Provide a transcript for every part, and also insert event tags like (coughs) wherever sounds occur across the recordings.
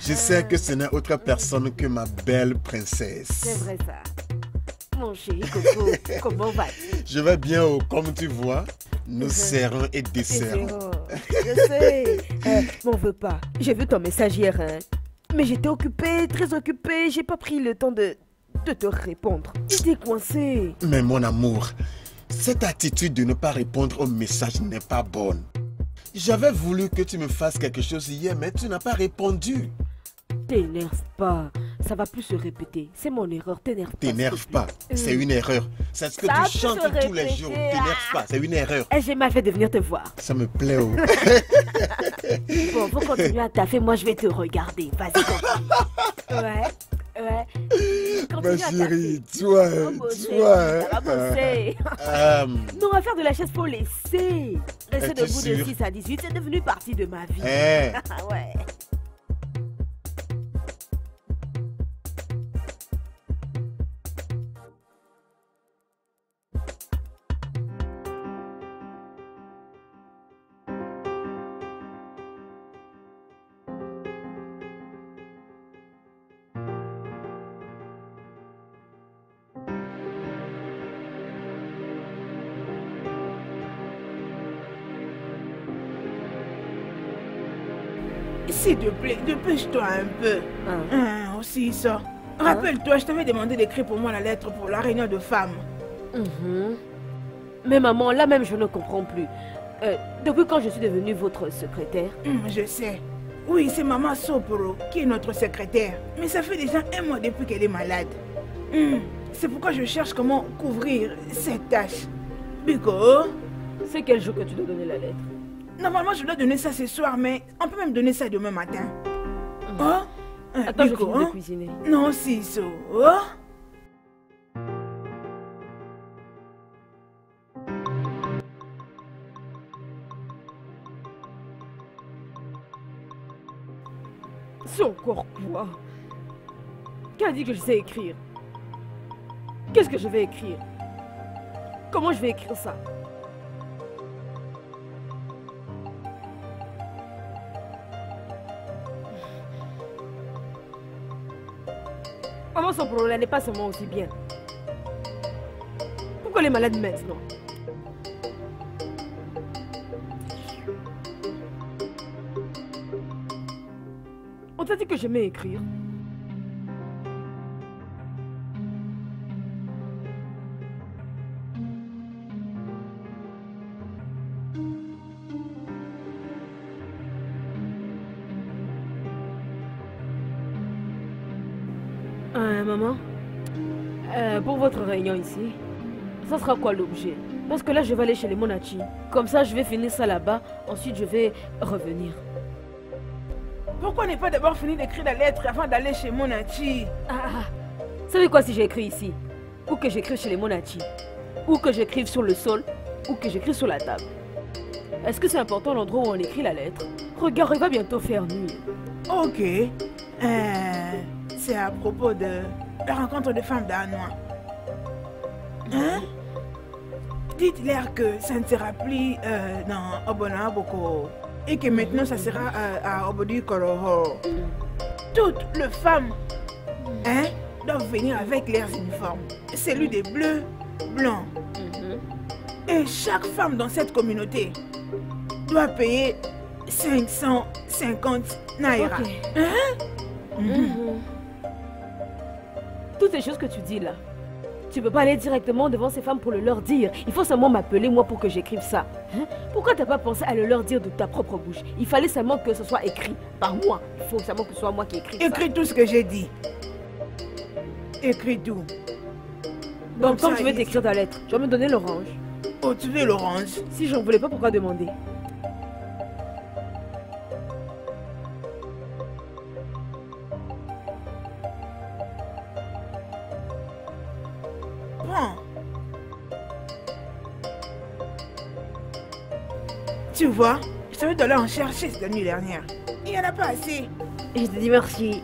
Je sais que ce n'est autre personne que ma belle princesse. C'est vrai ça. Mon chéri Coco, (laughs) comment vas-tu? Je vais bien, oh, comme tu vois. Nous serrons et desserrons. Je sais. (laughs) Euh, M'en veux pas. J'ai vu ton message hier. hein. Mais j'étais occupée, très occupée. J'ai pas pris le temps de, de te répondre. J'étais coincée. Mais mon amour, cette attitude de ne pas répondre aux messages n'est pas bonne. J'avais voulu que tu me fasses quelque chose hier, mais tu n'as pas répondu. T'énerve pas. Ça va plus se répéter. C'est mon erreur. T'énerve pas. T'énerve pas, c'est une erreur. C'est ce que Ça tu chantes tous les jours. T'énerve pas, c'est une erreur. eh, J'ai mal fait de venir te voir. Ça me plaît. oh. (laughs) Bon, faut continuer à taffer. Moi, je vais te regarder. Vas-y. Ouais, ouais. Ma Continue à chérie, toi, toi. Euh, (laughs) Non, à faire de la chaise, faut laisser. Rester debout de sûre 6 à 18, c'est devenu partie de ma vie. eh, Ah (laughs) ouais. Te plaît, dépêche-toi un peu. Hein. Hein, aussi ça. Rappelle-toi, je t'avais demandé d'écrire pour moi la lettre pour la réunion de femmes. Mhm. Mais maman, là même, je ne comprends plus. Euh, depuis quand je suis devenue votre secrétaire? Hum, je sais. Oui, c'est maman Soporo qui est notre secrétaire. Mais ça fait déjà un mois depuis qu'elle est malade. Hum, c'est pourquoi je cherche comment couvrir cette tâche. Biko, C'est quel jour que tu dois donner la lettre? Normalement je dois donner ça ce soir, mais on peut même donner ça demain matin. Oh Hein, Attends, je de hein? cuisiner. Non, si, so. Oh C'est encore quoi? Qui a dit que je sais écrire? Qu'est-ce que je vais écrire? Comment je vais écrire ça? Son problème n'est pas seulement aussi bien. Pourquoi les malades maintenant On t'a dit que j'aimais écrire. Maman, euh, pour votre réunion ici, ça sera quoi l'objet? Parce que là, je vais aller chez les Monachi. Comme ça, je vais finir ça là-bas. Ensuite, je vais revenir. Pourquoi ne pas d'abord finir d'écrire la lettre avant d'aller chez Monachi? Ah, ah. Vous savez quoi si j'écris ici? Ou que j'écrive chez les Monachi Ou que j'écrive sur le sol Ou que j'écrive sur la table Est-ce que c'est important l'endroit où on écrit la lettre? Regarde, il va bientôt faire nuit. Ok. Euh, c'est à propos de la rencontre de femmes danois. Hein? Dites-leur que ça ne sera plus euh, dans Obonaboko et que maintenant ça sera euh, à Obodi Koroho. Toutes les femmes hein, doivent venir avec leurs uniformes. Celui des bleus, blancs. Et chaque femme dans cette communauté doit payer 550 naira. Hein? Mhm. Toutes ces choses que tu dis là, tu peux pas aller directement devant ces femmes pour le leur dire. Il faut seulement m'appeler moi pour que j'écrive ça. Hein? Pourquoi t'as pas pensé à le leur dire de ta propre bouche? Il fallait seulement que ce soit écrit par moi. Il faut seulement que ce soit moi qui écrive ça. Écris tout ce que j'ai dit. Écris tout. Donc Comme je vais t'écrire ta lettre, tu vas me donner l'orange. Oh, tu veux l'orange Si j'en voulais pas, pourquoi demander? Tu vois, je t'avais donné en chercher cette nuit dernière. Il n'y en a pas assez. Je te dis merci.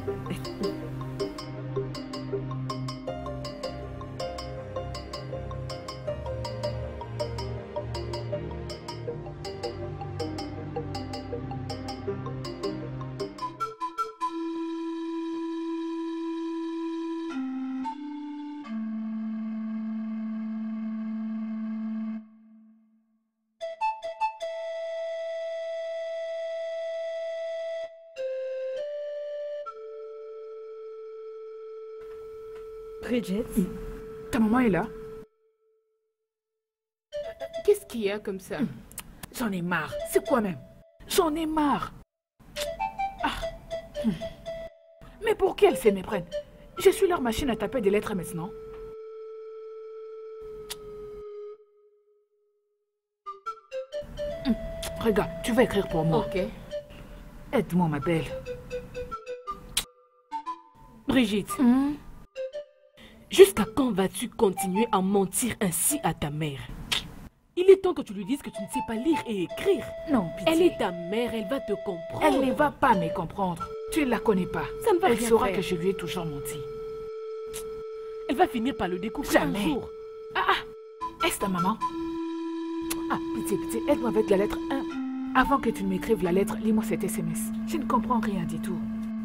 Ta maman est là Qu'est-ce qu'il y a comme ça? J'en ai marre. C'est quoi même? J'en ai marre. Ah. Hmm. Mais pour qu'elle se méprenne Je suis leur machine à taper des lettres maintenant. Hmm. Regarde, tu vas écrire pour moi. Ok. Aide-moi, ma belle. Brigitte, Hmm? Jusqu'à quand vas-tu continuer à mentir ainsi à ta mère? Il est temps que tu lui dises que tu ne sais pas lire et écrire. non, pitié. Elle est ta mère, elle va te comprendre. Elle ne va pas me comprendre. Tu ne la connais pas. Ça ne va Elle rien saura faire. que je lui ai toujours menti. Elle va finir par le découvrir Jamais. un jour. Ah ah Est-ce ta maman? Ah, pitié, pitié, aide-moi avec la lettre 1. Avant que tu ne m'écrives la lettre, lis-moi cet SMS. Je ne comprends rien du tout.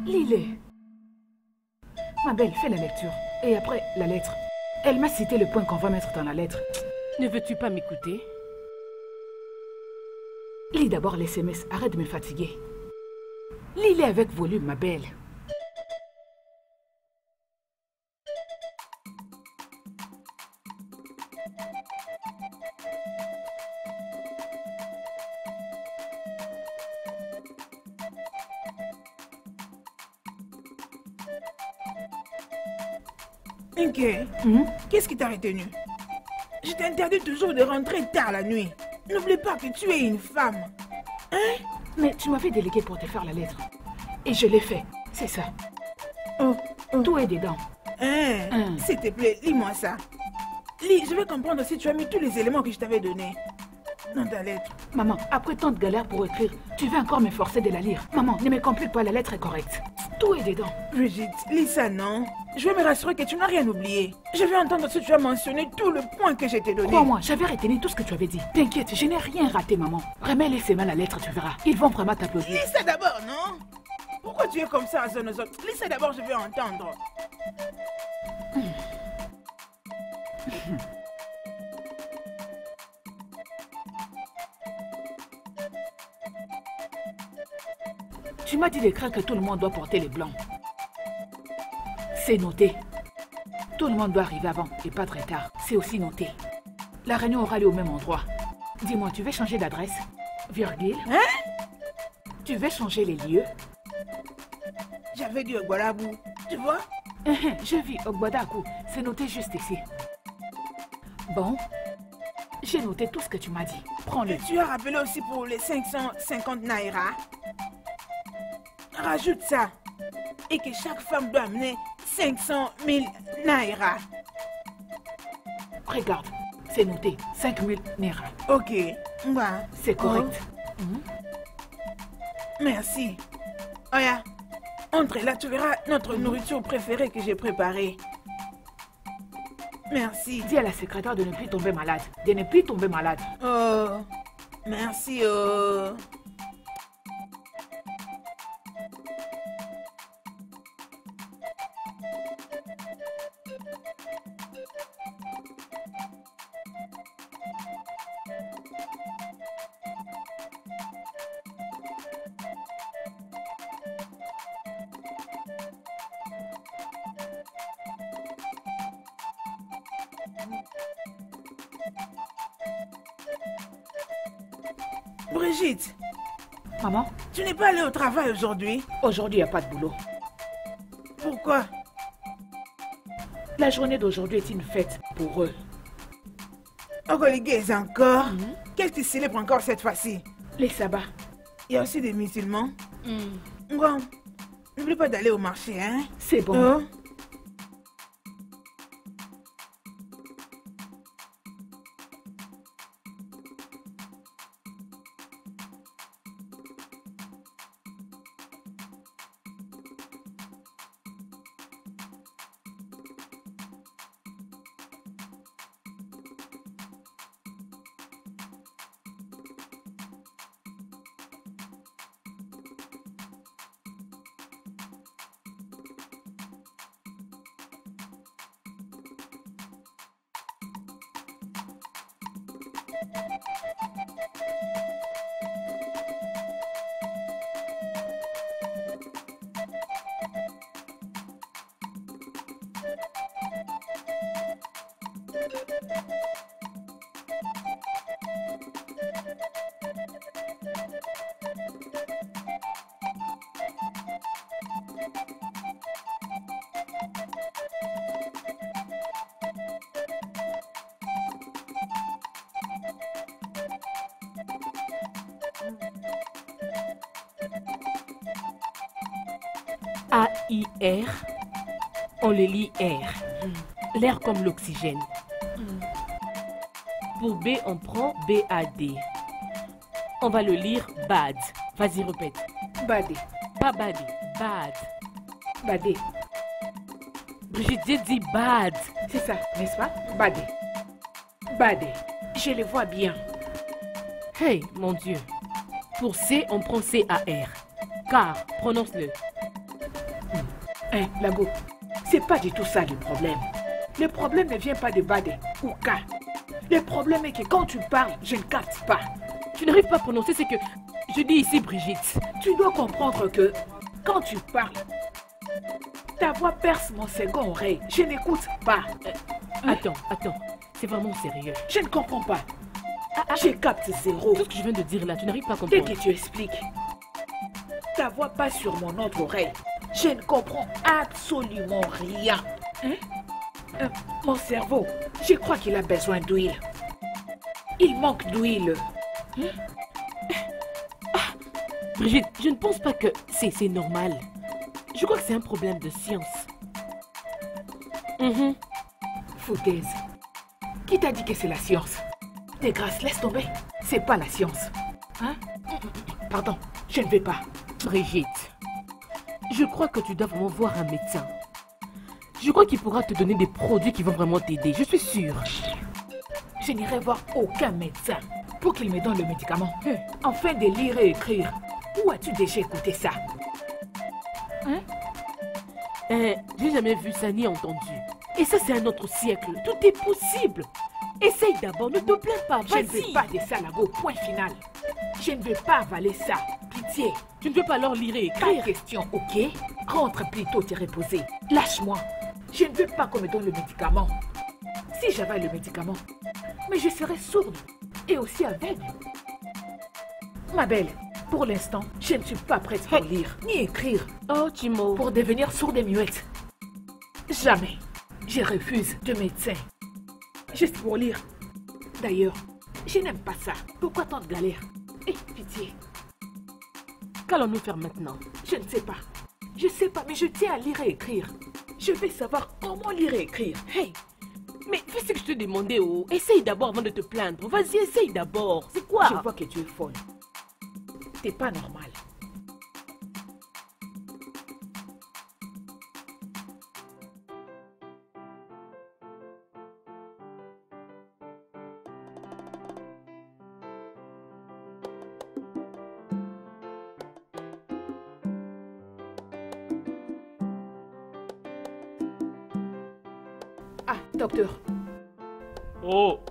Lis-le. Ma belle, fais la lecture. Et après, la lettre. Elle m'a cité le point qu'on va mettre dans la lettre. Ne veux-tu pas m'écouter? Lis d'abord les SMS, arrête de me fatiguer. Lis-les avec volume, ma belle. Retenu Je t'interdis toujours de rentrer tard la nuit. N'oublie pas que tu es une femme. Mais tu m'avais délégué pour te faire la lettre. Et je l'ai fait. C'est ça. Oh, oh. Tout est dedans. Hein, Hein. S'il te plaît, lis-moi ça. Lis, je vais comprendre si tu as mis tous les éléments que je t'avais donnés dans ta lettre. Maman, après tant de galères pour écrire, tu veux encore me forcer de la lire. Maman, ne me complique pas, la lettre est correcte. Tout est dedans. Brigitte, lis ça, non Je vais me rassurer que tu n'as rien oublié. Je vais entendre si tu as mentionné tout le point que je t'ai donné. Crois-moi, j'avais retenu tout ce que tu avais dit. T'inquiète, je n'ai rien raté, maman. Remets-les ces mains la lettre, tu verras. Ils vont vraiment t'applaudir. Lis ça d'abord, non Pourquoi tu es comme ça à zone aux autres? Lis ça d'abord, je vais entendre. (laughs) m'as dit d'écrire que tout le monde doit porter les blancs. C'est noté. Tout le monde doit arriver avant et pas très tard. C'est aussi noté. La réunion aura lieu au même endroit. Dis-moi, tu veux changer d'adresse? Virgule Hein? Tu veux changer les lieux? J'avais dit au Gualabou. Tu vois? Uhum, Je vis au Gbadakou. C'est noté juste ici. Bon. J'ai noté tout ce que tu m'as dit. Prends-le. Tu as rappelé aussi pour les 550 naira? Rajoute ça. Et que chaque femme doit amener 500 000 naira. Regarde. C'est noté. 5000 Naira. Ok. Ouais. C'est correct. Merci. Oya, entre là, tu verras notre nourriture préférée que j'ai préparée. Merci. Dis à la secrétaire de ne plus tomber malade. De ne plus tomber malade. Oh, merci. Oh. Brigitte, Maman, tu n'es pas allée au travail aujourd'hui? Aujourd'hui, il n'y a pas de boulot. Pourquoi? La journée d'aujourd'hui est une fête pour eux. Ogoligues encore? Qu'est-ce qui célèbre encore cette fois-ci? Les sabbats. Il y a aussi des musulmans. Hmm. Bon, n'oublie pas d'aller au marché, hein? C'est bon. Oh. Comme l'oxygène. Pour B, on prend B-A-D. On va le lire bad. Vas-y, répète. Badé. Pas bad, bad. Badé. Brigitte, dit bad. C'est ça, n'est-ce pas? Badé. Badé. Je le vois bien. Hey, mon Dieu. Pour C, on prend C-A-R. Car, prononce-le. Hein, Lago, c'est pas du tout ça le problème. Le problème ne vient pas de Badé ou K. Le problème est que quand tu parles, je ne capte pas. Tu n'arrives pas à prononcer ce que je dis ici, Brigitte. Tu dois comprendre que quand tu parles, ta voix perce mon second oreille. Je n'écoute pas. Attends, attends. C'est vraiment sérieux. Je ne comprends pas. Je capte zéro. Tout ce que je viens de dire là, tu n'arrives pas à Dès comprendre. que tu expliques, ta voix passe sur mon autre oreille. Je ne comprends absolument rien. Hein? Euh, mon cerveau, je crois qu'il a besoin d'huile. Il manque d'huile. Brigitte, je ne pense pas que c'est c'est normal. Je crois que c'est un problème de science. Foutaise. Qui t'a dit que c'est la science? Des grâces, laisse tomber. C'est pas la science. Hein? Pardon, je ne vais pas. Brigitte, je crois que tu dois vraiment voir un médecin. Je crois qu'il pourra te donner des produits qui vont vraiment t'aider, je suis sûre. Je n'irai voir aucun médecin pour qu'il me donne le médicament. Hein? Enfin de lire et écrire. Où as-tu déjà écouté ça? Eh, j'ai jamais vu ça ni entendu. Et ça, c'est un autre siècle. Tout est possible. Essaye d'abord, ne te plains pas, Je ne veux pas de ça. Point final. Je ne veux pas avaler ça. Pitié. Tu ne veux pas alors lire et Pas écrire? question, ok? Rentre plutôt te reposer. Lâche-moi. Je ne veux pas qu'on me donne le médicament. Si j'avale le médicament, mais je serai sourde et aussi aveugle. Ma belle, pour l'instant, je ne suis pas prête pour lire ni écrire Oh, Timo. pour devenir sourde et muette. Jamais. Je refuse de médecin. Juste pour lire. D'ailleurs, je n'aime pas ça. Pourquoi tant de galères? Eh, pitié. Qu'allons-nous faire maintenant? Je ne sais pas. Je sais pas, mais je tiens à lire et écrire. Je vais savoir comment lire et écrire. Hey, mais fais ce que je te demandais, oh. Essaye d'abord avant de te plaindre. Vas-y, essaye d'abord. C'est quoi? Je vois que tu es folle. T'es pas normal.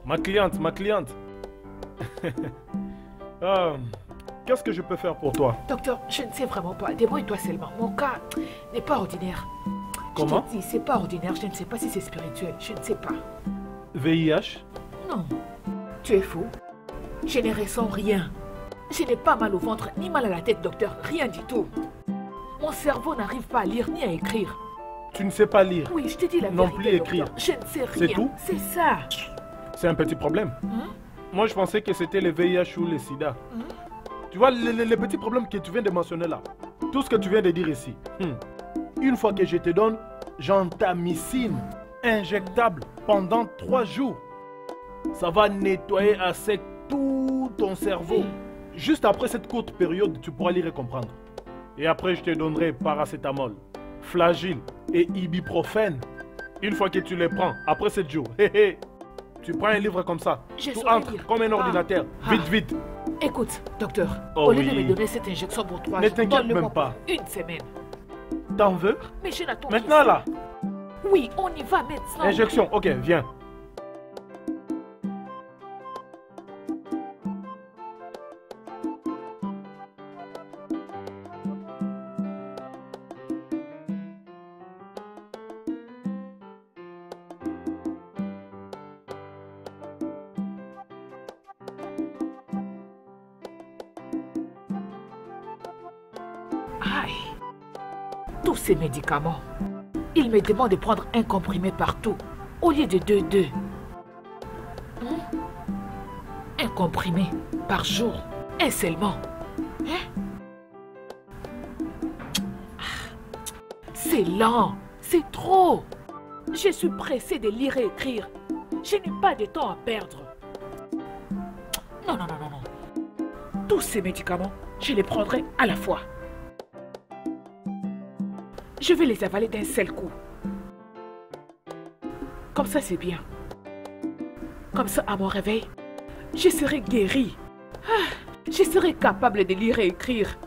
Ma cliente, ma cliente. Ah, (laughs) Qu'est-ce que je peux faire pour toi? Docteur, je ne sais vraiment pas. Débrouille-toi seulement. Mon cas n'est pas ordinaire. Comment Je te dis, c'est pas ordinaire. Je ne sais pas si c'est spirituel. Je ne sais pas. VIH Non. Tu es fou. Je ne ressens rien. Je n'ai pas mal au ventre ni mal à la tête, docteur. Rien du tout. Mon cerveau n'arrive pas à lire ni à écrire. Tu ne sais pas lire. Oui, je te dis la Non vérité. plus écrire. docteur. Je ne sais rien. C'est tout? C'est ça. C'est un petit problème. Moi, je pensais que c'était le VIH ou le sida. Tu vois, les petits problèmes que tu viens de mentionner là, tout ce que tu viens de dire ici, hmm, une fois que je te donne gentamicine injectable pendant trois jours, ça va nettoyer à sec tout ton cerveau. Juste après cette courte période, tu pourras lire et comprendre. Et après, je te donnerai paracétamol, flagyl et ibuprofène. Une fois que tu les prends, après 7 jours, hé hé, tu prends un livre comme ça, Je tout saurais entre lire. comme un Ah. ordinateur, Ah. vite vite. Écoute, docteur, Oh au lieu de oui. me donner cette injection pour trois Ne t'inquiète même pas. Une semaine. T'en veux? Mais je Maintenant là. Oui, on y va maintenant. injection, ok, viens. Tous ces médicaments. Il me demande de prendre un comprimé partout, au lieu de deux, deux. Hmm? Un comprimé par jour, un seulement. Hein? Ah. C'est lent, c'est trop. Je suis pressée de lire et écrire. Je n'ai pas de temps à perdre. Non, non, non, non, non. Tous ces médicaments, je les prendrai à la fois. Je vais les avaler d'un seul coup. Comme ça, c'est bien. Comme ça, à mon réveil, je serai guérie. Ah, je serai capable de lire et écrire.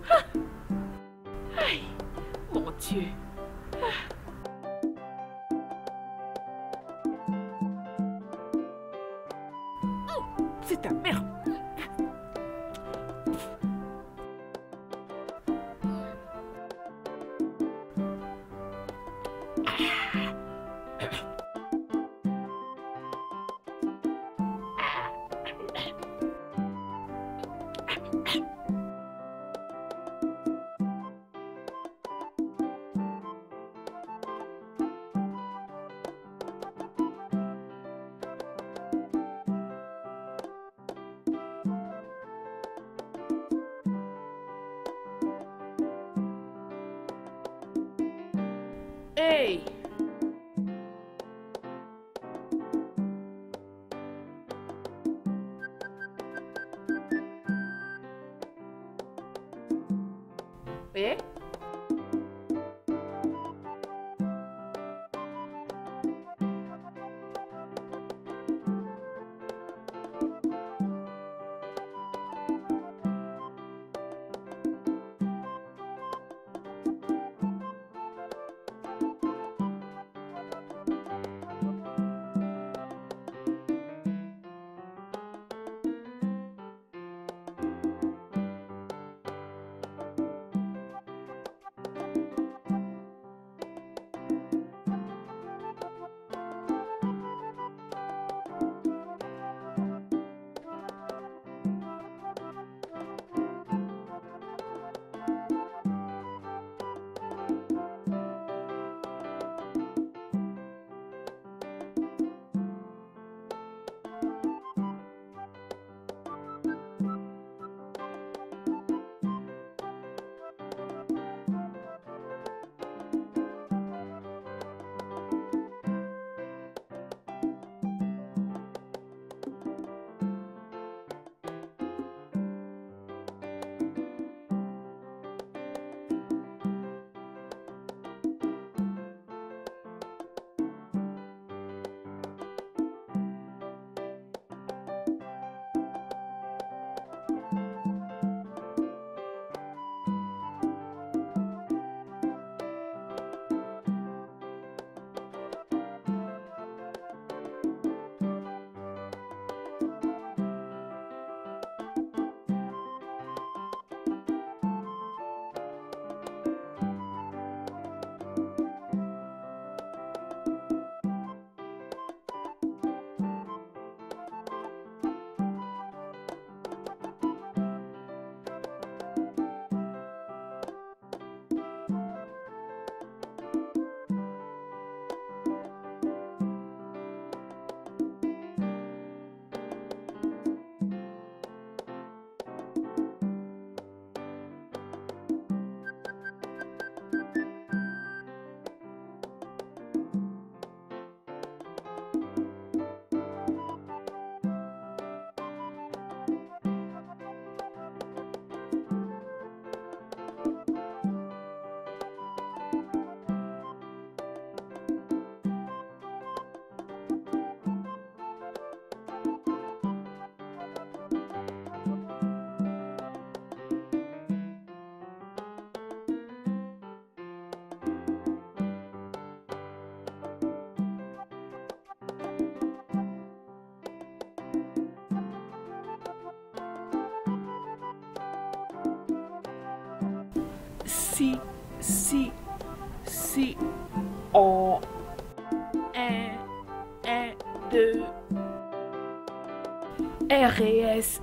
R-E-S-S-S-T.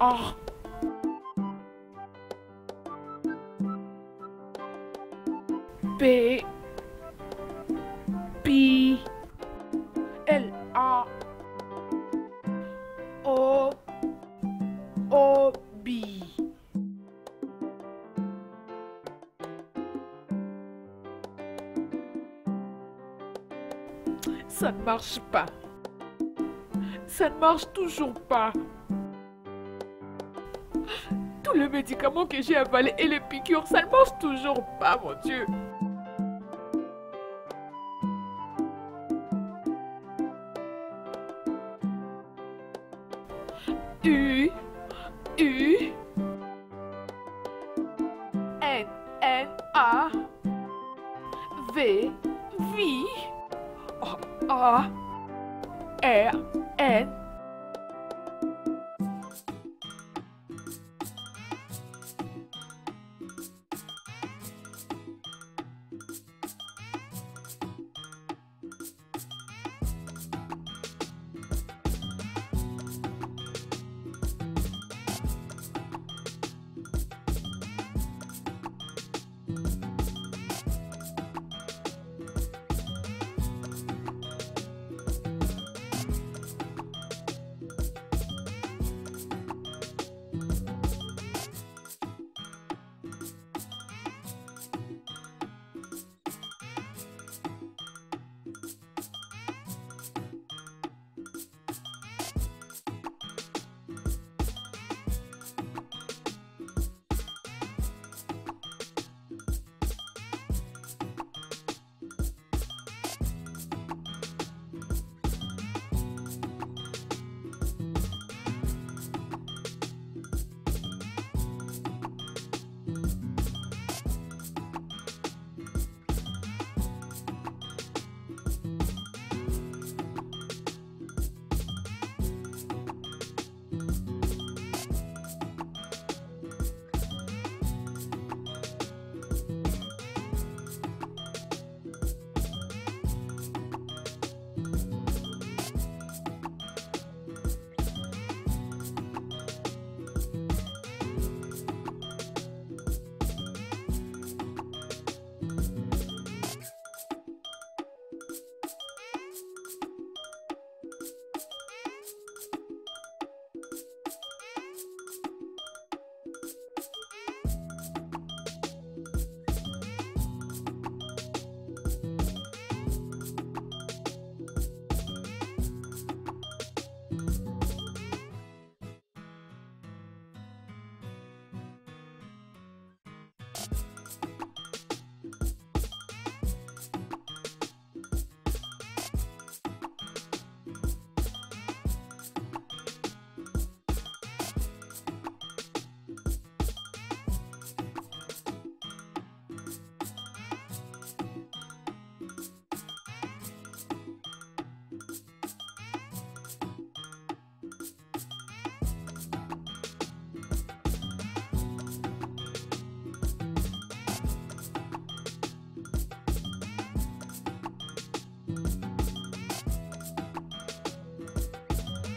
Oh. P. P. L. A. O. O. B. Ça ne marche pas. Ça ne marche toujours pas. Tous les médicaments que j'ai avalés et les piqûres, ça ne marche toujours pas, mon Dieu.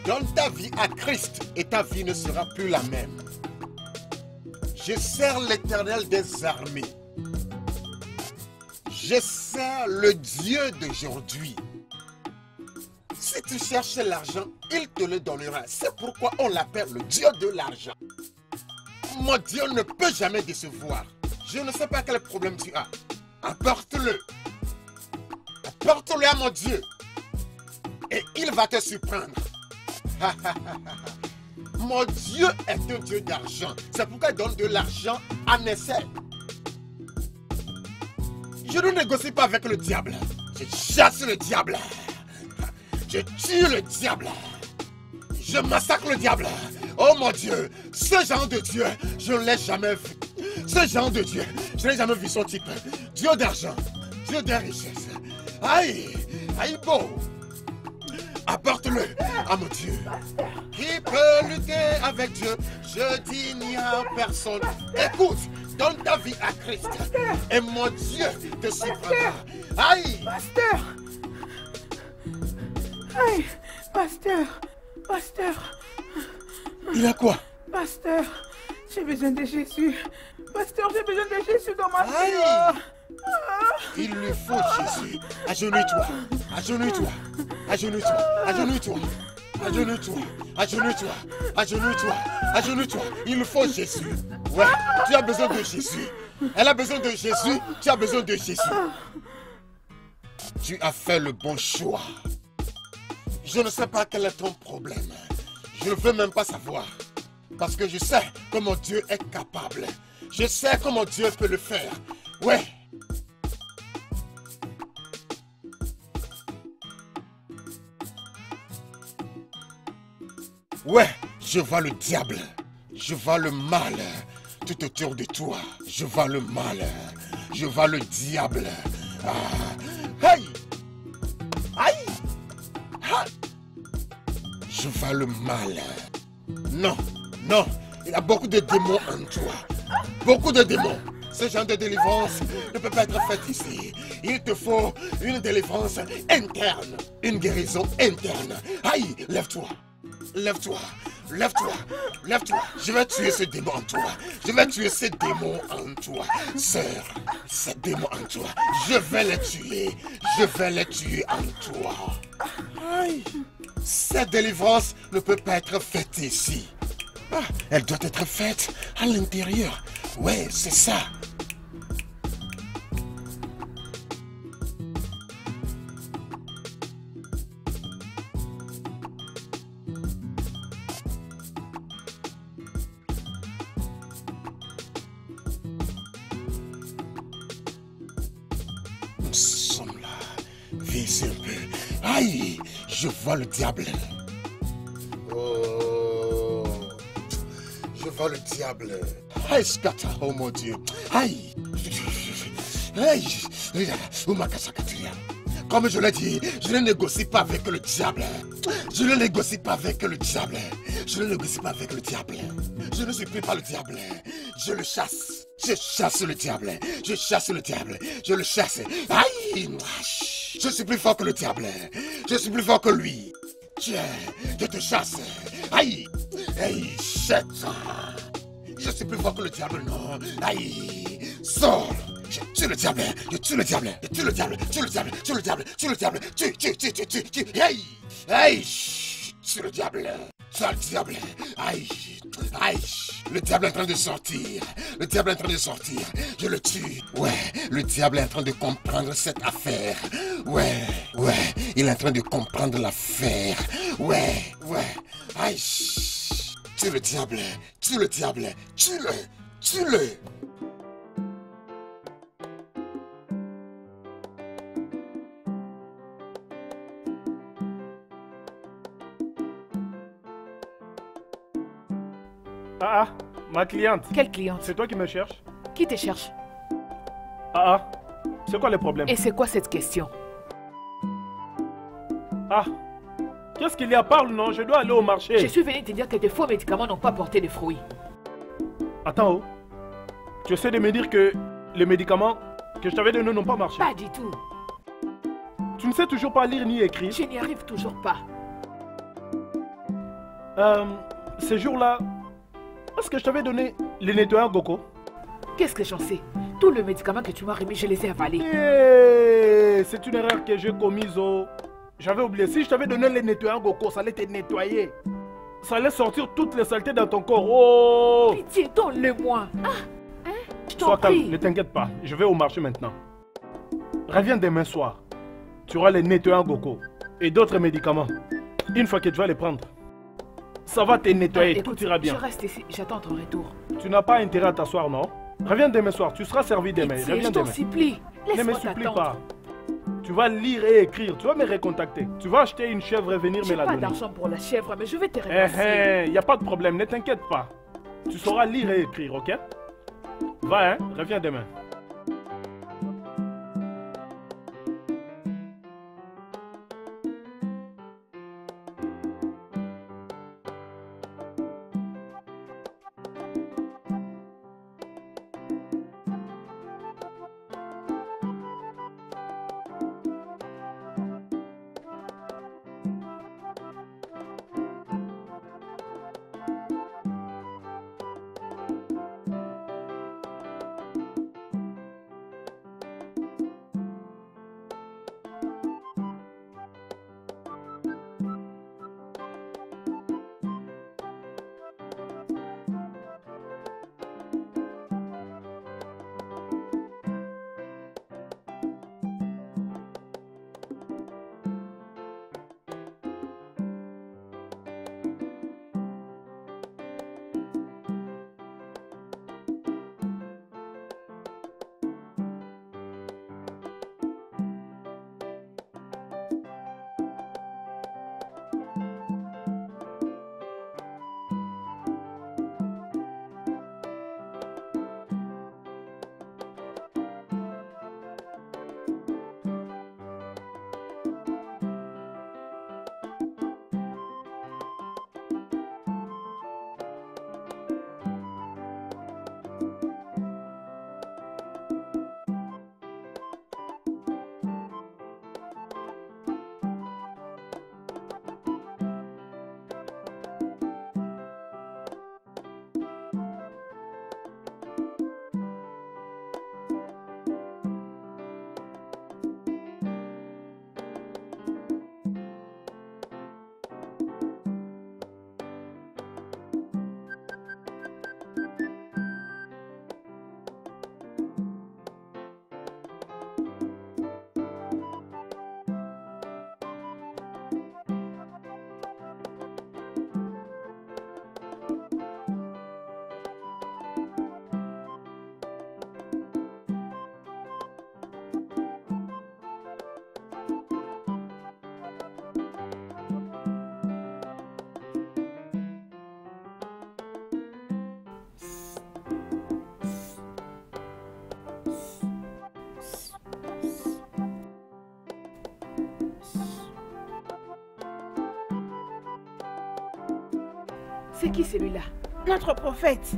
Donne ta vie à Christ et ta vie ne sera plus la même. Je sers l'éternel des armées. Je sers le Dieu d'aujourd'hui. Si tu cherches l'argent, il te le donnera. C'est pourquoi on l'appelle le Dieu de l'argent. Mon Dieu ne peut jamais décevoir. Je ne sais pas quel problème tu as. Apporte-le. Apporte-le à mon Dieu. Et il va te surprendre. (laughs) Mon Dieu est un Dieu d'argent. C'est pourquoi il donne de l'argent à essai. Je ne négocie pas avec le diable. Je chasse le diable. Je tue le diable. Je massacre le diable. Oh mon Dieu, ce genre de Dieu, je ne l'ai jamais vu. Ce genre de Dieu, je n'ai jamais vu son type. Dieu d'argent, Dieu de richesse. Aïe, aïe beau. Apporte-le à mon Dieu. Qui peut lutter avec Dieu? Je dis, il n'y a personne. Écoute, donne ta vie à Christ. Et mon Dieu te surprendra. Aïe Pasteur Aïe Pasteur Pasteur Il a quoi? Pasteur J'ai besoin de Jésus Pasteur, j'ai besoin de Jésus dans ma Aïe vie Il lui faut Jésus. Agenouille-toi. Agenouille-toi. Agenouille-toi. Agenouille-toi. Agenouille-toi. Agenouille-toi. Agenouille-toi. Agenouille-toi. Il faut Jésus. Ouais, tu as besoin de Jésus. Elle a besoin de Jésus. Tu as besoin de Jésus. Tu as fait le bon choix. Je ne sais pas quel est ton problème. Je ne veux même pas savoir. Parce que je sais comment Dieu est capable. Je sais comment Dieu peut le faire. Ouais. Ouais, je vois le diable. Je vois le mal tout autour de toi. Je vois le mal. Je vois le diable. Ah. Hey! Aïe! Je vois le mal. Non, non, il y a beaucoup de démons en toi. Beaucoup de démons. Ce genre de délivrance ne peut pas être fait ici. Il te faut une délivrance interne, une guérison interne. Aïe, lève-toi. Lève-toi. Lève-toi. Lève-toi. Je vais tuer ce démon en toi. Je vais tuer ces démons en toi. Sœur, ces démons en toi. Je vais les tuer. Je vais les tuer en toi. Aïe. Cette délivrance ne peut pas être faite ici. Ah, elle doit être faite à l'intérieur. Ouais, c'est ça. Vois le diable. Oh, je vois le diable. Aïe, Skata, oh mon Dieu. Aïe. Aïe. Umakasakatiria. Comme je l'ai dit, je ne négocie pas avec le diable. Je ne négocie pas avec le diable. Je ne négocie pas avec le diable. Je ne suis plus pas le diable. Je le chasse. Je chasse le diable. Je chasse le diable. Je le chasse. Aïe. Je suis plus fort que le diable. Je suis plus fort que lui. Tiens, je te chasse. Aïe. Aïe, chète. Je suis plus fort que le diable, non. Aïe. Sors. Je tue le diable. Je tue le diable. Je tue le diable. Tue le diable. Tue le diable. Tue le diable. Tue, tue, tue, tue, tue. Aïe. Aïe. Tue le diable. Tue le diable. Aïe. Aïe. Le diable est en train de sortir. Le diable est en train de sortir. Je le tue. Ouais. Le diable est en train de comprendre cette affaire. Ouais. Ouais. Il est en train de comprendre l'affaire. Ouais. Ouais. Aïe. Tue le diable. Tue le diable. Tue-le. Tue-le. Ma cliente. Quelle cliente? C'est toi qui me cherches Qui te cherche? Ah ah, c'est quoi le problème? Et c'est quoi cette question? Ah, qu'est-ce qu'il y a? Parle non, je dois aller au marché. Je suis venu te dire que tes faux médicaments n'ont pas porté de fruits. Attends, oh. tu essaies de me dire que les médicaments que je t'avais donnés n'ont pas marché. Pas du tout. Tu ne sais toujours pas lire ni écrire. Je n'y arrive toujours pas. Euh, ces jours-là, est-ce que je t'avais donné les nettoyants Goko Qu'est-ce que j'en sais? Tous les médicaments que tu m'as remis, je les ai avalés. C'est une erreur que j'ai commise, oh. J'avais oublié. Si je t'avais donné les nettoyants Goko, ça allait te nettoyer. Ça allait sortir toutes les saletés dans ton corps. Oh Pitié, donne-le-moi. Ah, hein? Je t'en Sois calme, prie. ne t'inquiète pas. Je vais au marché maintenant. Reviens demain soir. Tu auras les nettoyants Goko et d'autres médicaments. Une fois que tu vas les prendre, ça va te nettoyer, Écoute, tout ira bien. Je reste ici, j'attends ton retour. Tu n'as pas intérêt à t'asseoir, non? Reviens demain soir, tu seras servi demain. Pitié, Reviens je t'en supplie. Ne me supplie pas. Tu vas lire et écrire, tu vas me recontacter. Tu vas acheter une chèvre et venir me J'ai la pas donner. d'argent pour la chèvre, mais je vais te Eh remercier. eh, y a pas de problème, ne t'inquiète pas. Tu sauras lire et écrire, ok? Va, hein, reviens demain. Notre prophète.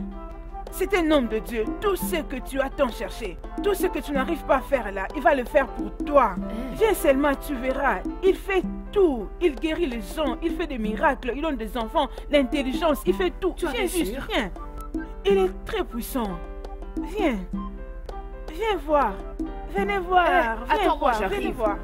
C'est un homme de Dieu. Tout ce que tu as tant cherché, tout ce que tu n'arrives pas à faire là, il va le faire pour toi. Hein? Viens seulement, tu verras. Il fait tout. Il guérit les gens, il fait des miracles, il donne des enfants, l'intelligence, il fait tout. Tu en viens juste, sûr? viens. Il est très puissant. Viens. Viens voir. Venez voir. Eh, Viens attends-moi, voir. Venez voir.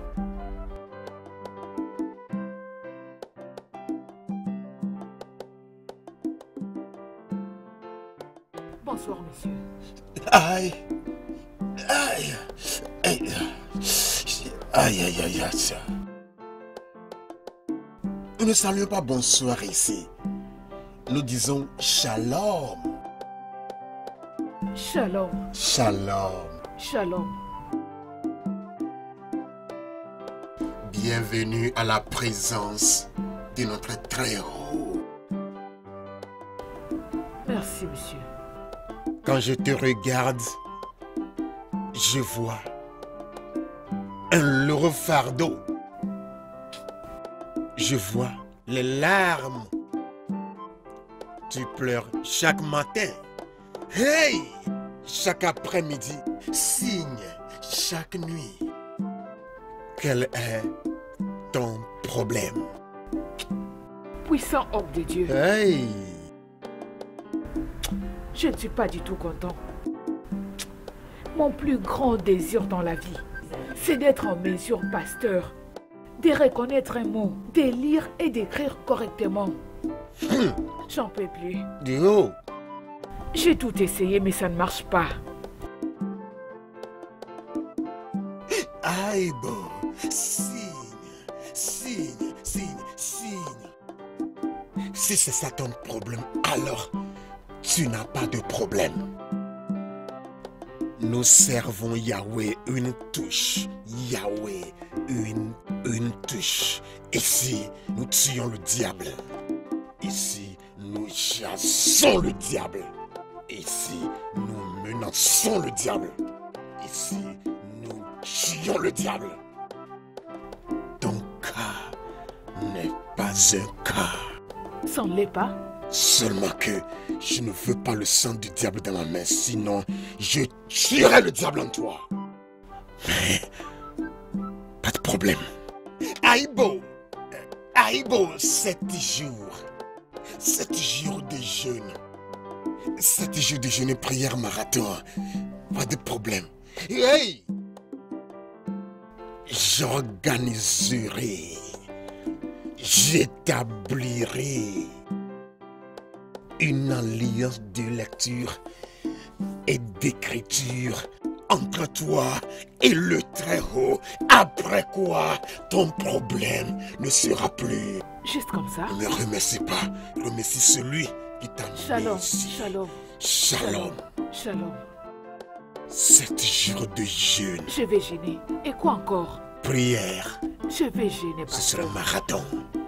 Nous ne saluons pas bonsoir ici. Nous disons shalom. Shalom. Shalom. Shalom. Bienvenue à la présence de notre Très-Haut. Merci, monsieur. Quand je te regarde, je vois un lourd fardeau. Je vois les larmes. Tu pleures chaque matin. Hey! Chaque après-midi. Signe chaque nuit. Quel est ton problème? Puissant homme de Dieu, Hey! je ne suis pas du tout content. Mon plus grand désir dans la vie, c'est d'être en mesure, pasteur, de reconnaître un mot, de lire et d'écrire correctement. J'en peux plus. Du haut. J'ai tout essayé, mais ça ne marche pas. Aïbo, signe, signe, signe, signe. Si c'est ça ton problème, alors tu n'as pas de problème. Nous servons Yahweh une touche. Yahweh une, touche. Ici, nous tuons le diable. Ici, nous chassons le diable. Ici, nous menaçons le diable. Ici, nous tuons le diable. Ton cas n'est pas un cas. Ne l'est pas. Seulement que je ne veux pas le sang du diable dans ma main, sinon je tuerai le diable en toi. Pas de problème. Aïbo, Aïbo, sept jours, sept jours de jeûne, sept jours de jeûne et prière marathon, pas de problème. Hey! J'organiserai, j'établirai une alliance de lecture et d'écriture entre toi et le Très-Haut, après quoi ton problème ne sera plus. Juste comme ça. Ne me remercie pas, remercie celui qui t'a mis Shalom. Shalom. Shalom. Shalom. Sept jours de jeûne, Je vais gêner. Et quoi encore? Prière, Je vais gêner, ce sera pasteur. marathon.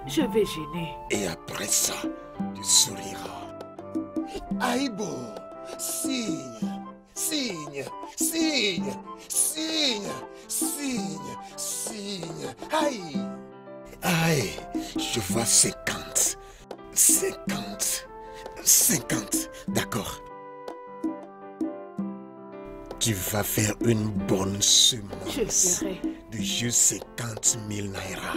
Je vais gêner. Et après ça, tu souriras. Aïbo, signe, signe, signe, signe, signe, signe. Aïe, aïe, je vois 50, 50, 50, d'accord. Tu vas faire une bonne semence de juste 50 000 naira.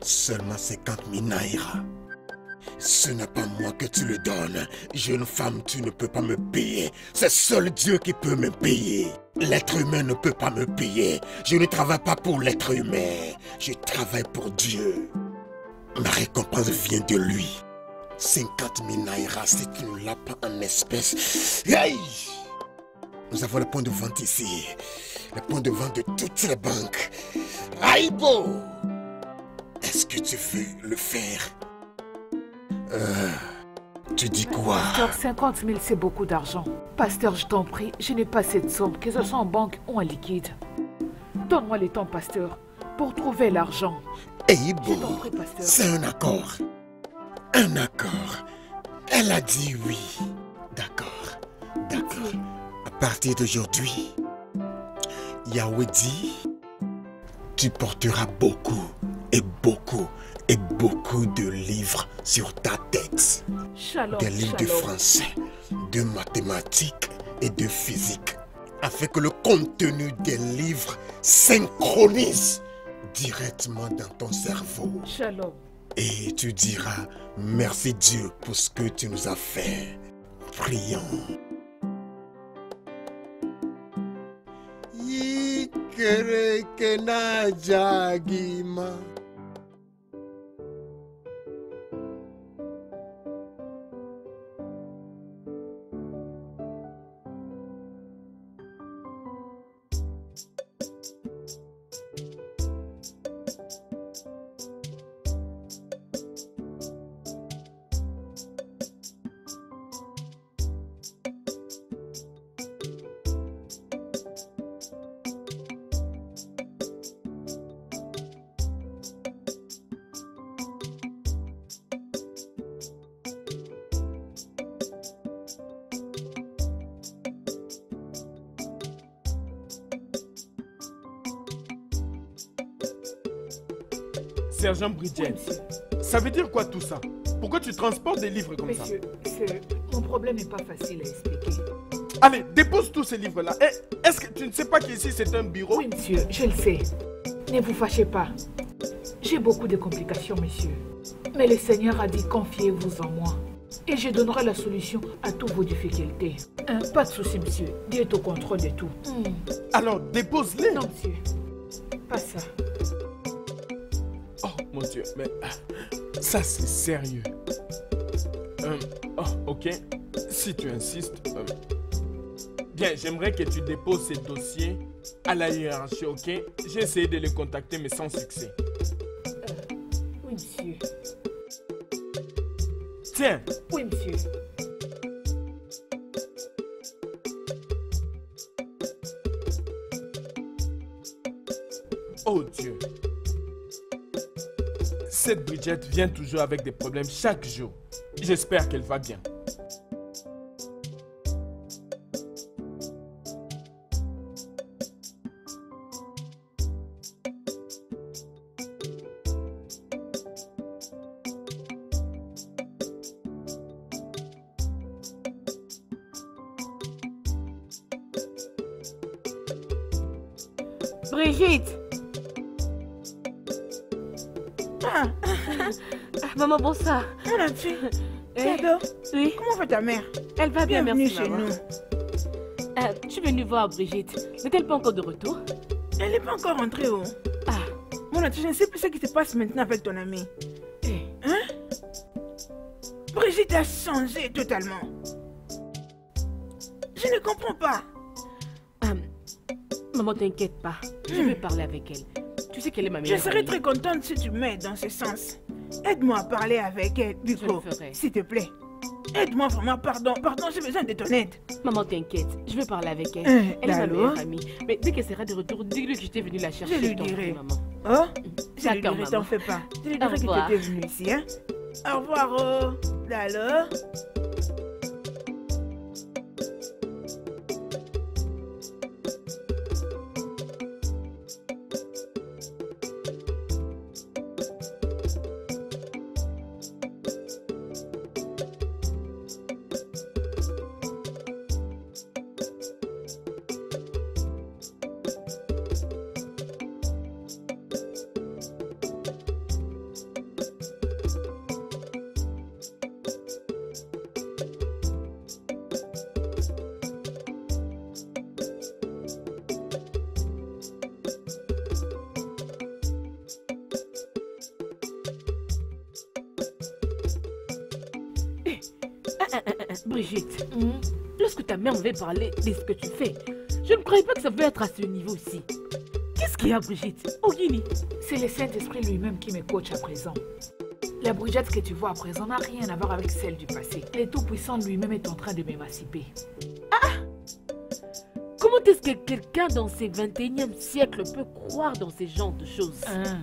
Seulement 50 000 naira. Ce n'est pas moi que tu le donnes. Jeune femme, tu ne peux pas me payer. C'est seul Dieu qui peut me payer. L'être humain ne peut pas me payer. Je ne travaille pas pour l'être humain. Je travaille pour Dieu. Ma récompense vient de lui. 50 000 naira, si tu ne l'as pas en espèces. Hey! Nous avons le point de vente ici. Le point de vente de toutes les banques. Aïbo! Est-ce que tu veux le faire? Euh, tu dis quoi? Pasteur, 50 000, c'est beaucoup d'argent. Pasteur, je t'en prie, je n'ai pas cette somme, que ce soit en banque ou en liquide. Donne-moi le temps, pasteur, pour trouver l'argent. T'en prie, pasteur. c'est un accord. Un accord. Elle a dit oui. D'accord. D'accord. À partir d'aujourd'hui, Yahweh dit, tu porteras beaucoup et beaucoup et beaucoup de livres sur ta tête. Shalom, Des livres de français, de mathématiques et de physique. Afin que le contenu des livres synchronise directement dans ton cerveau. Shalom. Et tu diras merci Dieu pour ce que tu nous as fait. Prions. Oui, ça veut dire quoi tout ça? Pourquoi tu transportes des livres comme ça? Monsieur, mon problème n'est pas facile à expliquer. Allez, dépose tous ces livres-là. Eh, Est-ce que tu ne sais pas qu'ici c'est un bureau? Oui, monsieur, je le sais. Ne vous fâchez pas. J'ai beaucoup de complications, monsieur. Mais le Seigneur a dit confiez-vous en moi. Et je donnerai la solution à toutes vos difficultés. Hein, pas de souci, monsieur. Dieu est au contrôle de tout. Hmm. Alors dépose-les. Non, monsieur. Pas ça. Oh mon Dieu, mais ah, ça c'est sérieux. Euh, oh, ok, si tu insistes. euh, bien, j'aimerais que tu déposes ces dossiers à la hiérarchie, ok? J'ai essayé de les contacter, mais sans succès. Oui, monsieur. Tiens, Oui, monsieur. oh Dieu. Cette Bridget vient toujours avec des problèmes chaque jour. J'espère qu'elle va bien. Maman, bonsoir. mon as-tu Eh, Oui, comment va ta mère? Elle va bien, Bienvenue merci chez maman. nous. Ah, je suis venue voir Brigitte. N'est-elle pas encore de retour? Elle n'est pas encore rentrée, oh. Ah, Mon je ne sais plus ce qui se passe maintenant avec ton ami. eh, Brigitte a changé totalement. Je ne comprends pas. ah, maman, t'inquiète pas. Je vais parler avec elle. Tu sais qu'elle est ma Je serais amie. très contente si tu m'aides dans ce sens. Aide-moi à parler avec elle, ferai. s'il te plaît. Aide-moi vraiment, pardon, pardon, j'ai besoin de ton aide. Maman, t'inquiète. Je vais parler avec elle. Euh, elle est ma meilleure amie. Mais dès qu'elle sera de retour, dis-lui que j'étais venue la chercher. Je lui dirai. maman. Oh, je lui dirai, t'en fais pas. Je lui dirai que tu étais venue ici, hein. Au revoir, oh. Mère m'avait parlé de ce que tu fais, je ne croyais pas que ça pouvait être à ce niveau-ci. Qu'est-ce qu'il y a, Brigitte? Oh, Guinée C'est le Saint-Esprit lui-même qui me coach à présent. La Bridget que tu vois à présent n'a rien à voir avec celle du passé. Le Tout-Puissant lui-même est en train de m'émanciper. Comment est-ce que quelqu'un dans ce 21e siècle peut croire dans ce genre de choses? Hein.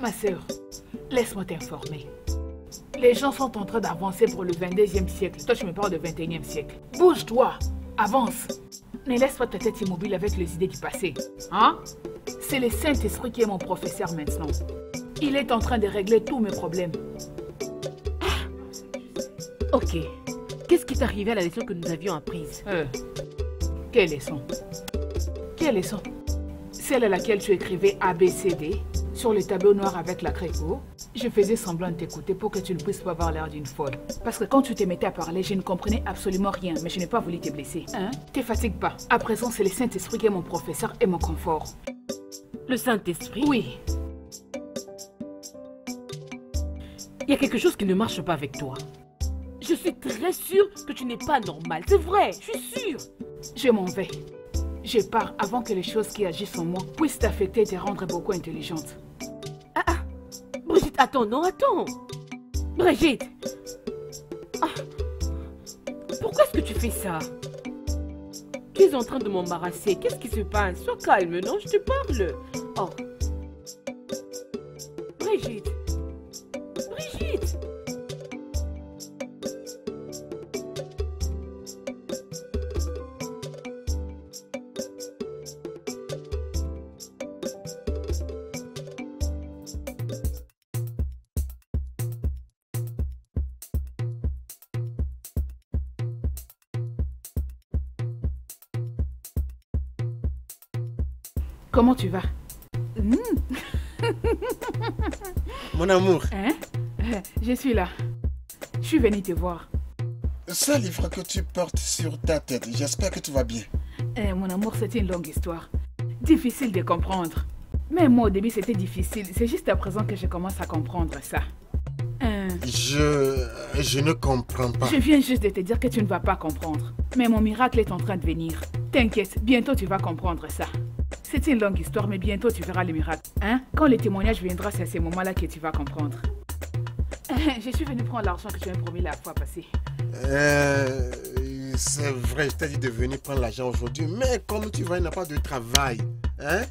Ma sœur, laisse-moi t'informer. Les gens sont en train d'avancer pour le 22e siècle. Toi, tu me parles de 21e siècle. Bouge-toi, avance. Ne laisse pas ta tête immobile avec les idées du passé. Hein? C'est le Saint-Esprit qui est mon professeur maintenant. Il est en train de régler tous mes problèmes. Ok. Qu'est-ce qui t'est arrivé à la leçon que nous avions apprise? Euh, quelle leçon? Quelle leçon? Celle à laquelle tu écrivais ABCD sur le tableau noir avec la créco. Je faisais semblant de t'écouter pour que tu ne puisses pas avoir l'air d'une folle. Parce que quand tu te mettais à parler, je ne comprenais absolument rien, mais je n'ai pas voulu te blesser. Hein? Te fatigue pas. À présent, c'est le Saint-Esprit qui est mon professeur et mon confort. Le Saint-Esprit? Oui, Il y a quelque chose qui ne marche pas avec toi. Je suis très sûre que tu n'es pas normal. C'est vrai, je suis sûre. je m'en vais. Je pars avant que les choses qui agissent en moi puissent t'affecter et te rendre beaucoup intelligente. Brigitte, attends, non, attends. Brigitte. Ah. Pourquoi est-ce que tu fais ça? Tu es en train de m'embarrasser. Qu'est-ce qui se passe? Sois calme, non Je te parle. Oh. Brigitte. Brigitte. Comment tu vas? (laughs) Mon amour, Hein? Je suis là. Je suis venue te voir. ce livre que tu portes sur ta tête, j'espère que tu vas bien. Eh, mon amour, c'est une longue histoire. Difficile de comprendre. Mais moi, au début, c'était difficile. C'est juste à présent que je commence à comprendre ça. Euh, Je... je ne comprends pas. je viens juste de te dire que tu ne vas pas comprendre. Mais mon miracle est en train de venir. T'inquiète, bientôt tu vas comprendre ça. C'est une longue histoire, mais bientôt tu verras le miracle. Hein? Quand le témoignage viendra, c'est à ces moments-là que tu vas comprendre. (laughs) Je suis venue prendre l'argent que tu m'as promis la fois passée. Euh, c'est vrai, je t'ai dit de venir prendre l'argent aujourd'hui, mais comme tu vois, il n'y a pas de travail. Hein?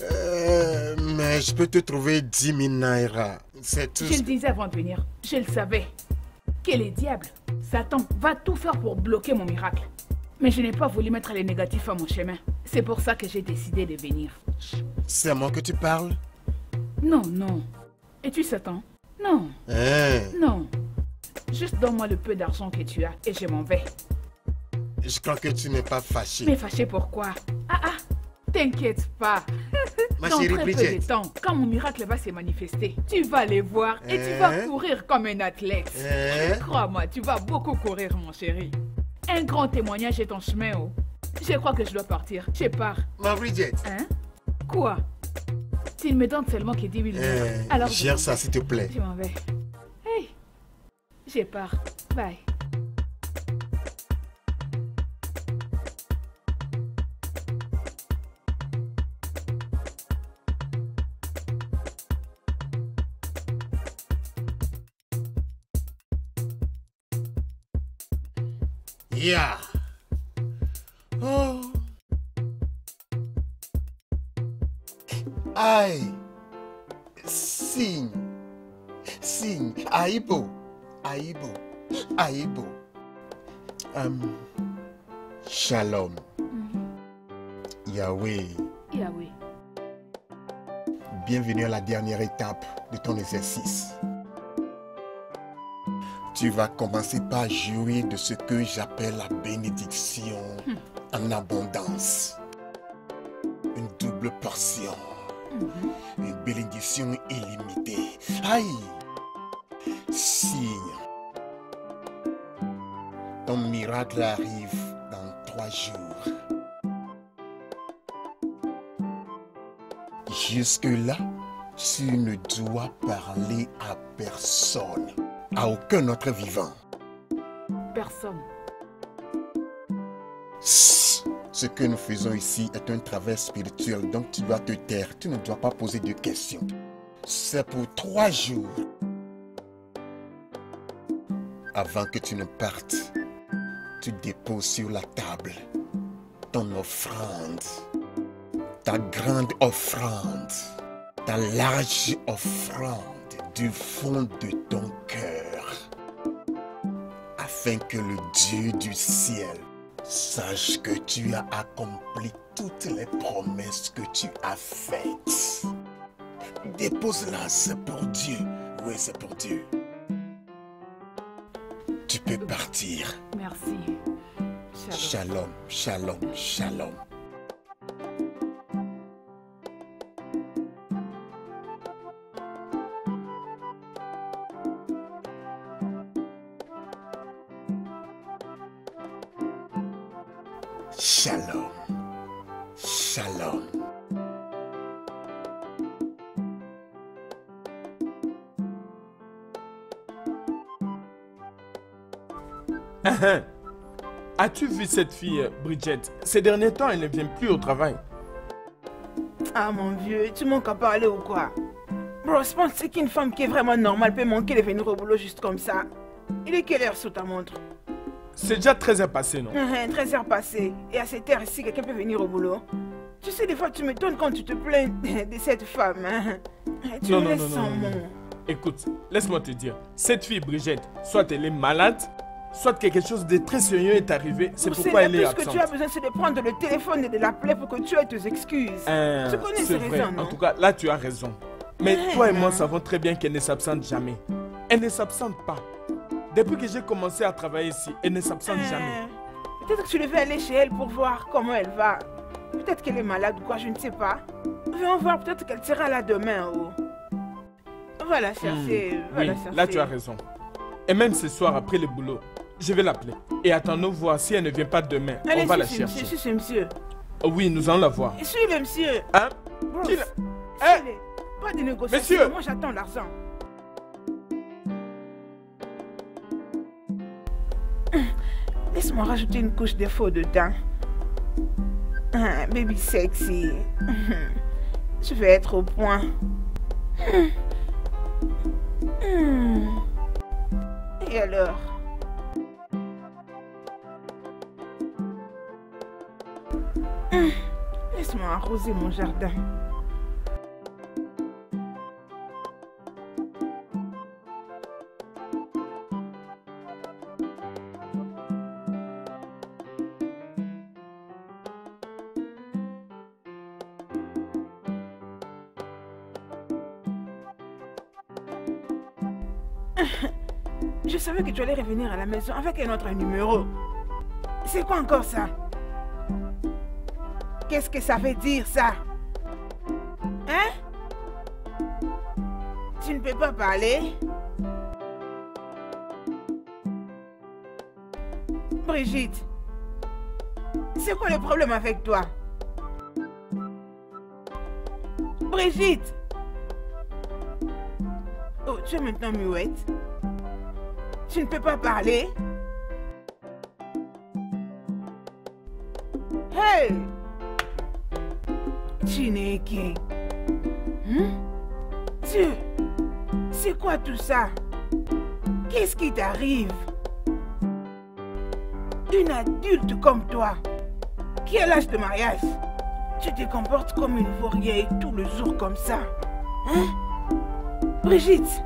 Euh, mais je peux te trouver 10 000 naira. C'est tout. Je le disais avant de venir. Je le savais. Que les diables, Satan va tout faire pour bloquer mon miracle. Mais je n'ai pas voulu mettre les négatifs à mon chemin. C'est pour ça que j'ai décidé de venir. C'est à moi que tu parles? Non, non. Et tu Satan Non, Hein? non. Juste donne-moi le peu d'argent que tu as et je m'en vais. Je crois que tu n'es pas fâché. Mais fâché pourquoi Ah ah T'inquiète pas. Ma Dans chérie très peu Bridget. de temps, quand mon miracle va se manifester, tu vas les voir et tu vas Hein? courir comme un athlète. Hein? Crois-moi, tu vas beaucoup courir, mon chéri. Un grand témoignage est en chemin, oh. Je crois que je dois partir. Je pars. Ma Bridget. Hein? Quoi? Tu ne me donnes seulement que 10 000 hein, euros. Alors, gère ça, s'il te plaît. Je m'en vais. Hey Je pars. Bye. Yeah. Oh. Aïe. Signe. Signe. Aïbo. Aïbo. Aïbo. Hum. Shalom. Yahweh. Yahweh. Bienvenue à la dernière étape de ton exercice. Tu vas commencer par jouir de ce que j'appelle la bénédiction en abondance. Une double portion. Une bénédiction illimitée. Aïe! Signe. Ton miracle arrive dans trois jours. Jusque-là, tu ne dois parler à personne, à aucun autre vivant. Personne. Ce que nous faisons ici est un travail spirituel, donc tu dois te taire, tu ne dois pas poser de questions. C'est pour trois jours. Avant que tu ne partes, tu déposes sur la table ton offrande, ta grande offrande, ta large offrande du fond de ton cœur, afin que le Dieu du ciel sache que tu as accompli toutes les promesses que tu as faites. Dépose-la, c'est pour Dieu. Oui, c'est pour Dieu. Tu peux partir. Merci. Shalom, shalom, shalom. Shalom. Shalom. (laughs) As-tu vu cette fille, Bridget? Ces derniers temps, elle ne vient plus au travail. Ah mon vieux, tu manques à parler ou quoi? Bro, je pense qu'une femme qui est vraiment normale peut manquer de venir au boulot juste comme ça. Il est quelle heure sous ta montre? C'est déjà 13 heures passé, non? 13 heures passées. Et à cette heure-ci, quelqu'un peut venir au boulot Tu sais, des fois, tu m'étonnes quand tu te plains de cette femme. hein. Tu Non, me non, laisses non, sans non. Écoute, laisse-moi te dire. Cette fille, Bridget, soit elle est malade, soit quelque chose de très sérieux est arrivé. C'est Pour pourquoi elle est tout ce que absente. tu as besoin, c'est de prendre le téléphone et de l'appeler pour que tu aies tes excuses. Euh, tu connais ces vrai. raisons, non En tout cas, là, tu as raison. Mais Ouais, toi et moi savons très bien qu'elle ne s'absente jamais. Elle ne s'absente pas. Depuis que j'ai commencé à travailler ici, elle ne s'absente jamais. Euh, Peut-être que tu devais aller chez elle pour voir comment elle va. Peut-être qu'elle est malade ou quoi, je ne sais pas. Viens voir, peut-être qu'elle sera là demain. Oh. Va la chercher. va Hmm. Oui, la chercher. là tu as raison. Et même ce soir, après le boulot, je vais l'appeler. Et attendons voir si elle ne vient pas demain. Allez, on va suis la chercher. monsieur, suis monsieur. Oh oui, nous allons la voir. Suis le monsieur. Hein? Bros, Qui l'a- suis-le. Pas de négociation. Monsieur. Moi, j'attends l'argent. (coughs) Laisse-moi rajouter une couche de faux dedans. Baby sexy. (coughs) Je vais être au point. (coughs) Et alors? Laisse-moi arroser mon jardin. Que tu allais revenir à la maison avec un autre numéro. C'est quoi encore ça? Qu'est-ce que ça veut dire ça? Hein? Tu ne peux pas parler? Brigitte, c'est quoi le problème avec toi? Brigitte! Oh, tu es maintenant muette Tu ne peux pas parler. Hey! Chineke Hmm? Dieu C'est quoi tout ça? Qu'est-ce qui t'arrive? Une adulte comme toi. Qui a l'âge de mariage? Tu te comportes comme une vaurier tout le jour comme ça. Hein? Brigitte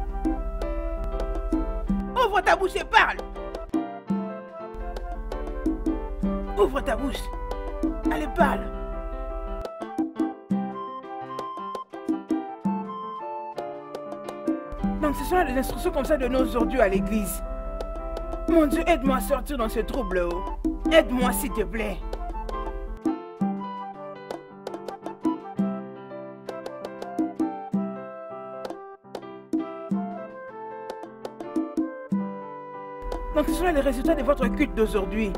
Ouvre ta bouche et parle Ouvre ta bouche Allez, parle Donc ce sont des instructions comme ça de nos aujourd'hui à l'église. Mon Dieu, aide-moi à sortir dans ce trouble. Aide-moi s'il te plaît. Ce sont les résultats de votre culte d'aujourd'hui.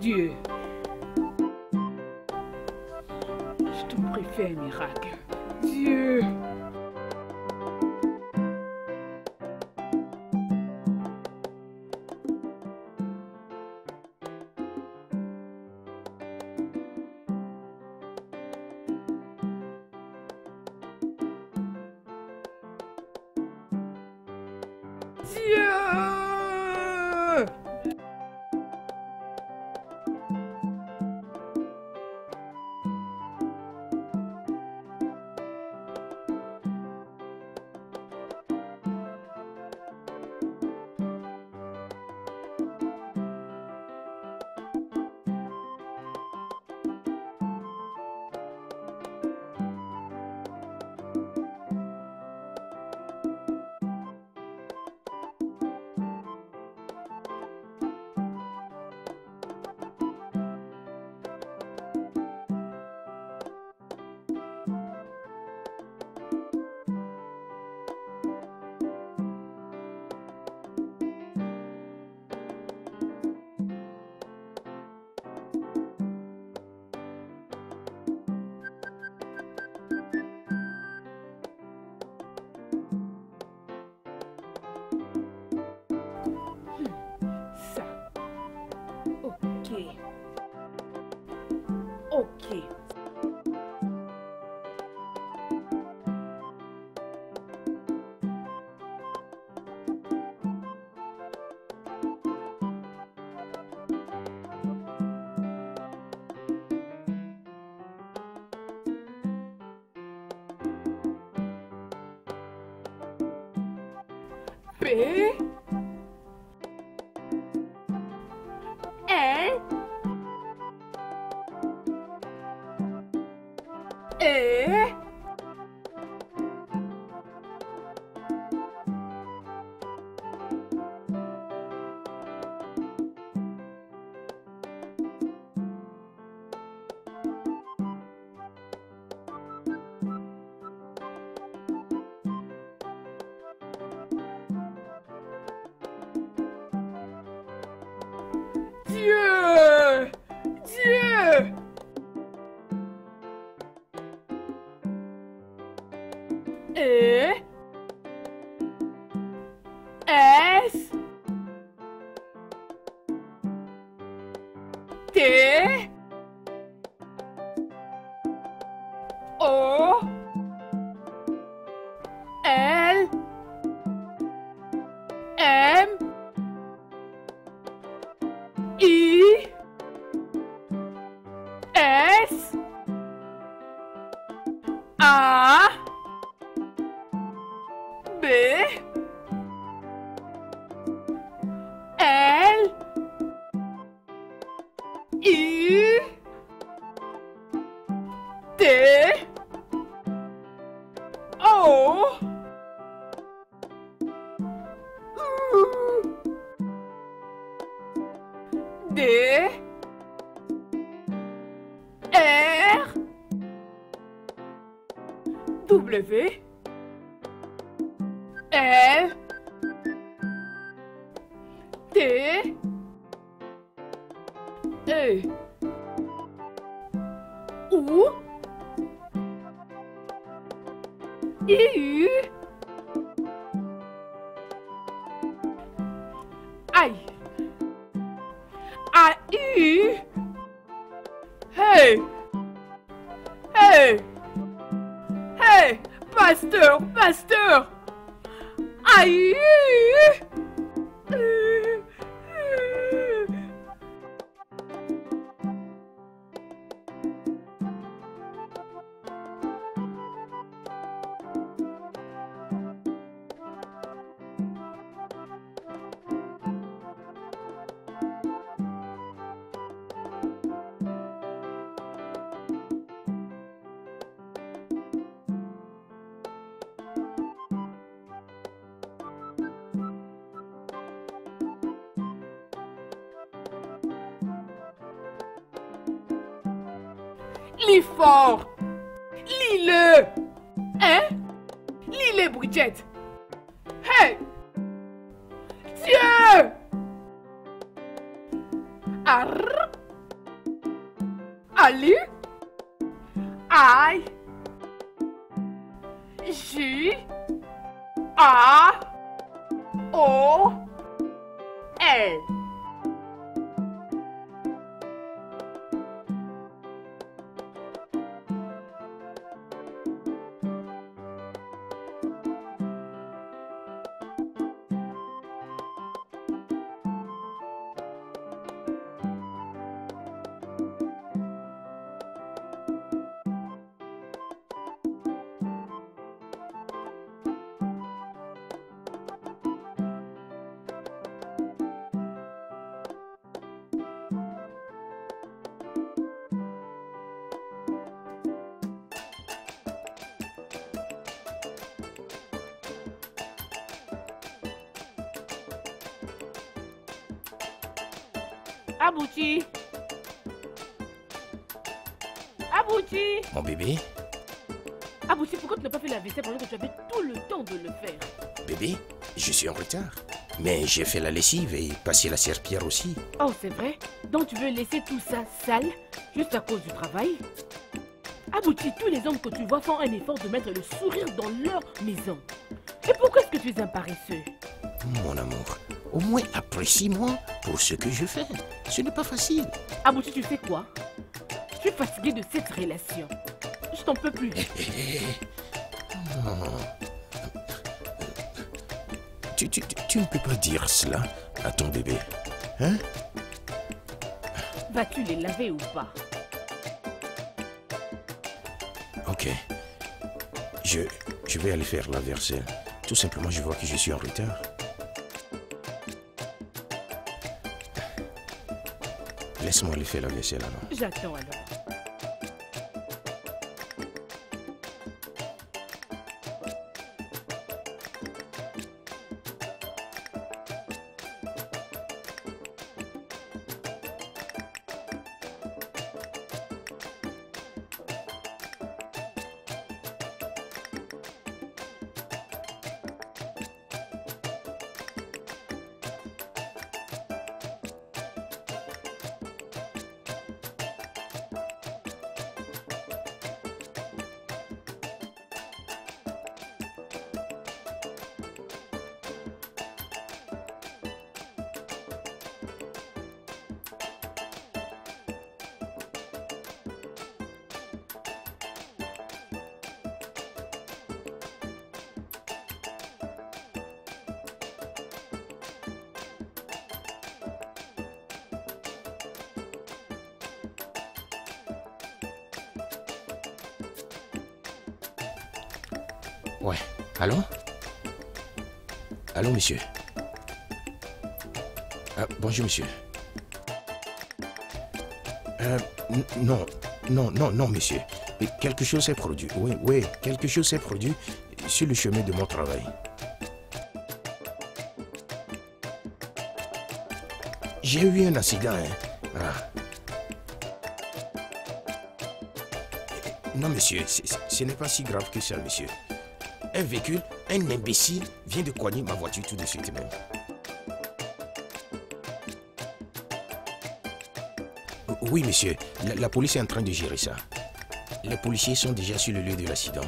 Dieu. Je t'en prie, fais un miracle. Dieu. Le faire Bébé, je suis en retard. Mais j'ai fait la lessive et passé la serpillère aussi. Oh, c'est vrai Donc tu veux laisser tout ça sale juste à cause du travail? Abouti, tous les hommes que tu vois font un effort de mettre le sourire dans leur maison. Et pourquoi est-ce que tu es un paresseux? Mon amour, au moins apprécie-moi pour ce que je fais. Ce n'est pas facile. Abouti, tu fais quoi? Je suis fatiguée de cette relation. Je t'en peux plus. (laughs) tu- tu- tu ne peux pas dire cela à ton bébé. Hein? Vas-tu les laver ou pas? Ok. Je, je vais aller faire la vaisselle. Tout simplement, je vois que je suis en retard. Laisse-moi aller faire la vaisselle alors. J'attends alors. Ah, monsieur. Euh, non, non, non, non, monsieur. Mais Quelque chose s'est produit. Oui, oui, quelque chose s'est produit sur le chemin de mon travail. J'ai eu un accident, hein. Voilà. Non, monsieur, ce n'est pas si grave que ça, monsieur. Un véhicule, un imbécile vient de coigner ma voiture tout de suite même. Oui, monsieur, la, police est en train de gérer ça. Les policiers sont déjà sur le lieu de l'accident.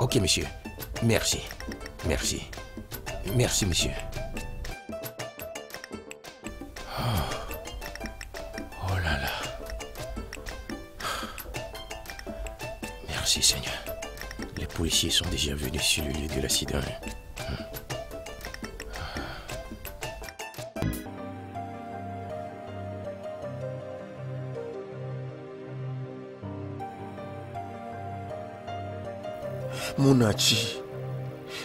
Ok, monsieur. Merci. Merci. Merci, monsieur. Oh, Oh là là. Merci Seigneur. Les policiers sont déjà venus sur le lieu de l'accident. Mon Hachi,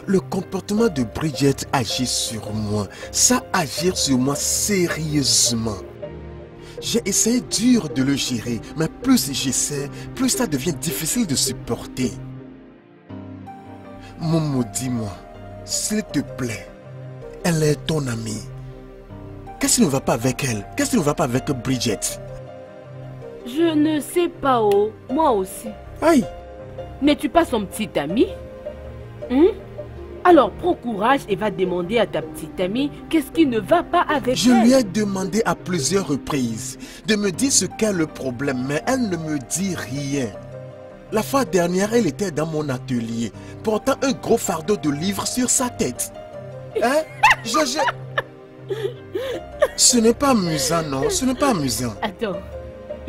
le comportement de Bridget agit sur moi. Ça agit sur moi sérieusement. J'ai essayé dur de le gérer, mais plus j'essaie, plus ça devient difficile de supporter. Momo, dis-moi, s'il te plaît, elle est ton amie. Qu'est-ce qui ne va pas avec elle? Qu'est-ce qui ne va pas avec Bridget? Je ne sais pas, oh. Moi aussi. Aïe N'es-tu pas son petit ami? Hein? Alors prends courage et va demander à ta petite amie qu'est-ce qui ne va pas avec Je elle. lui ai demandé à plusieurs reprises de me dire ce qu'est le problème, mais elle ne me dit rien. La fois dernière, elle était dans mon atelier, portant un gros fardeau de livres sur sa tête. Hein? Je, je- (laughs) Ce n'est pas amusant, non, ce n'est pas amusant. Attends,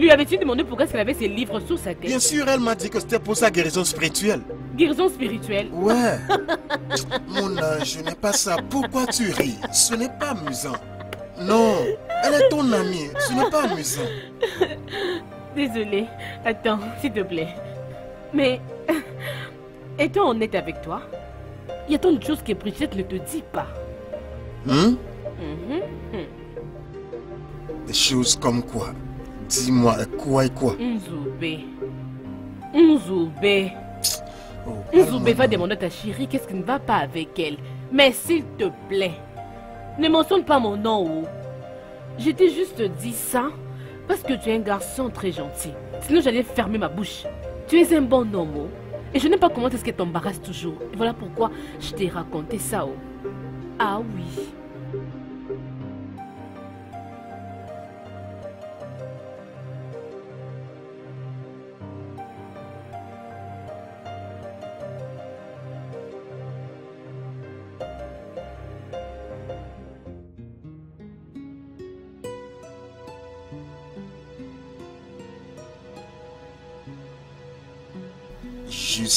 lui avais-tu demandé pourquoi qu'elle avait ses livres sous sa tête? Bien sûr, elle m'a dit que c'était pour sa guérison spirituelle. Guérison spirituelle? Ouais. (laughs) Mon ange, ce n'est pas ça. Pourquoi tu ris? Ce n'est pas amusant. Non, elle est ton amie. Ce n'est pas amusant. (laughs) Désolée. Attends, s'il te plaît. Mais, (laughs) étant honnête avec toi, il y a tant de choses que Brigitte ne te dit pas? Hein Mhm. Des choses comme quoi? Dis-moi, quoi et quoi? Nzoubé. Nzoubé. Oh, Nzoubé va demander à ta chérie qu'est-ce qui ne va pas avec elle. Mais s'il te plaît, ne mentionne pas mon nom. Oh. Je t'ai juste dit ça parce que tu es un garçon très gentil. Sinon, j'allais fermer ma bouche. Tu es un bon homme. oh. Et je n'aime pas comment est-ce que t'embarrasses toujours. Et voilà pourquoi je t'ai raconté ça. Oh. Ah oui.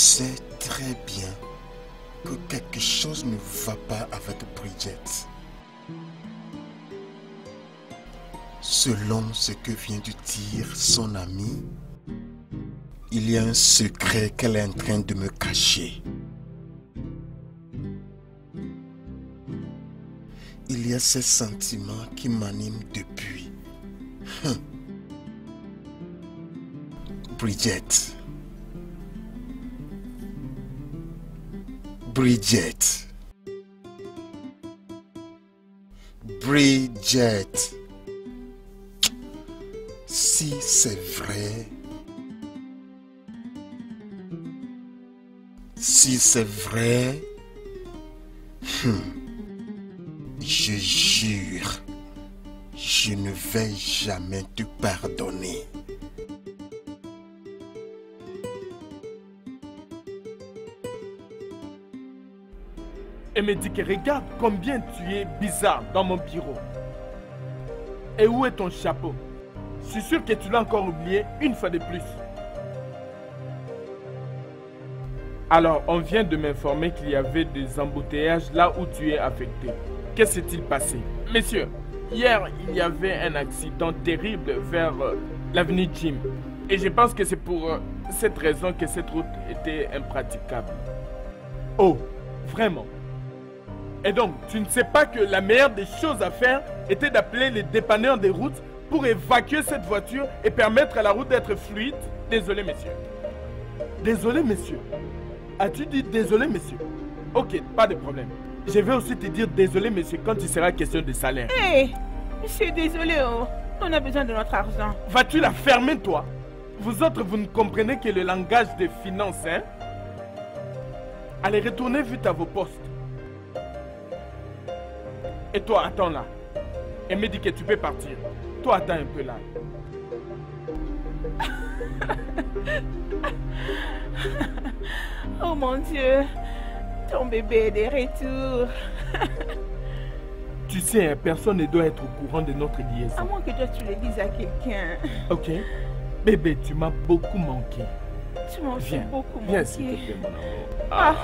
Sais très bien que quelque chose ne va pas avec Bridget. Selon ce que vient de dire son ami, il y a un secret qu'elle est en train de me cacher. Il y a ces sentiments qui m'animent depuis. Hum. Bridget. Bridget. Bridget. Si c'est vrai. Si c'est vrai. hum, je jure. Je ne vais jamais te pardonner. Et me dit que regarde combien tu es bizarre dans mon bureau. Et où est ton chapeau? Je suis sûr que tu l'as encore oublié une fois de plus. Alors, on vient de m'informer qu'il y avait des embouteillages là où tu es affecté. Que s'est-il passé? Messieurs, hier, il y avait un accident terrible vers euh, l'avenue Jim. Et je pense que c'est pour euh, cette raison que cette route était impraticable. Oh, vraiment? Et donc, tu ne sais pas que la meilleure des choses à faire était d'appeler les dépanneurs des routes pour évacuer cette voiture et permettre à la route d'être fluide Désolé, messieurs. Désolé, monsieur. As-tu dit désolé, monsieur Ok, pas de problème. Je vais aussi te dire désolé, monsieur, quand il sera question de salaire. Hé, monsieur, désolé, oh. on a besoin de notre argent. Vas-tu la fermer, toi? Vous autres, vous ne comprenez que le langage des finances, hein? Allez, retournez vite à vos postes. Et toi, attends là. Et me dit que tu peux partir. Toi, attends un peu là. (laughs) Oh mon Dieu, ton bébé est de retour. (laughs) Tu sais, hein, personne ne doit être au courant de notre À liaison. moins que toi tu le dises à quelqu'un. Ok Bébé, tu m'as beaucoup manqué. Tu m'en fais beaucoup Viens, s'il te manquer. plaît, mon amour. Ah.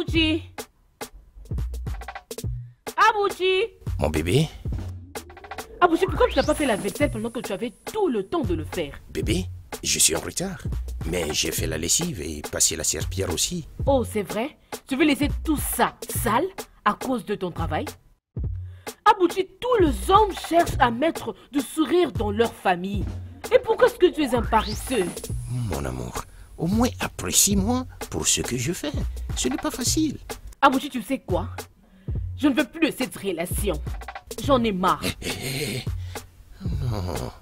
Abouchi Abouchi Mon bébé? Abouchi, pourquoi tu n'as pas fait la vaisselle pendant que tu avais tout le temps de le faire? Bébé, je suis en retard. Mais j'ai fait la lessive et passé la serpillère aussi. Oh, c'est vrai? Tu veux laisser tout ça sale à cause de ton travail? Abouchi, tous les hommes cherchent à mettre du sourire dans leur famille. Et pourquoi est-ce que tu es un paresseux? Mon amour, au moins apprécie-moi pour ce que je fais. Ce n'est pas facile. Abouchi, tu sais quoi? Je ne veux plus de cette relation. J'en ai marre. Non.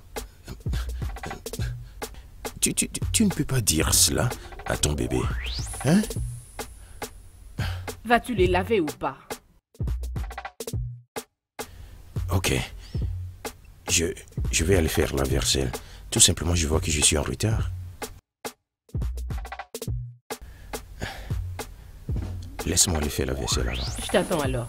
Tu, tu- tu- tu ne peux pas dire cela à ton bébé. Hein? Vas-tu les laver ou pas? Ok. Je, je vais aller faire la vaisselle. Tout simplement, je vois que je suis en retard. Laisse-moi aller faire la vaisselle alors. Je t'attends alors.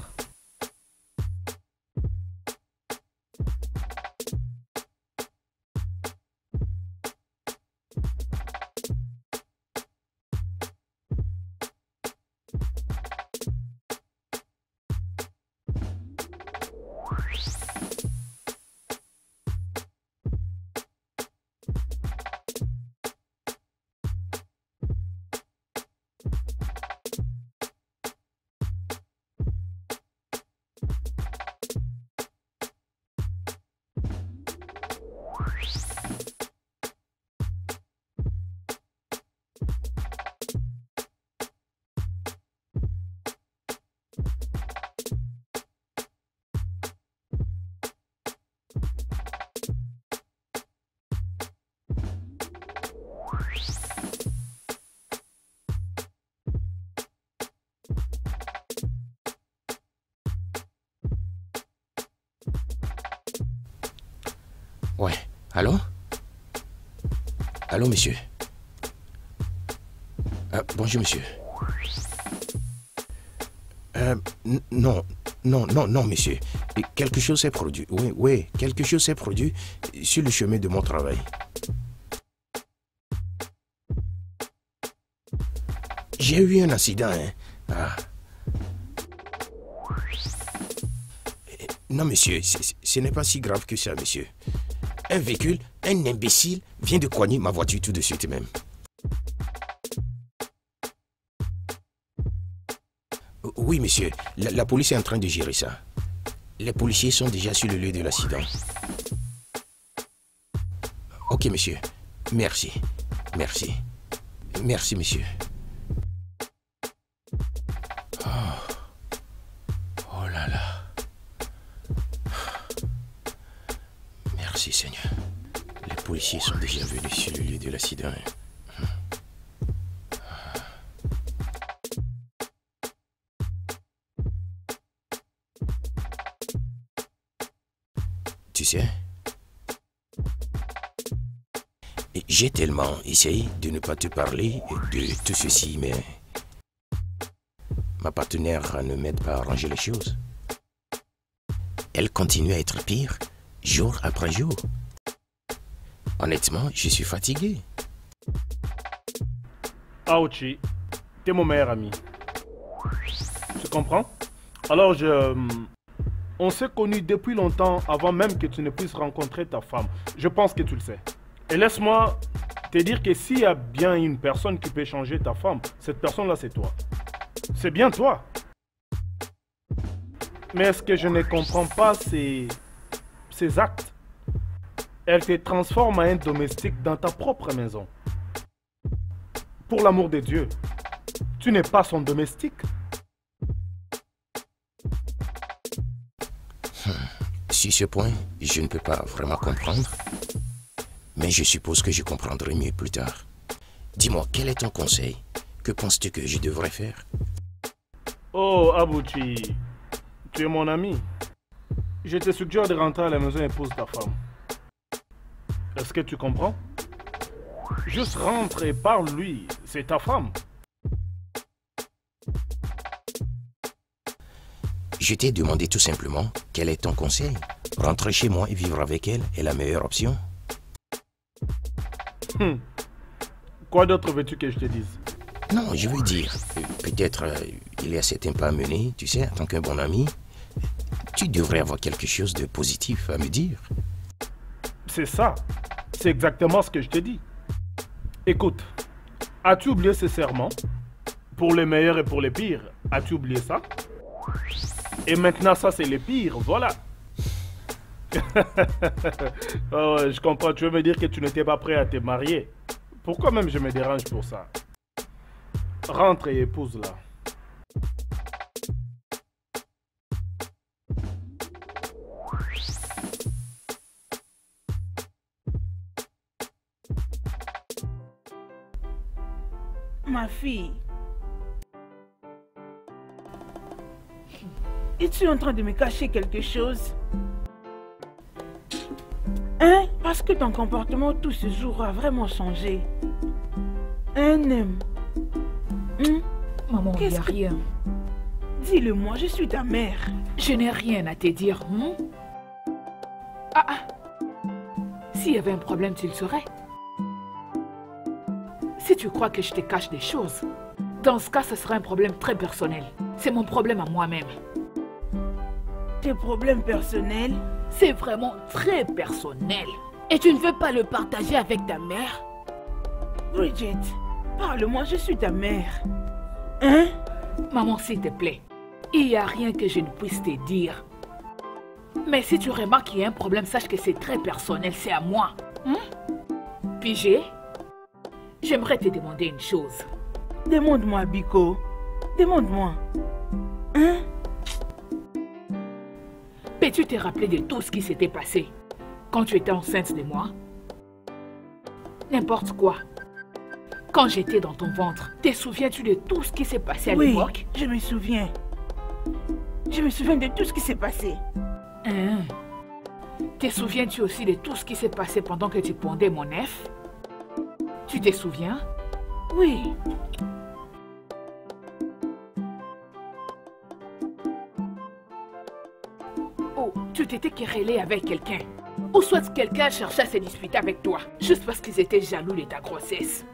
Monsieur. Euh, non, non, non, non, monsieur. Quelque chose s'est produit. Oui, oui, quelque chose s'est produit sur le chemin de mon travail. J'ai eu un accident, hein. Ah. Non, monsieur, ce n'est pas si grave que ça, monsieur. Un véhicule, un imbécile, vient de coigner ma voiture tout de suite même. Oui, monsieur, la, police est en train de gérer ça. Les policiers sont déjà sur le lieu de l'accident. Ok, monsieur. Merci. Merci. Merci, monsieur. Oh, oh là là. Merci, Seigneur. Les policiers sont déjà venus sur le lieu de l'accident. J'ai tellement essayé de ne pas te parler de tout ceci, mais ma partenaire ne m'aide pas à arranger les choses. Elle continue à être pire jour après jour. Honnêtement, je suis fatigué. Aochi, t'es mon meilleur ami. Tu comprends? Alors je... On s'est connus depuis longtemps avant même que tu ne puisses rencontrer ta femme. Je pense que tu le sais. Et laisse-moi te dire que s'il y a bien une personne qui peut changer ta femme, cette personne-là c'est toi. C'est bien toi. Mais ce que je ne comprends pas, c'est ses actes? Elle te transforme en un domestique dans ta propre maison. Pour l'amour de Dieu, tu n'es pas son domestique. Sur ce point, je ne peux pas vraiment comprendre. Mais je suppose que je comprendrai mieux plus tard. Dis-moi, quel est ton conseil? Que penses-tu que je devrais faire? Oh, Abouchi, tu es mon ami. Je te suggère de rentrer à la maison et épouse ta femme. Est-ce que tu comprends? Juste rentre et parle-lui. C'est ta femme. Je t'ai demandé tout simplement quel est ton conseil? Rentrer chez moi et vivre avec elle est la meilleure option. Hum. Quoi d'autre veux-tu que je te dise? Non, je veux dire, peut-être euh, il y a certains pas à mener, tu sais, en tant qu'un bon ami. Tu devrais avoir quelque chose de positif à me dire. C'est ça. C'est exactement ce que je te dis. Écoute, as-tu oublié ce serment? Pour les meilleurs et pour les pires, as-tu oublié ça? Et maintenant, ça, c'est les pires, voilà. (laughs) oh, je comprends, tu veux me dire que tu n'étais pas prêt à te marier? Pourquoi même je me dérange pour ça? Rentre et épouse-la. Ma fille. Es-tu en train de me cacher quelque chose? Hein? Parce que ton comportement tout ce jour a vraiment changé. Un homme. Hein? Maman, il n'y a que- rien. Dis-le-moi, je suis ta mère. Je n'ai rien à te dire. hein? Ah ah. S'il y avait un problème, tu le saurais. Si tu crois que je te cache des choses, dans ce cas, ce serait un problème très personnel. C'est mon problème à moi-même. Tes problèmes personnels C'est vraiment très personnel. Et tu ne veux pas le partager avec ta mère? Bridget, parle-moi, je suis ta mère. Hein? Maman, s'il te plaît, il n'y a rien que je ne puisse te dire. Mais si tu remarques qu'il y a un problème, sache que c'est très personnel, c'est à moi. Hein? Pigé, j'aimerais te demander une chose. Demande-moi, Biko. Demande-moi. Hein? Peux-tu te rappeler de tout ce qui s'était passé quand tu étais enceinte de moi? N'importe quoi. Quand j'étais dans ton ventre, te souviens-tu de tout ce qui s'est passé à Oui, l'époque? je me souviens. Je me souviens de tout ce qui s'est passé. Hein? Te souviens-tu aussi de tout ce qui s'est passé pendant que tu pondais mon œuf? Tu te souviens? Oui. T'étais querellé avec quelqu'un. Ou soit quelqu'un cherchait à se disputer avec toi, juste parce qu'ils étaient jaloux de ta grossesse.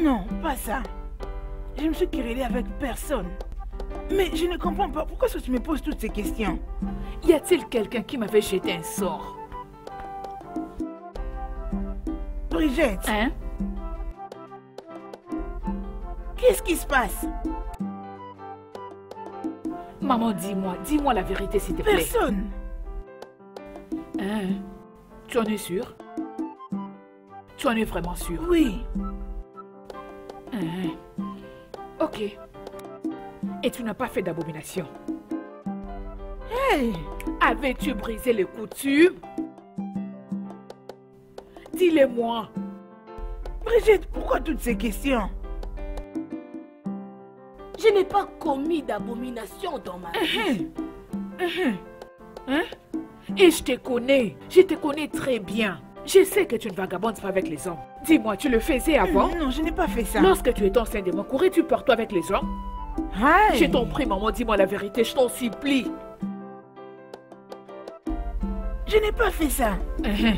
Non, pas ça. Je me suis querellée avec personne. Mais je ne comprends pas pourquoi tu me poses toutes ces questions? Y a-t-il quelqu'un qui m'avait jeté un sort? Brigitte, Hein? Qu'est-ce qui se passe? Maman, dis-moi, dis-moi la vérité s'il te plaît. Personne. Hein? Tu en es sûr? Tu en es vraiment sûr? Oui. Hein Ok. Et tu n'as pas fait d'abomination? Hey, Avais-tu brisé les coutumes? Dis-le-moi. Brigitte, pourquoi toutes ces questions? Je n'ai pas commis d'abomination dans ma vie. Hein Et je te connais. Je te connais très bien. Je sais que tu ne vagabondes pas avec les hommes. Dis-moi, tu le faisais avant? Non, je n'ai pas fait ça. Lorsque tu étais enceinte de moi, courais-tu partout avec les hommes? Hey. Je t'en prie, maman, dis-moi la vérité, je t'en supplie. Je n'ai pas fait ça. Hein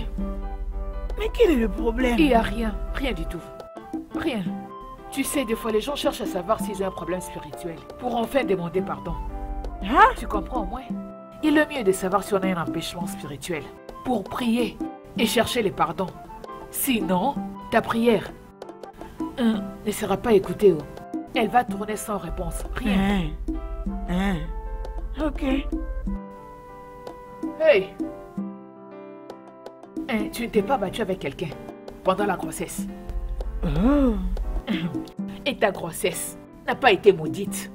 Mais quel est le problème? Il n'y a rien, rien du tout. Rien. Tu sais, des fois, les gens cherchent à savoir s'ils ont un problème spirituel pour enfin demander pardon. Hein? Tu comprends, moi Il est mieux de savoir si on a un empêchement spirituel pour prier et chercher les pardons. Sinon, ta prière hein, ne sera pas écoutée. oh. Elle va tourner sans réponse. Rien. Hein? Hein? Ok. Hey Hein, Tu ne t'es pas battu avec quelqu'un pendant la grossesse. Oh. (coughs) Et ta grossesse n'a pas été maudite.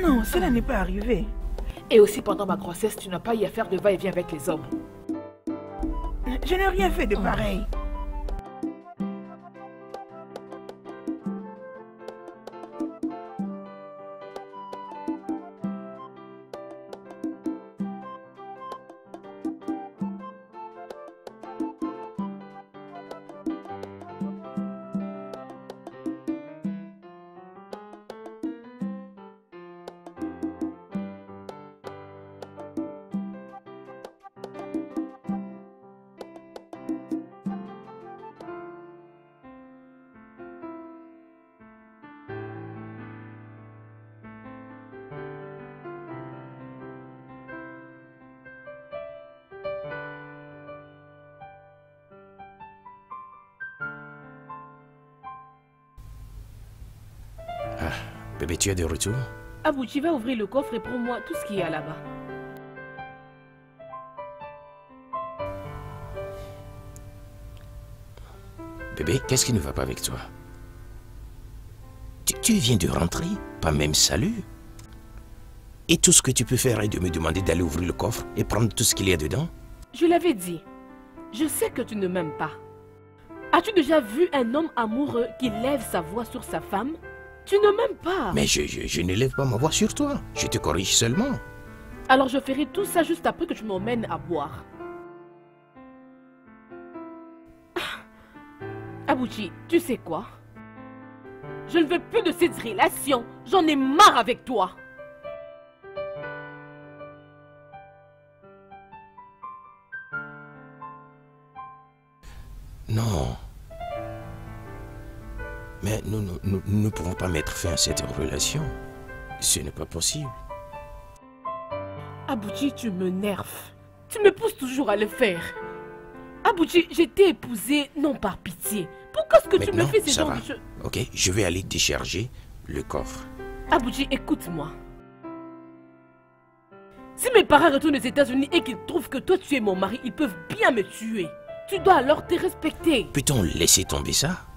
Non, cela n'est pas arrivé. Et aussi pendant ma grossesse, tu n'as pas eu à faire de va-et-vient avec les hommes. Je n'ai rien fait de pareil. Tu es de retour? Abouchi va ouvrir le coffre et prends-moi tout ce qu'il y a là-bas. Bébé, qu'est-ce qui ne va pas avec toi? Tu, tu viens de rentrer, pas même salut. Et tout ce que tu peux faire est de me demander d'aller ouvrir le coffre et prendre tout ce qu'il y a dedans? Je l'avais dit. Je sais que tu ne m'aimes pas. As-tu déjà vu un homme amoureux qui lève sa voix sur sa femme? Tu ne m'aimes pas. Mais je, je, je ne lève pas ma voix sur toi. Je te corrige seulement. Alors je ferai tout ça juste après que tu m'emmènes à boire. Ah. Abouchi, tu sais quoi? Je ne veux plus de cette relation. J'en ai marre avec toi. Non. Mais nous, nous, nous, nous ne pouvons pas mettre fin à cette relation. Ce n'est pas possible. Abouchi, tu me nerves. Tu me pousses toujours à le faire. Abouchi, je t'ai épousé non par pitié. Pourquoi est-ce que tu me fais ces genres de choses Ok, je vais aller décharger le coffre. Abouchi, écoute-moi. Si mes parents retournent aux États-Unis et qu'ils trouvent que toi tu es mon mari, ils peuvent bien me tuer. Tu dois alors te respecter. Peut-on laisser tomber ça?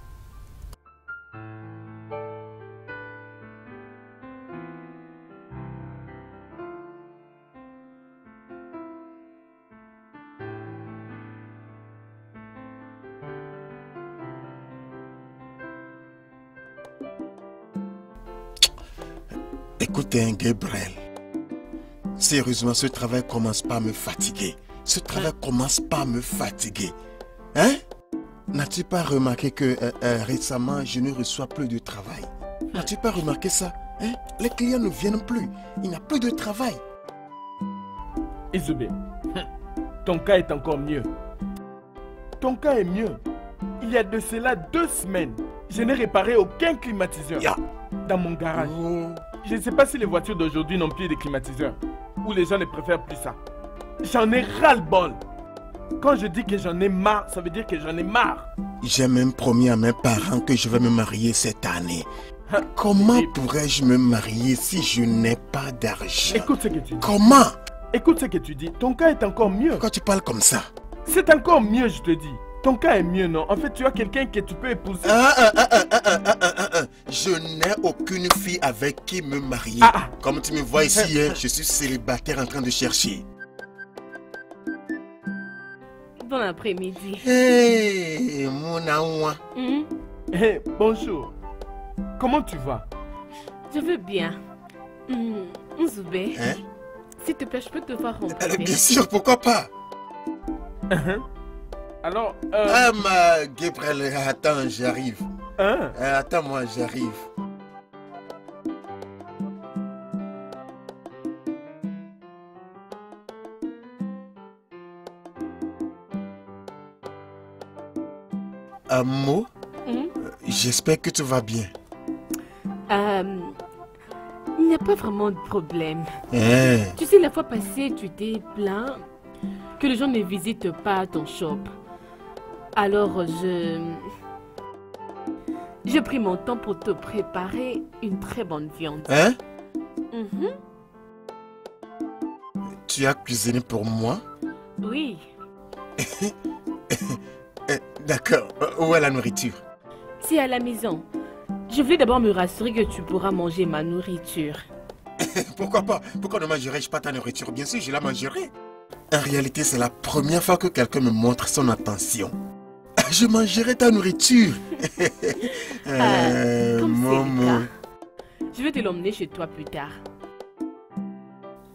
Hein, Gabriel. Sérieusement, ce travail commence pas à me fatiguer. Ce travail commence pas à me fatiguer. Hein? N'as-tu pas remarqué que euh, euh, récemment, je ne reçois plus de travail? N'as-tu pas remarqué ça? Hein? Les clients ne viennent plus. Il n'y a plus de travail. Isubé, (laughs) ton cas est encore mieux. Ton cas est mieux. Il y a de cela deux semaines, je n'ai réparé aucun climatiseur Ya. dans mon garage. Oh. Je ne sais pas si les voitures d'aujourd'hui n'ont plus de climatiseurs ou les gens ne préfèrent plus ça. J'en ai ras-le-bol. Quand je dis que j'en ai marre, ça veut dire que j'en ai marre. J'ai même promis à mes parents que je vais me marier cette année. Comment pourrais-je me marier si je n'ai pas d'argent? Écoute ce que tu dis. Comment? Écoute ce que tu dis. Ton cas est encore mieux. Pourquoi tu parles comme ça C'est encore mieux, je te dis. Ton cas est mieux, non? En fait, tu as quelqu'un que tu peux épouser. Ah ah ah, ah, ah, ah, je n'ai aucune fille avec qui me marier. Comme tu me vois ici, hein, (laughs) je suis célibataire en train de chercher. Bon après-midi. Hey, mon amour. Mm hey, bonjour. Comment tu vas? Je veux bien. Mmh, hein? s'il te plaît, je peux te voir euh, rencontrer. Bien sûr, pourquoi pas? Uh -huh. Alors, euh, Ah, ma Gabriel, attends, j'arrive. hein? Euh, Attends-moi, j'arrive. Un mot Hmm, J'espère que tu vas bien. euh, il n'y a pas vraiment de problème. Hein? Tu sais, la fois passée, tu t'es plaint que les gens ne visitent pas ton shop. Alors, je... J'ai pris mon temps pour te préparer une très bonne viande. Hein? Mhm, Tu as cuisiné pour moi? Oui. (laughs) Eh, D'accord. Euh, Où est la nourriture? C'est à la maison. Je voulais d'abord me rassurer que tu pourras manger ma nourriture. (laughs) Pourquoi pas? Pourquoi ne mangerais-je pas ta nourriture? Bien sûr, je la mangerai. En réalité, c'est la première fois que quelqu'un me montre son attention. Je mangerai ta nourriture. (laughs) Euh, comme le cas. Je vais te l'emmener chez toi plus tard.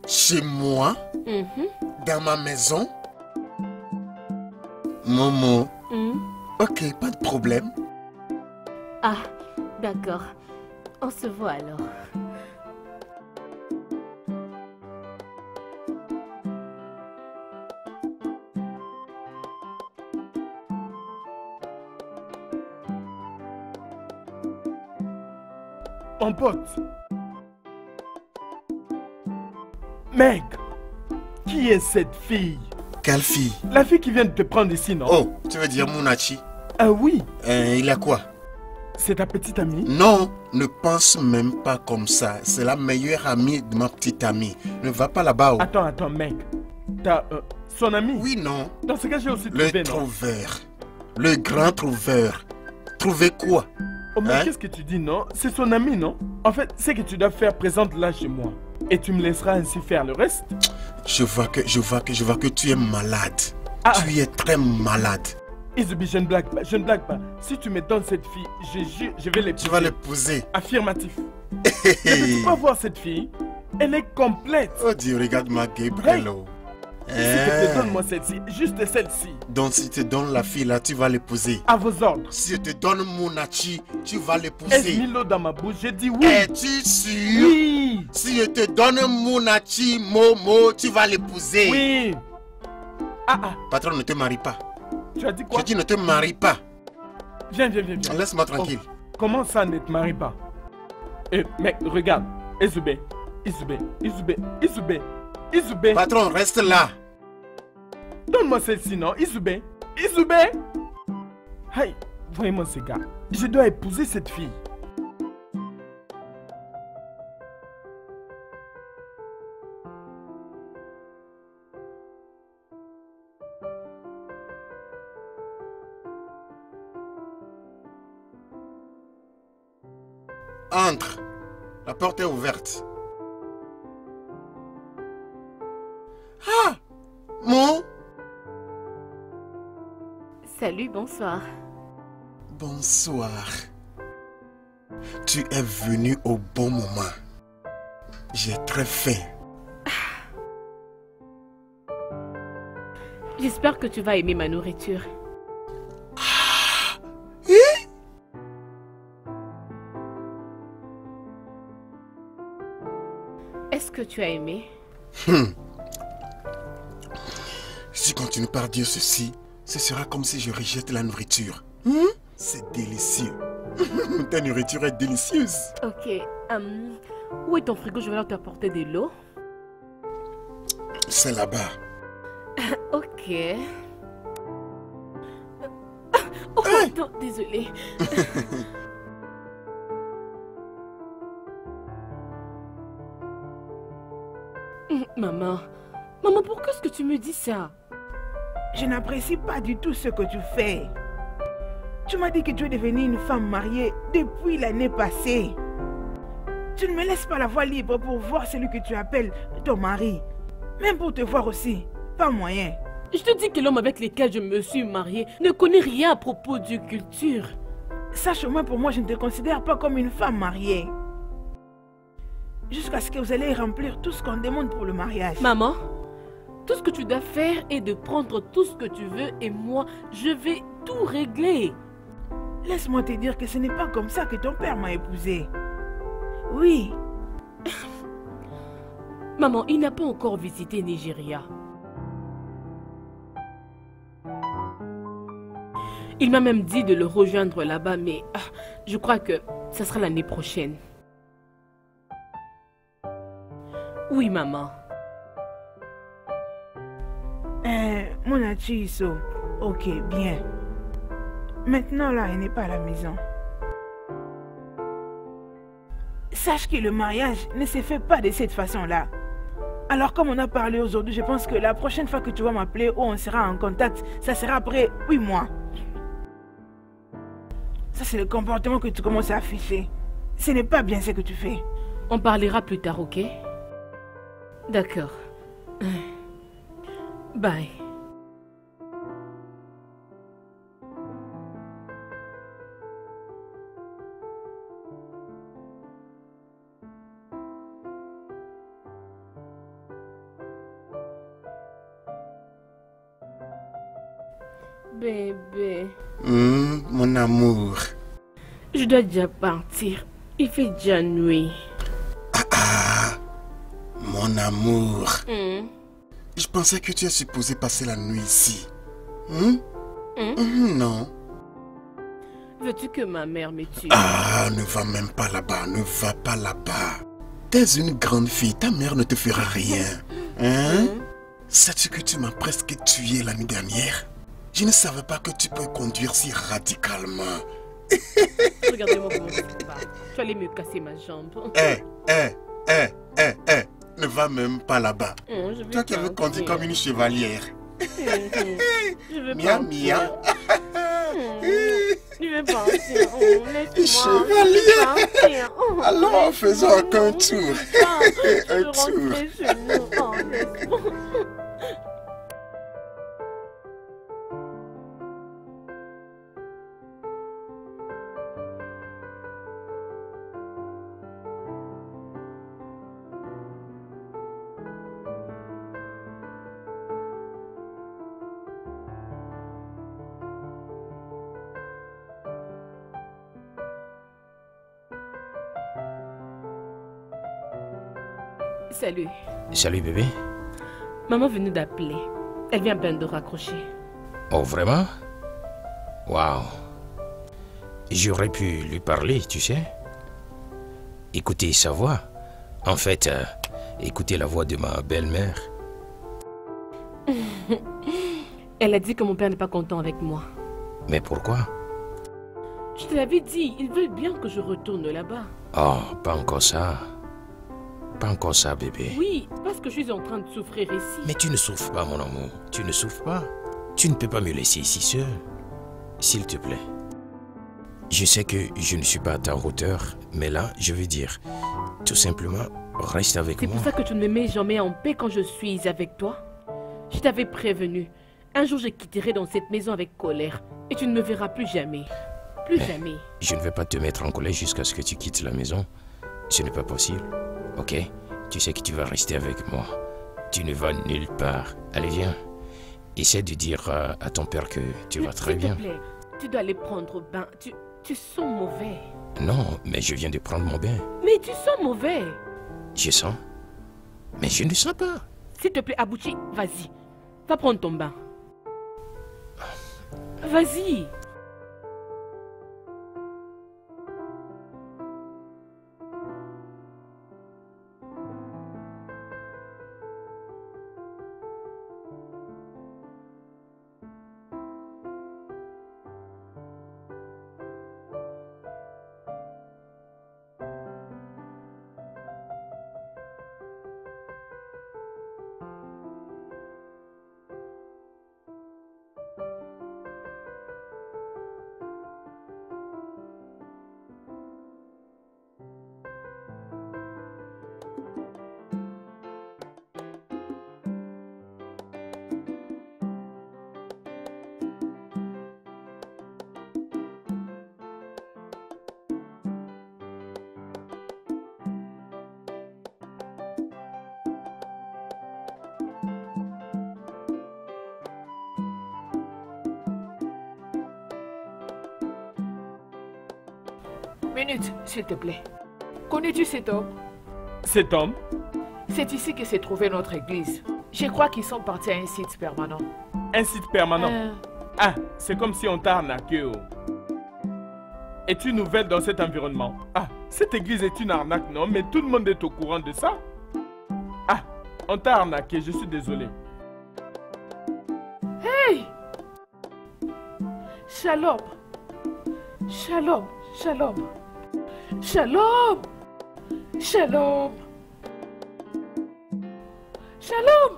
Chez moi? Mhm, Dans ma maison? Momo. mhm. Ok, pas de problème. Ah, d'accord. On se voit alors. Pote. Mec, qui est cette fille? Quelle fille? La fille qui vient de te prendre ici, non? Oh, tu veux dire Munachi Ah oui, Euh, Il a quoi? C'est ta petite amie? Non, ne pense même pas comme ça. C'est la meilleure amie de ma petite amie. Ne va pas là-bas. oh. Attends, attends, mec. T'as euh, son ami? Oui, non. Dans ce cas, j'ai aussi Le trouvé, non? trouveur. Le grand trouveur. Trouver quoi? Oh, mais Hein? qu'est-ce que tu dis, non? C'est son ami, non? En fait, c'est que tu dois faire présente là chez moi. Et tu me laisseras ainsi faire le reste? Je vois que, je vois que, je vois que tu es malade. Ah. Tu es très malade. Izubi, je ne blague pas, je ne blague pas. Si tu me donnes cette fille, je jure, je vais l'épouser. Tu vas l'épouser. Affirmatif. (laughs) Mais peux-tu pas voir cette fille Elle est complète. Oh Dieu, regarde-moi Gabriel. Oh. S'il te plaît, Hein? donne-moi celle-ci, juste celle-ci. Donc si tu donnes la fille là, tu vas l'épouser. À vos ordres. Si je te donne Monachi, tu vas Est-ce l'épouser. Milo dans ma bouche? J'ai dit oui. Es-tu sûr? Oui. Si je te donne Monachi Momo, tu vas l'épouser. Oui. Ah ah, Patron, ne te marie pas. tu as dit quoi? Je dis ne te marie pas. Viens, viens, viens, viens. Laisse-moi tranquille. Oh, comment ça ne te marie pas? Eh, mec, regarde. Izube, Izube, Izube, Izube, Izube. Patron, reste là. Donne-moi celle-ci, non? Izube, Izube. Hey, voyez-moi ce gars. Je dois épouser cette fille. Entre. La porte est ouverte. Ah Mon Salut, bonsoir. Bonsoir. Tu es venu au bon moment. J'ai très faim. J'espère que tu vas aimer ma nourriture. Est-ce que tu as aimé? Si tu continues par dire ceci, ce sera comme si je rejette la nourriture. Hmm? C'est délicieux. (laughs) Ta nourriture est délicieuse. Ok. hum, où est ton frigo? Je vais leur t'apporter de l'eau. C'est là-bas. (laughs) Ok. (laughs) Oh, attends, désolée. Hum, Maman, maman, pourquoi est-ce que tu me dis ça? Je n'apprécie pas du tout ce que tu fais. Tu m'as dit que tu es devenue une femme mariée depuis l'année passée. Tu ne me laisses pas la voie libre pour voir celui que tu appelles ton mari. Même pour te voir aussi. Pas moyen. Je te dis que l'homme avec lequel je me suis mariée ne connaît rien à propos de culture. Sache moins pour moi, je ne te considère pas comme une femme mariée. Jusqu'à ce que vous allez remplir tout ce qu'on demande pour le mariage. Maman, tout ce que tu dois faire est de prendre tout ce que tu veux et moi, je vais tout régler. Laisse-moi te dire que ce n'est pas comme ça que ton père m'a épousée. Oui, (coughs) Maman, il n'a pas encore visité Nigeria. Il m'a même dit de le rejoindre là-bas, mais ah, je crois que ça sera l'année prochaine. Oui, maman. Euh, mon Achiso. Ok, bien. Maintenant, là, elle n'est pas à la maison. Sache que le mariage ne se fait pas de cette façon-là. Alors, comme on a parlé aujourd'hui, je pense que la prochaine fois que tu vas m'appeler ou on sera en contact, ça sera après huit mois. Ça, c'est le comportement que tu commences à afficher. Ce n'est pas bien ce que tu fais. On parlera plus tard, ok? D'accord. Bye. Bébé, Hmm, mon amour. je dois déjà partir. Il fait déjà nuit. Mon amour. Hmm. Je pensais que tu es supposé passer la nuit ici. Hmm? Hmm? Hmm, Non. Veux-tu que ma mère me tue? Ah, ne va même pas là-bas, ne va pas là-bas. T'es une grande fille, ta mère ne te fera rien. Hein? Sais-tu que tu m'as presque tué l'année dernière? Je ne savais pas que tu peux conduire si radicalement. Regardez-moi comment se bat. Tu allais me casser ma jambe. Hé, hé, hé, hé, hé. Ne va même pas là-bas. Oh, Toi qui veux conduire comme une chevalière. Mia, (laughs) mia. Je vais. (laughs) Oh. Chevalier. Je partir. Oh, (laughs) Alors, faisons encore un tour. Un veux tour. Salut. Salut bébé. Maman venait d'appeler. Elle vient à peine de raccrocher. Oh, vraiment? Waouh. J'aurais pu lui parler, tu sais. Écouter sa voix. En fait, euh, écouter la voix de ma belle-mère. (laughs) Elle a dit que mon père n'est pas content avec moi. Mais pourquoi? Je te l'avais dit, ils veulent bien que je retourne là-bas. Oh, pas encore ça. Pas encore ça, bébé. Oui, parce que je suis en train de souffrir ici. Mais tu ne souffres pas, mon amour. Tu ne souffres pas. Tu ne peux pas me laisser ici seul. S'il te plaît. Je sais que je ne suis pas à ta hauteur, mais là, je veux dire, tout simplement, reste avec C'est moi. pour ça que tu ne me mets jamais en paix quand je suis avec toi. Je t'avais prévenu. Un jour, je quitterai dans cette maison avec colère. Et tu ne me verras plus jamais. Plus Mais- jamais. Je ne vais pas te mettre en colère jusqu'à ce que tu quittes la maison. Ce n'est pas possible. Ok Tu sais que tu vas rester avec moi. Tu ne vas nulle part. Allez, viens. Essaie de dire euh, à ton père que tu vas très S'il bien. te plaît, tu dois aller prendre bain. Tu, tu sens mauvais. Non, mais je viens de prendre mon bain. Mais tu sens mauvais. Je sens. Mais je ne sens pas. S'il te plaît, Abouchi, vas-y. Va prendre ton bain. Vas-y. S'il te plaît. Connais-tu cet homme? Cet homme? C'est ici que s'est trouvée notre église. Je crois qu'ils sont partis à un site permanent. Un site permanent? Euh, Ah, c'est comme si on t'a arnaqué. oh. Es-tu nouvelle dans cet environnement? Ah, cette église est une arnaque, non? Mais tout le monde est au courant de ça Ah, on t'a arnaqué, je suis désolé. Shalom. Shalom. Shalom. Shalom. Shalom. Shalom.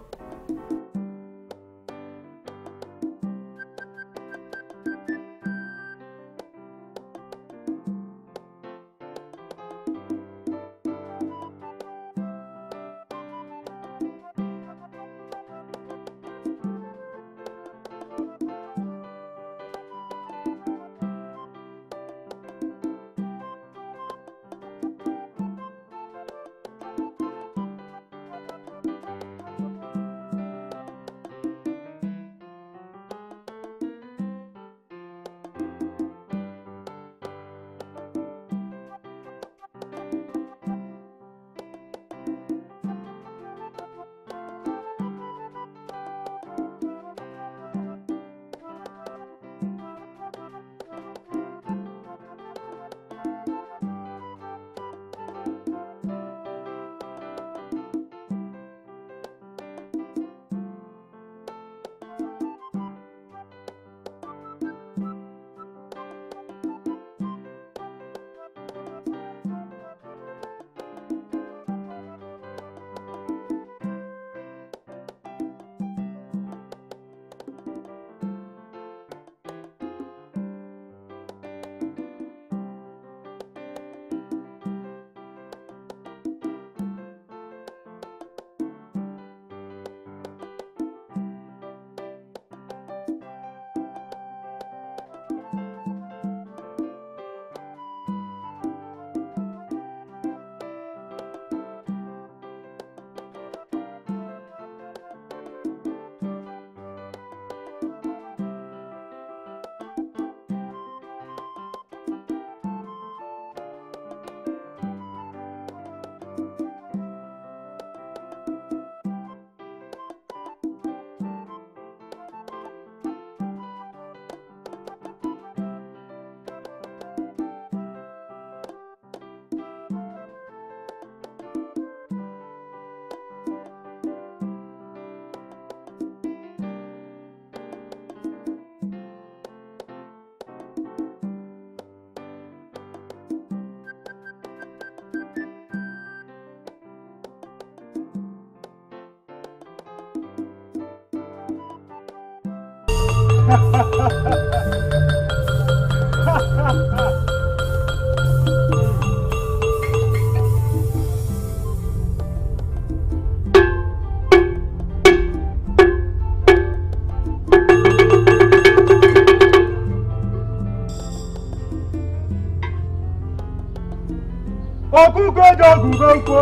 Ọkụkọ eji ọgwụ ube nkwọ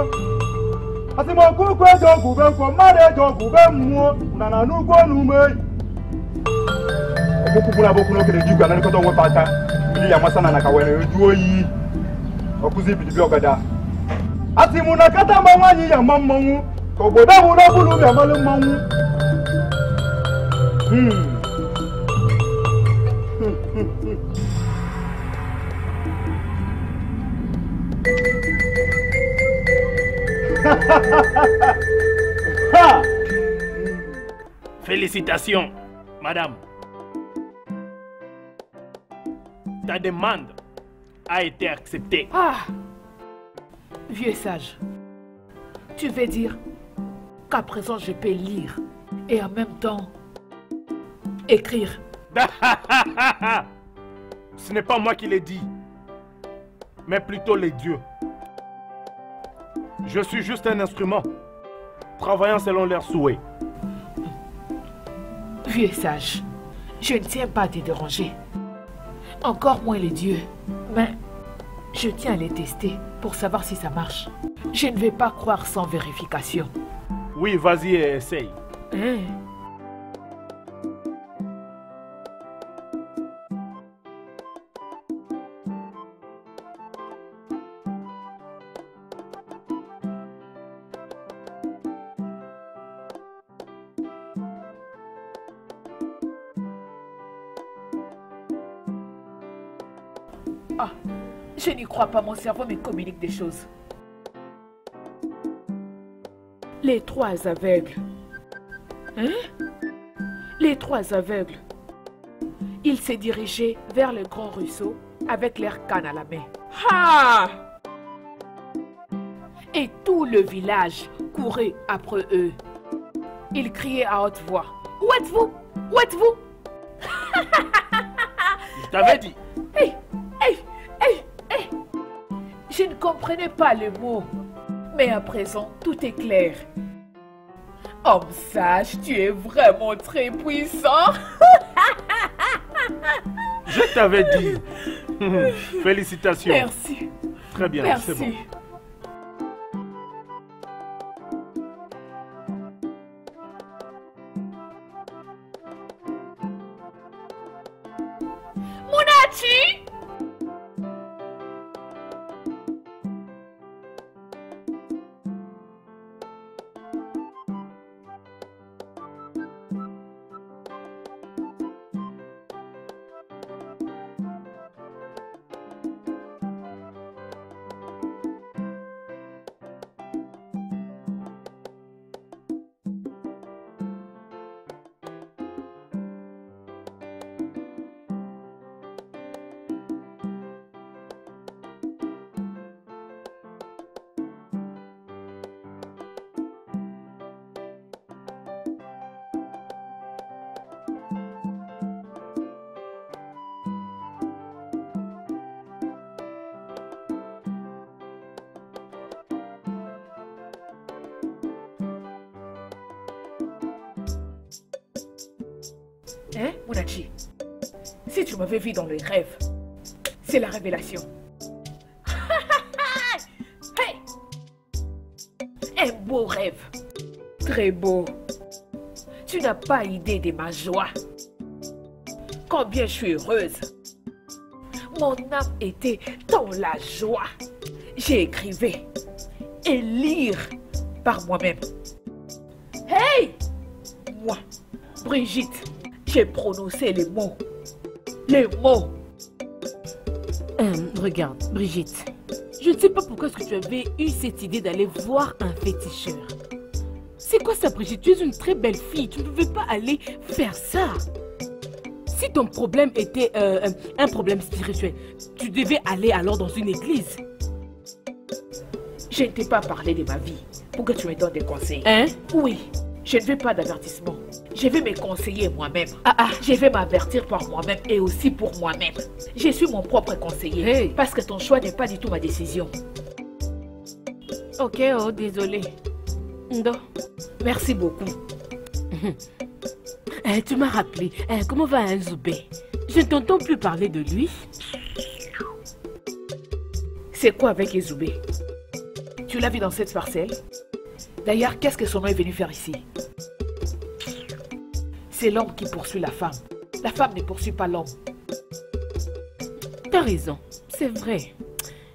asị m ọkụkọ eji ọgwụ ube nkwọ mmadụ eji ọgwụ ube mmụọ na na n'ugwu na ume eyi bokukuna bokuna okene ju gana nikɔtɔ ŋwe pata mili ya masana na kawɛnɛ ojuo yi ɔkuzi bidibi ɔgada ati mu kata mmanwu ya ma mmanwu kɔgboda mu bulu ya mali mmanwu hmm. Félicitations demande a été acceptée. Ah Vieux sage, tu veux dire qu'à présent je peux lire et en même temps écrire? (laughs) Ce n'est pas moi qui l'ai dit, mais plutôt les dieux. Je suis juste un instrument, travaillant selon leurs souhaits. Vieux sage, je ne tiens pas à te déranger. Encore moins les dieux. Mais je tiens à les tester pour savoir si ça marche. Je ne vais pas croire sans vérification. Oui, vas-y et essaye. Hein? Crois pas, mon cerveau me communique des choses. Les trois aveugles. Hein? Les trois aveugles. Ils s'est dirigé vers le grand ruisseau avec leur canne à la main. Ha Et tout le village courait après eux. Ils criaient à haute voix. Où êtes-vous? Où êtes-vous? (laughs) Je t'avais dit. Hey, hey. Je ne comprenais pas le mot. Mais à présent, tout est clair. Homme sage, tu es vraiment très puissant. Je t'avais dit. (laughs) Félicitations. Merci. Très bien, Merci. c'est bon. Vu dans le rêve, c'est la révélation. (laughs) hey Un beau rêve. Très beau. Tu n'as pas idée de ma joie. Combien je suis heureuse. Mon âme était dans la joie. J'ai écrivé et lire par moi-même. Hey Moi, Brigitte, j'ai prononcé les mots. Les mots. Euh, regarde, Brigitte. Je ne sais pas pourquoi est-ce que tu avais eu cette idée d'aller voir un féticheur. C'est quoi ça, Brigitte? Tu es une très belle fille. Tu ne pouvais pas aller faire ça. Si ton problème était euh, un- un problème spirituel, tu devais aller alors dans une église. Je ne t'ai pas parlé de ma vie pour que tu me donnes des conseils? Hein? Oui, Je ne veux pas d'avertissement. Je vais me conseiller moi-même. Ah ah. Je vais m'avertir par moi-même et aussi pour moi-même. Je suis mon propre conseiller. Hey. Parce que ton choix n'est pas du tout ma décision. Ok, oh, désolé. Ndo. Merci beaucoup. (laughs) Eh, tu m'as rappelé. Eh, comment va Nzoubé Je ne t'entends plus parler de lui. C'est quoi avec Ezoubé Tu l'as vu dans cette parcelle? D'ailleurs, qu'est-ce que son nom est venu faire ici? C'est l'homme qui poursuit la femme. La femme ne poursuit pas l'homme. T'as raison, c'est vrai.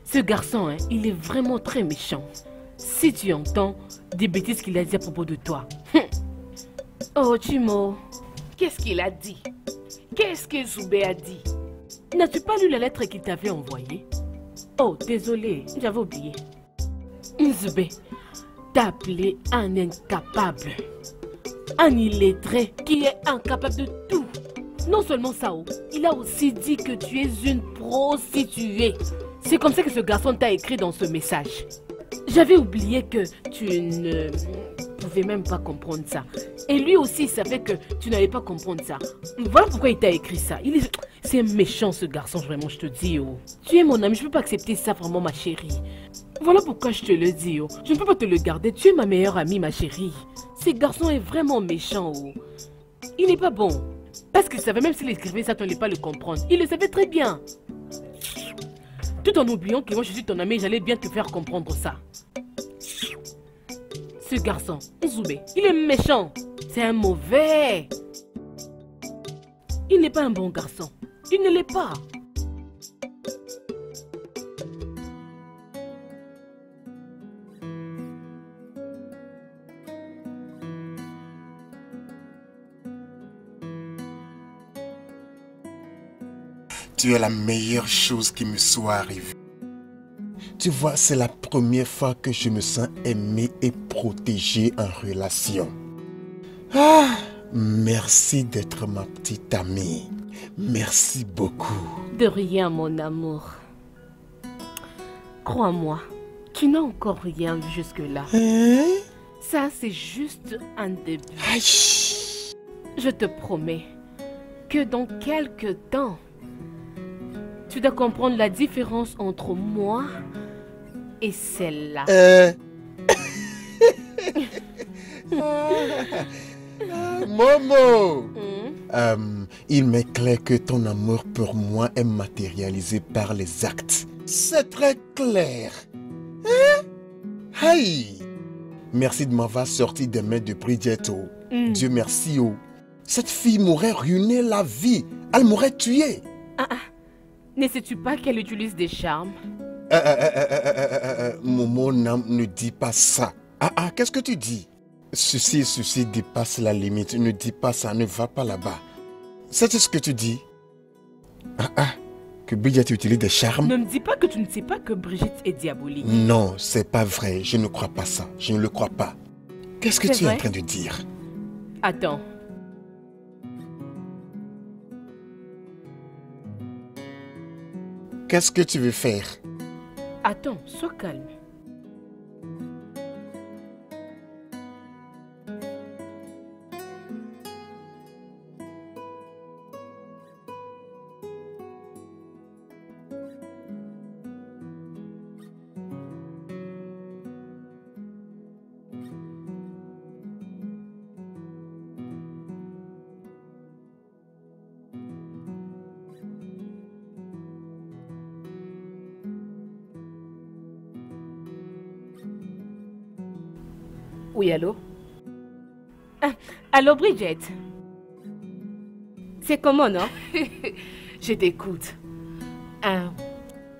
Ce garçon, hein, il est vraiment très méchant. Si tu entends des bêtises qu'il a dit à propos de toi. (laughs) Oh, Chimo, Qu'est-ce qu'il a dit? Qu'est-ce que Zoubé a dit? N'as-tu pas lu la lettre qu'il t'avait envoyée? Oh, désolé, j'avais oublié. Nzube t'a appelé un incapable. Un illettré qui est incapable de tout. Non seulement ça, oh, il a aussi dit que tu es une prostituée. C'est comme ça que ce garçon t'a écrit dans ce message. J'avais oublié que tu ne pouvais même pas comprendre ça. Et lui aussi savait que tu n'allais pas comprendre ça. Voilà pourquoi il t'a écrit ça. Il est... C'est méchant ce garçon, vraiment, je te dis. Oh. Tu es mon ami, je ne peux pas accepter ça vraiment, ma chérie. Voilà pourquoi je te le dis. Oh. Je ne peux pas te le garder. Tu es ma meilleure amie, ma chérie. Ce garçon est vraiment méchant. Oh. Il n'est pas bon. Parce qu'il savait même s'il écrivait ça, tu n'allais pas le comprendre. Il le savait très bien. Tout en oubliant que moi je suis ton ami, j'allais bien te faire comprendre ça. Ce garçon, Nzoubé, il est méchant. C'est un mauvais. Il n'est pas un bon garçon. Il ne l'est pas. Tu es la meilleure chose qui me soit arrivée. Tu vois, c'est la première fois que je me sens aimé et protégé en relation. Ah, merci d'être ma petite amie. Merci beaucoup. De rien, mon amour. Crois-moi, tu n'as encore rien vu jusque-là. Hein? Ça, c'est juste un début. Aïe. Je te promets que dans quelques temps, tu dois comprendre la différence entre moi et celle-là. Euh. (laughs) Momo Hmm? Euh, Il m'est clair que ton amour pour moi est matérialisé par les actes. C'est très clair. Hein? Aïe Merci de m'avoir sorti des mains de Bridgetto. Hmm. Dieu merci, oh. Cette fille m'aurait ruiné la vie. Elle m'aurait tué. Ah, ah. Ne sais-tu pas qu'elle utilise des charmes? Euh, euh, euh, Momo, non, ne dis pas ça. Ah, ah, qu'est-ce que tu dis? Ceci, ceci dépasse la limite. Ne dis pas ça, ne va pas là-bas. C'est ce que tu dis? Ah, ah, que Bridget utilise des charmes? Ne me dis pas que tu ne sais pas que Brigitte est diabolique. Non, c'est pas vrai. Je ne crois pas ça. Je ne le crois pas. Qu'est-ce que tu es en train de dire? Attends. Qu'est-ce que tu veux faire? Attends, sois calme. Oui, allô? Allô, Bridget? C'est comment, non? (laughs) Je t'écoute. Hein,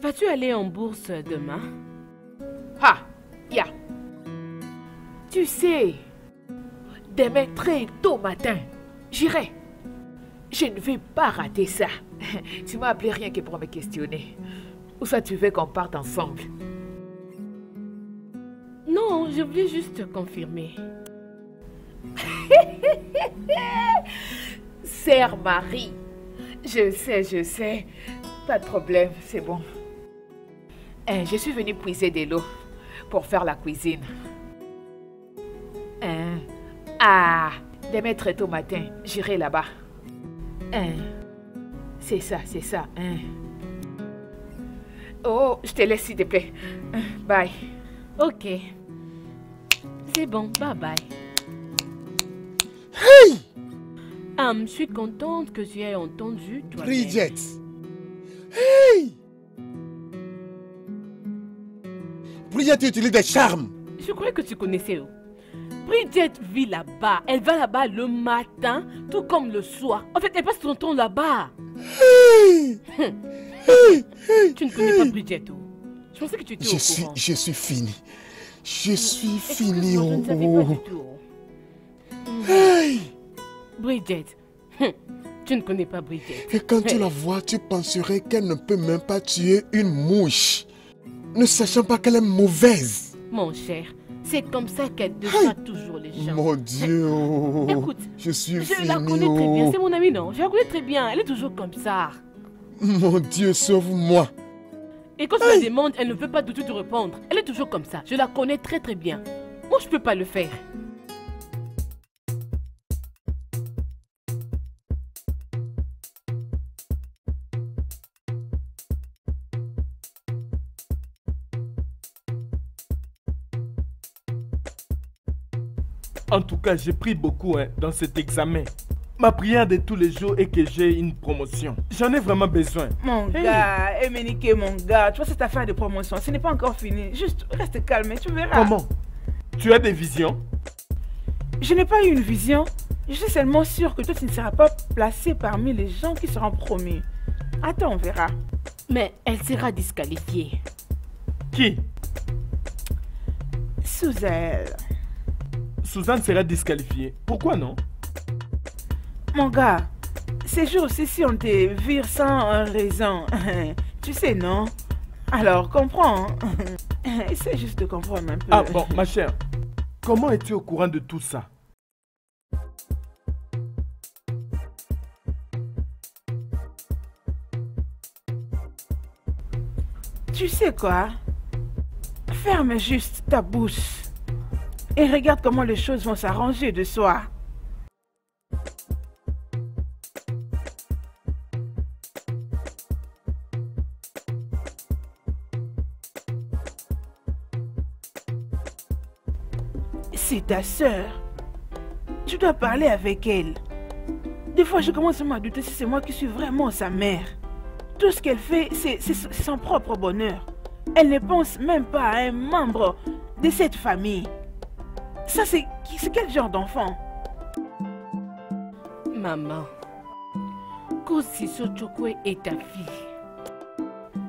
Vas-tu aller en bourse demain? Ah, ya. Tu sais, demain très tôt matin, j'irai. Je ne vais pas rater ça. (laughs) Tu m'as appelé rien que pour me questionner. Ou ça tu veux qu'on parte ensemble? Non, je voulais juste te confirmer. (laughs) Sœur Marie. Je sais, je sais. Pas de problème, c'est bon. Eh, je suis venue puiser de l'eau pour faire la cuisine. Eh, Ah, demain très tôt matin, j'irai là-bas. Hein. C'est ça, c'est ça. Hein. Oh, je te laisse s'il te plaît. Bye. Ok. C'est bon, bye bye. Hey Ah, je suis contente que tu aies entendu toi Bridget Hey Bridget utilise des charmes. Je croyais que tu connaissais. oh. Bridget vit là-bas. Elle va là-bas le matin, tout comme le soir. En fait, elle passe son temps là-bas. Hey Hey (laughs) Hey Tu ne connais pas Bridget. oh. Je pensais que tu étais Je au suis, courant. je suis fini. Je suis fini. Savais pas Oh. tout. Hey Bridget. (laughs) Tu ne connais pas Bridget. Et quand tu la vois, tu penserais qu'elle ne peut même pas tuer une mouche. Ne sachant pas qu'elle est mauvaise. Mon cher, c'est comme ça qu'elle devient toujours les gens. Mon Dieu. oh. Écoute, je suis Je fini. la connais très bien, oh. c'est mon amie, non? Je la connais très bien, elle est toujours comme ça. Mon Dieu, sauve-moi. Et quand tu la demandes, elle ne veut pas du tout te répondre. Elle est toujours comme ça. Je la connais très très bien. Moi, je peux pas le faire. En tout cas, j'ai pris beaucoup hein, dans cet examen. Ma prière de tous les jours est que j'ai une promotion. J'en ai vraiment besoin. Mon Hey. gars, Emenike, mon gars, tu vois cette affaire de promotion, ce n'est pas encore fini. Juste reste calme et tu verras. Comment? Tu as des visions? Je n'ai pas eu une vision. Je suis seulement sûre que toi, tu ne seras pas placé parmi les gens qui seront promus. Attends, on verra. Mais elle sera disqualifiée. Qui? Elle. Suzanne sera disqualifiée. Pourquoi non? Mon gars, ces jours-ci, si on te vire sans raison, (laughs) tu sais, non? Alors, comprends. hein? (laughs) Essaie juste de comprendre un peu. Ah bon, ma chère, comment es-tu au courant de tout ça? Tu sais quoi? Ferme juste ta bouche et regarde comment les choses vont s'arranger de soi. Ta sœur. Tu dois parler avec elle. Des fois, je commence à me douter si c'est moi qui suis vraiment sa mère. Tout ce qu'elle fait, c'est son propre bonheur. Elle ne pense même pas à un membre de cette famille. Ça, c'est quel genre d'enfant? Maman, Kosiso Chokwe est ta fille.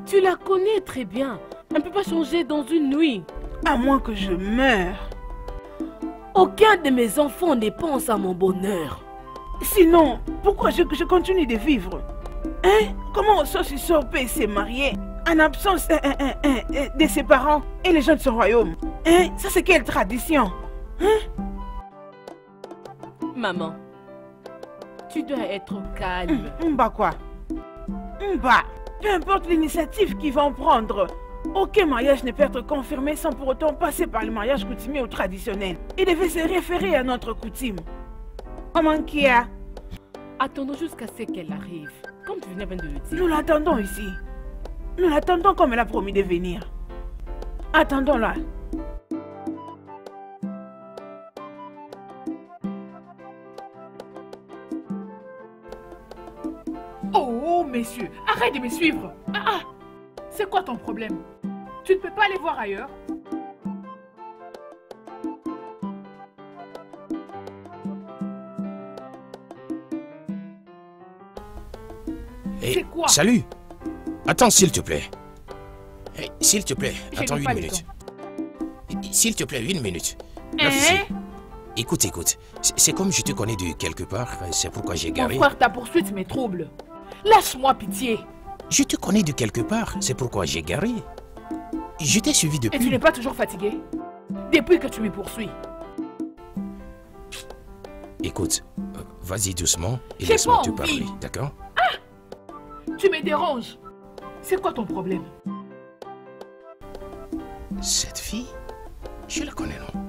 Tu la connais très bien. Elle ne peut pas changer dans une nuit. À moins que je meure. Aucun de mes enfants ne pense à mon bonheur. Sinon, pourquoi je, je continue de vivre? Hein? Comment Sosiso peut se marier en absence hein, hein, hein, hein, hein, de ses parents et les gens de son royaume? Hein? Ça, c'est quelle tradition? Maman, tu dois être calme. Mba quoi? Mba, peu importe l'initiative qu'ils vont prendre, aucun mariage ne peut être confirmé sans pour autant passer par le mariage coutumier ou traditionnel. Il devait se référer à notre coutume. Comment qu'il y a? Attendons jusqu'à ce qu'elle arrive. Comme tu venais de le dire. Nous l'attendons ici. Nous l'attendons comme elle a promis de venir. Attendons-la. Oh, messieurs, arrête de me suivre. Ah, ah. C'est quoi ton problème? Tu ne peux pas aller voir ailleurs? C'est quoi? Salut Attends, s'il te plaît. S'il te plaît, attends une minute. S'il te plaît, une minute. Hein Écoute, écoute. C'est comme je te connais de quelque part, c'est pourquoi j'ai Mon garé. frère, ta poursuite me trouble. Lâche-moi pitié. Je te connais de quelque part, c'est pourquoi j'ai garé. Je t'ai suivi Et tu depuis. n'es pas toujours fatigué? Depuis que tu me poursuis. Écoute, euh, vas-y doucement et laisse-moi te parler, d'accord? Tu me déranges. C'est quoi ton problème? Cette fille Je la connais, non?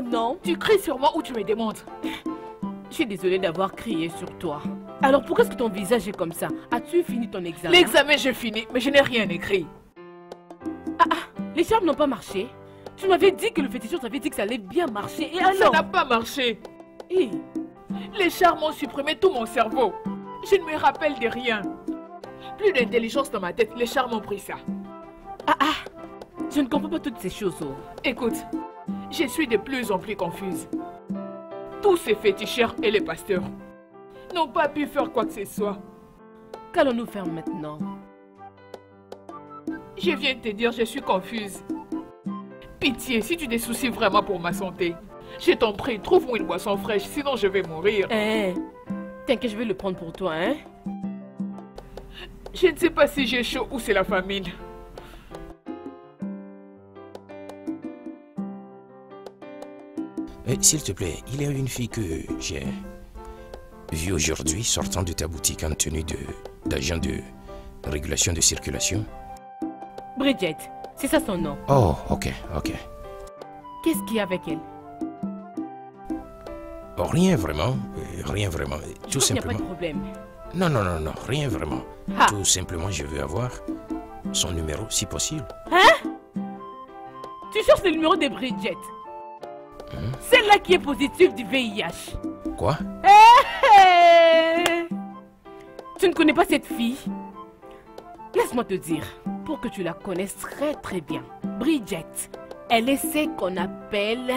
Non Tu cries sur moi ou tu me demandes Je suis désolée d'avoir crié sur toi. Alors pourquoi est-ce que ton visage est comme ça? As-tu fini ton examen? L'examen, j'ai fini, mais je n'ai rien écrit. Ah ah, les charmes n'ont pas marché Tu m'avais dit que le féticheur t'avait dit que ça allait bien marcher. Et Ça alors? n'a pas marché. Hé, Les charmes ont supprimé tout mon cerveau. Je ne me rappelle de rien. Plus d'intelligence dans ma tête, les charmes ont pris ça. Ah ah Je ne comprends pas toutes ces choses. oh. Écoute, je suis de plus en plus confuse. Tous ces féticheurs et les pasteurs n'ont pas pu faire quoi que ce soit. Qu'allons-nous faire maintenant? Je viens de te dire, je suis confuse. Pitié, si tu te soucies vraiment pour ma santé, je t'en prie, trouve-moi une boisson fraîche, sinon je vais mourir. Hein T'inquiète, je vais le prendre pour toi, hein? Je ne sais pas si j'ai chaud ou c'est la famine. Eh, S'il te plaît, il y a une fille que j'ai vue aujourd'hui sortant de ta boutique en tenue de- d'agent de, régulation de circulation. Bridget, c'est ça son nom. Oh, ok, ok. Qu'est-ce qu'il y a avec elle? Oh, rien vraiment, euh, rien vraiment. Je Tout vois qu'il n'y a pas simplement. de problème. Non, non, non, non, rien vraiment. Ah. Tout simplement, je veux avoir son numéro si possible. Tu cherches le numéro de Bridget? Celle-là qui est positive du VIH. Quoi? Hey tu ne connais pas cette fille? Laisse-moi te dire, pour que tu la connaisses très très bien, Bridget, elle est ce qu'on appelle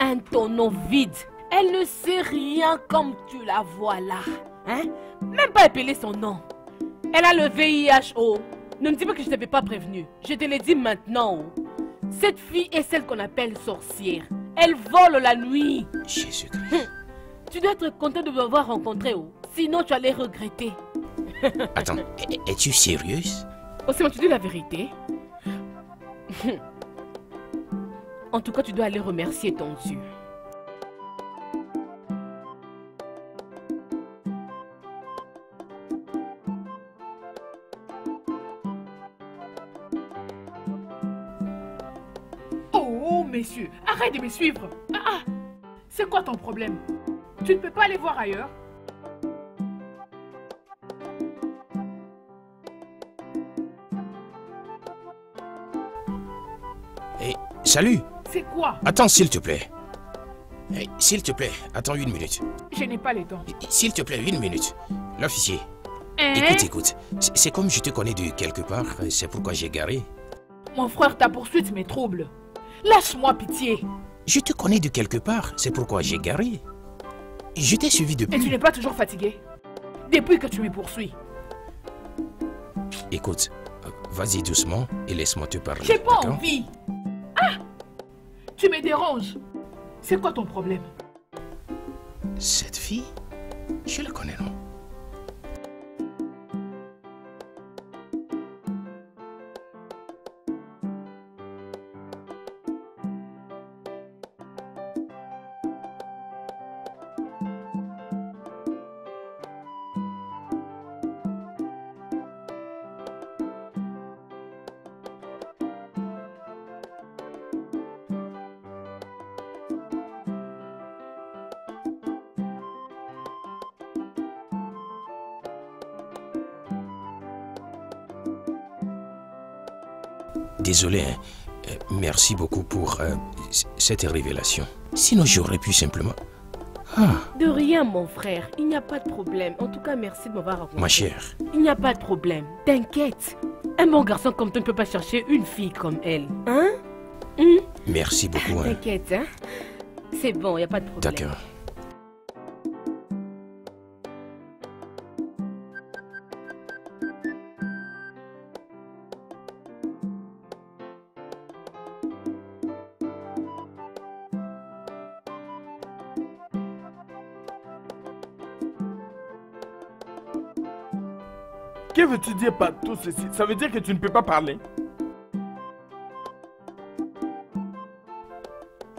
un tonneau vide. Elle ne sait rien comme tu la vois là. Hein? Même pas appeler son nom. Elle a le VIH. Oh. Ne me dis pas que je ne t'avais pas prévenu. Je te l'ai dit maintenant. Cette fille est celle qu'on appelle sorcière. Elle vole la nuit. Jésus-Christ. (laughs) Tu dois être content de m'avoir rencontré. Oh. Sinon, tu allais regretter. (laughs) Attends, es- es-tu sérieuse? Osman, tu dis la vérité (laughs) En tout cas, tu dois aller remercier ton Dieu. Arrête de me suivre. Ah, ah. C'est quoi ton problème? Tu ne peux pas aller voir ailleurs Eh, salut C'est quoi? Attends, s'il te plaît. Eh, s'il te plaît, attends une minute. Je n'ai pas les temps. Eh, S'il te plaît, une minute. L'officier. Hein? Écoute, écoute. C'est comme je te connais de quelque part, c'est pourquoi j'ai garé. Mon frère, ta poursuite me trouble. Lâche-moi pitié. Je te connais de quelque part, c'est pourquoi j'ai garé. Je t'ai suivi Et tu depuis. n'es pas toujours fatigué Depuis que tu me poursuis. Écoute, euh, vas-y doucement et laisse-moi te parler. J'ai pas envie. Ah Tu me déranges. C'est quoi ton problème? Cette fille? Je la connais, non? Désolé, hein. Euh, merci beaucoup pour euh, cette révélation. Sinon, j'aurais pu simplement... Ah, De rien, mon frère. Il n'y a pas de problème. En tout cas, merci de m'avoir rencontré. ma chère, Il n'y a pas de problème. T'inquiète. Un bon garçon comme toi ne peut pas chercher une fille comme elle. Hein? Hum merci beaucoup. Hein. T'inquiète, hein C'est bon, il n'y a pas de problème. D'accord. Dire par tout ceci Ça veut dire que tu ne peux pas parler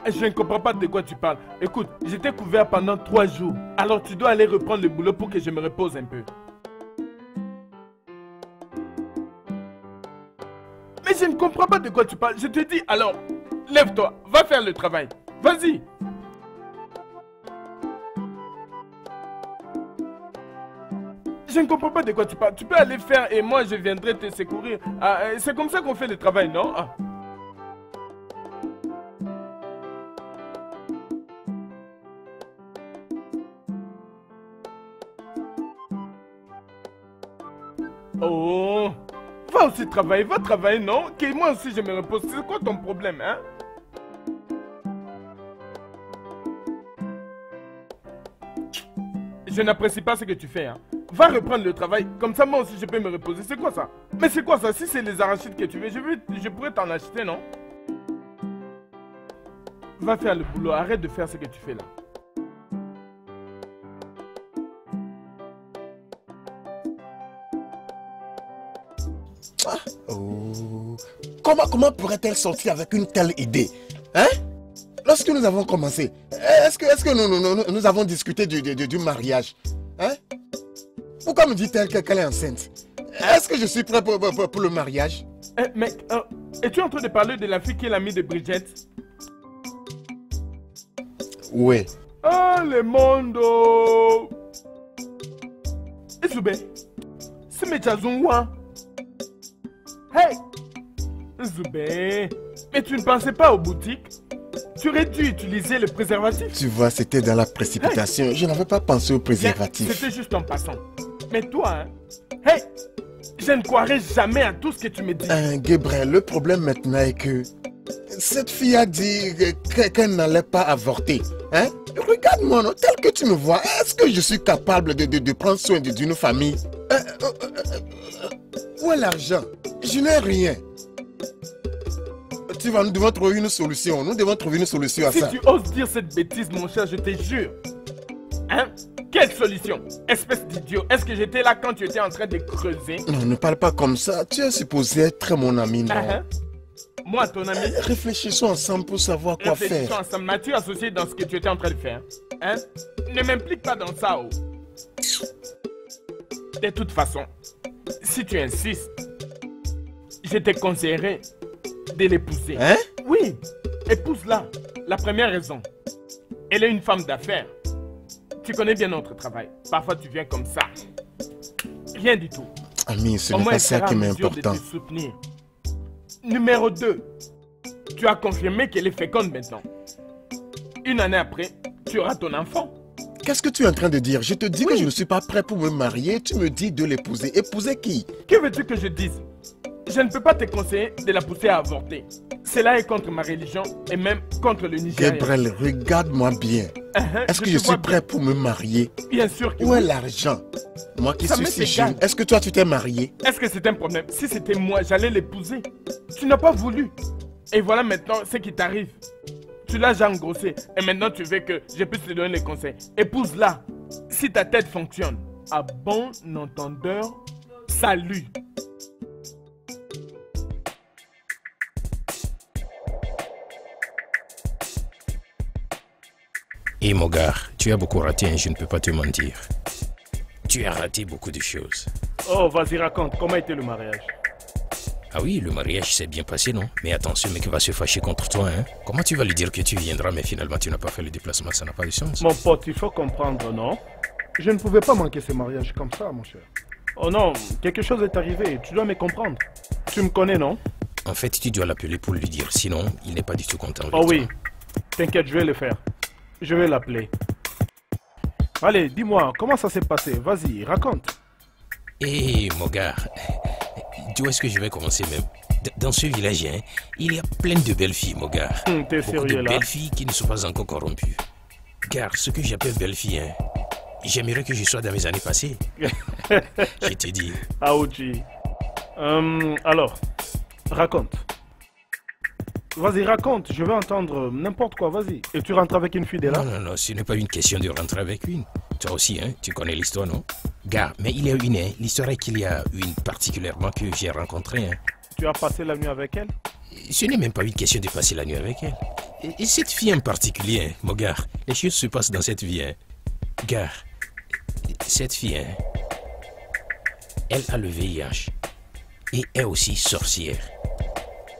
Je ne comprends pas de quoi tu parles. Écoute, j'étais couvert pendant trois jours. Alors tu dois aller reprendre le boulot pour que je me repose un peu. Mais je ne comprends pas de quoi tu parles. Je te dis, alors, lève-toi, va faire le travail. Vas-y. Je ne comprends pas de quoi tu parles. Tu peux aller faire et moi je viendrai te secourir. Ah, euh, c'est comme ça qu'on fait le travail, non? Ah. Oh Va aussi travailler, va travailler, non? Que moi aussi je me repose. C'est quoi ton problème, hein? Je n'apprécie pas ce que tu fais, hein. Va reprendre le travail, comme ça moi aussi je peux me reposer. C'est quoi ça? Mais c'est quoi ça? Si c'est les arachides que tu veux, je, je pourrais t'en acheter, non? Va faire le boulot, arrête de faire ce que tu fais là. Oh. Comment, comment pourrait-elle sortir avec une telle idée? Hein? Lorsque nous avons commencé, est-ce que, est que nous, nous, nous, avons discuté du, du, du mariage? Hein? Pourquoi me dit-elle qu'elle est enceinte? Est-ce que je suis prêt pour, pour, pour le mariage? Eh, mec, euh, es-tu en train de parler de la fille qui est l'amie de Bridget Oui. Ah, le mondo Ezube, c'est Mechazunwa. Hey Zubé, mais tu ne pensais pas aux boutiques? Tu aurais dû utiliser le préservatif. Tu vois, c'était dans la précipitation. Je n'avais pas pensé au préservatif. C'était juste en passant. Mais toi, hein? Hey Je ne croirais jamais à tout ce que tu me dis. Euh, Gabriel, le problème maintenant est que cette fille a dit que- qu'elle n'allait pas avorter. Hein? Regarde-moi, non, tel que tu me vois, est-ce que je suis capable de, de- de prendre soin de- d'une famille? Euh, euh, euh, Où est l'argent? Je n'ai rien. Tu vois, nous devons trouver une solution. Nous devons trouver une solution à Si ça. tu oses dire cette bêtise, mon cher, je te jure. Hein? Quelle solution? Espèce d'idiot. Est-ce que j'étais là quand tu étais en train de creuser? Non, ne parle pas comme ça. Tu es supposé être mon ami, non? Hein, hein? Moi, ton ami Réfléchissons ensemble pour savoir quoi Réfléchissons faire. ensemble. M'as-tu associé dans ce que tu étais en train de faire? Hein? Ne m'implique pas dans ça, oh. De toute façon, si tu insistes, je te conseillerais de l'épouser. Hein? Oui, épouse-la. La première raison, elle est une femme d'affaires. Tu connais bien notre travail. Parfois, tu viens comme ça. Rien du tout. Ami, ce n'est pas ça qui m'est important. Numéro 2. Tu as confirmé qu'elle est féconde maintenant. Une année après, tu auras ton enfant. Qu'est-ce que tu es en train de dire? Je te dis que je ne suis pas prêt pour me marier. Tu me dis de l'épouser. Épouser qui? Que veux-tu que je dise? Je ne peux pas te conseiller de la pousser à avorter. Cela est contre ma religion et même contre le Nigeria. Gabriel, regarde-moi bien. Uh-huh, Est-ce que je suis prêt pour me marier? Bien sûr que Où est l'argent? Moi qui Ça suis si jeune. Est-ce que toi tu t'es marié? Est-ce que c'est un problème? Si c'était moi, j'allais l'épouser. Tu n'as pas voulu. Et voilà maintenant ce qui t'arrive. Tu l'as déjà engrossé. Et maintenant tu veux que je puisse te donner les conseils. Épouse-la. Si ta tête fonctionne. À bon entendeur, salut. Et mon gars, tu as beaucoup raté, hein, je ne peux pas te mentir. Tu as raté beaucoup de choses. Oh, vas-y, raconte. Comment était le mariage? Ah oui, le mariage s'est bien passé, non? Mais attends, ce mec va se fâcher contre toi, hein Comment tu vas lui dire que tu viendras, mais finalement tu n'as pas fait le déplacement? Ça n'a pas de sens. Mon pote, il faut comprendre, non? Je ne pouvais pas manquer ce mariage comme ça, mon cher. Oh non, quelque chose est arrivé. Tu dois me comprendre. Tu me connais, non? En fait, tu dois l'appeler pour lui dire, sinon il n'est pas du tout content. avec Oh oui. T'inquiète, je vais le faire. Je vais l'appeler. Allez, dis-moi, comment ça s'est passé? Vas-y, raconte. Eh, mon gars, d'où est-ce que je vais commencer même? Dans ce village, hein, il y a plein de belles filles, mon gars. Hum, T'es sérieux de là? belles filles qui ne sont pas encore corrompues. Car ce que j'appelle belle fille, hein, j'aimerais que je sois dans mes années passées. (laughs) je te dis. Aouji. Hum, alors, raconte. Vas-y, raconte. Je veux entendre n'importe quoi. Vas-y. Et tu rentres avec une fille dès là Non, non, non, ce n'est pas une question de rentrer avec une. Toi aussi, hein, tu connais l'histoire, non? Gars, mais il y a une, hein, l'histoire est qu'il y a une particulièrement que j'ai rencontrée. hein. Tu as passé la nuit avec elle? Ce n'est même pas une question de passer la nuit avec elle. Et- Et cette fille en particulier, hein, mon gars, les choses se passent dans cette vie. Hein. Gars, cette fille, hein, elle a le VIH et est aussi sorcière.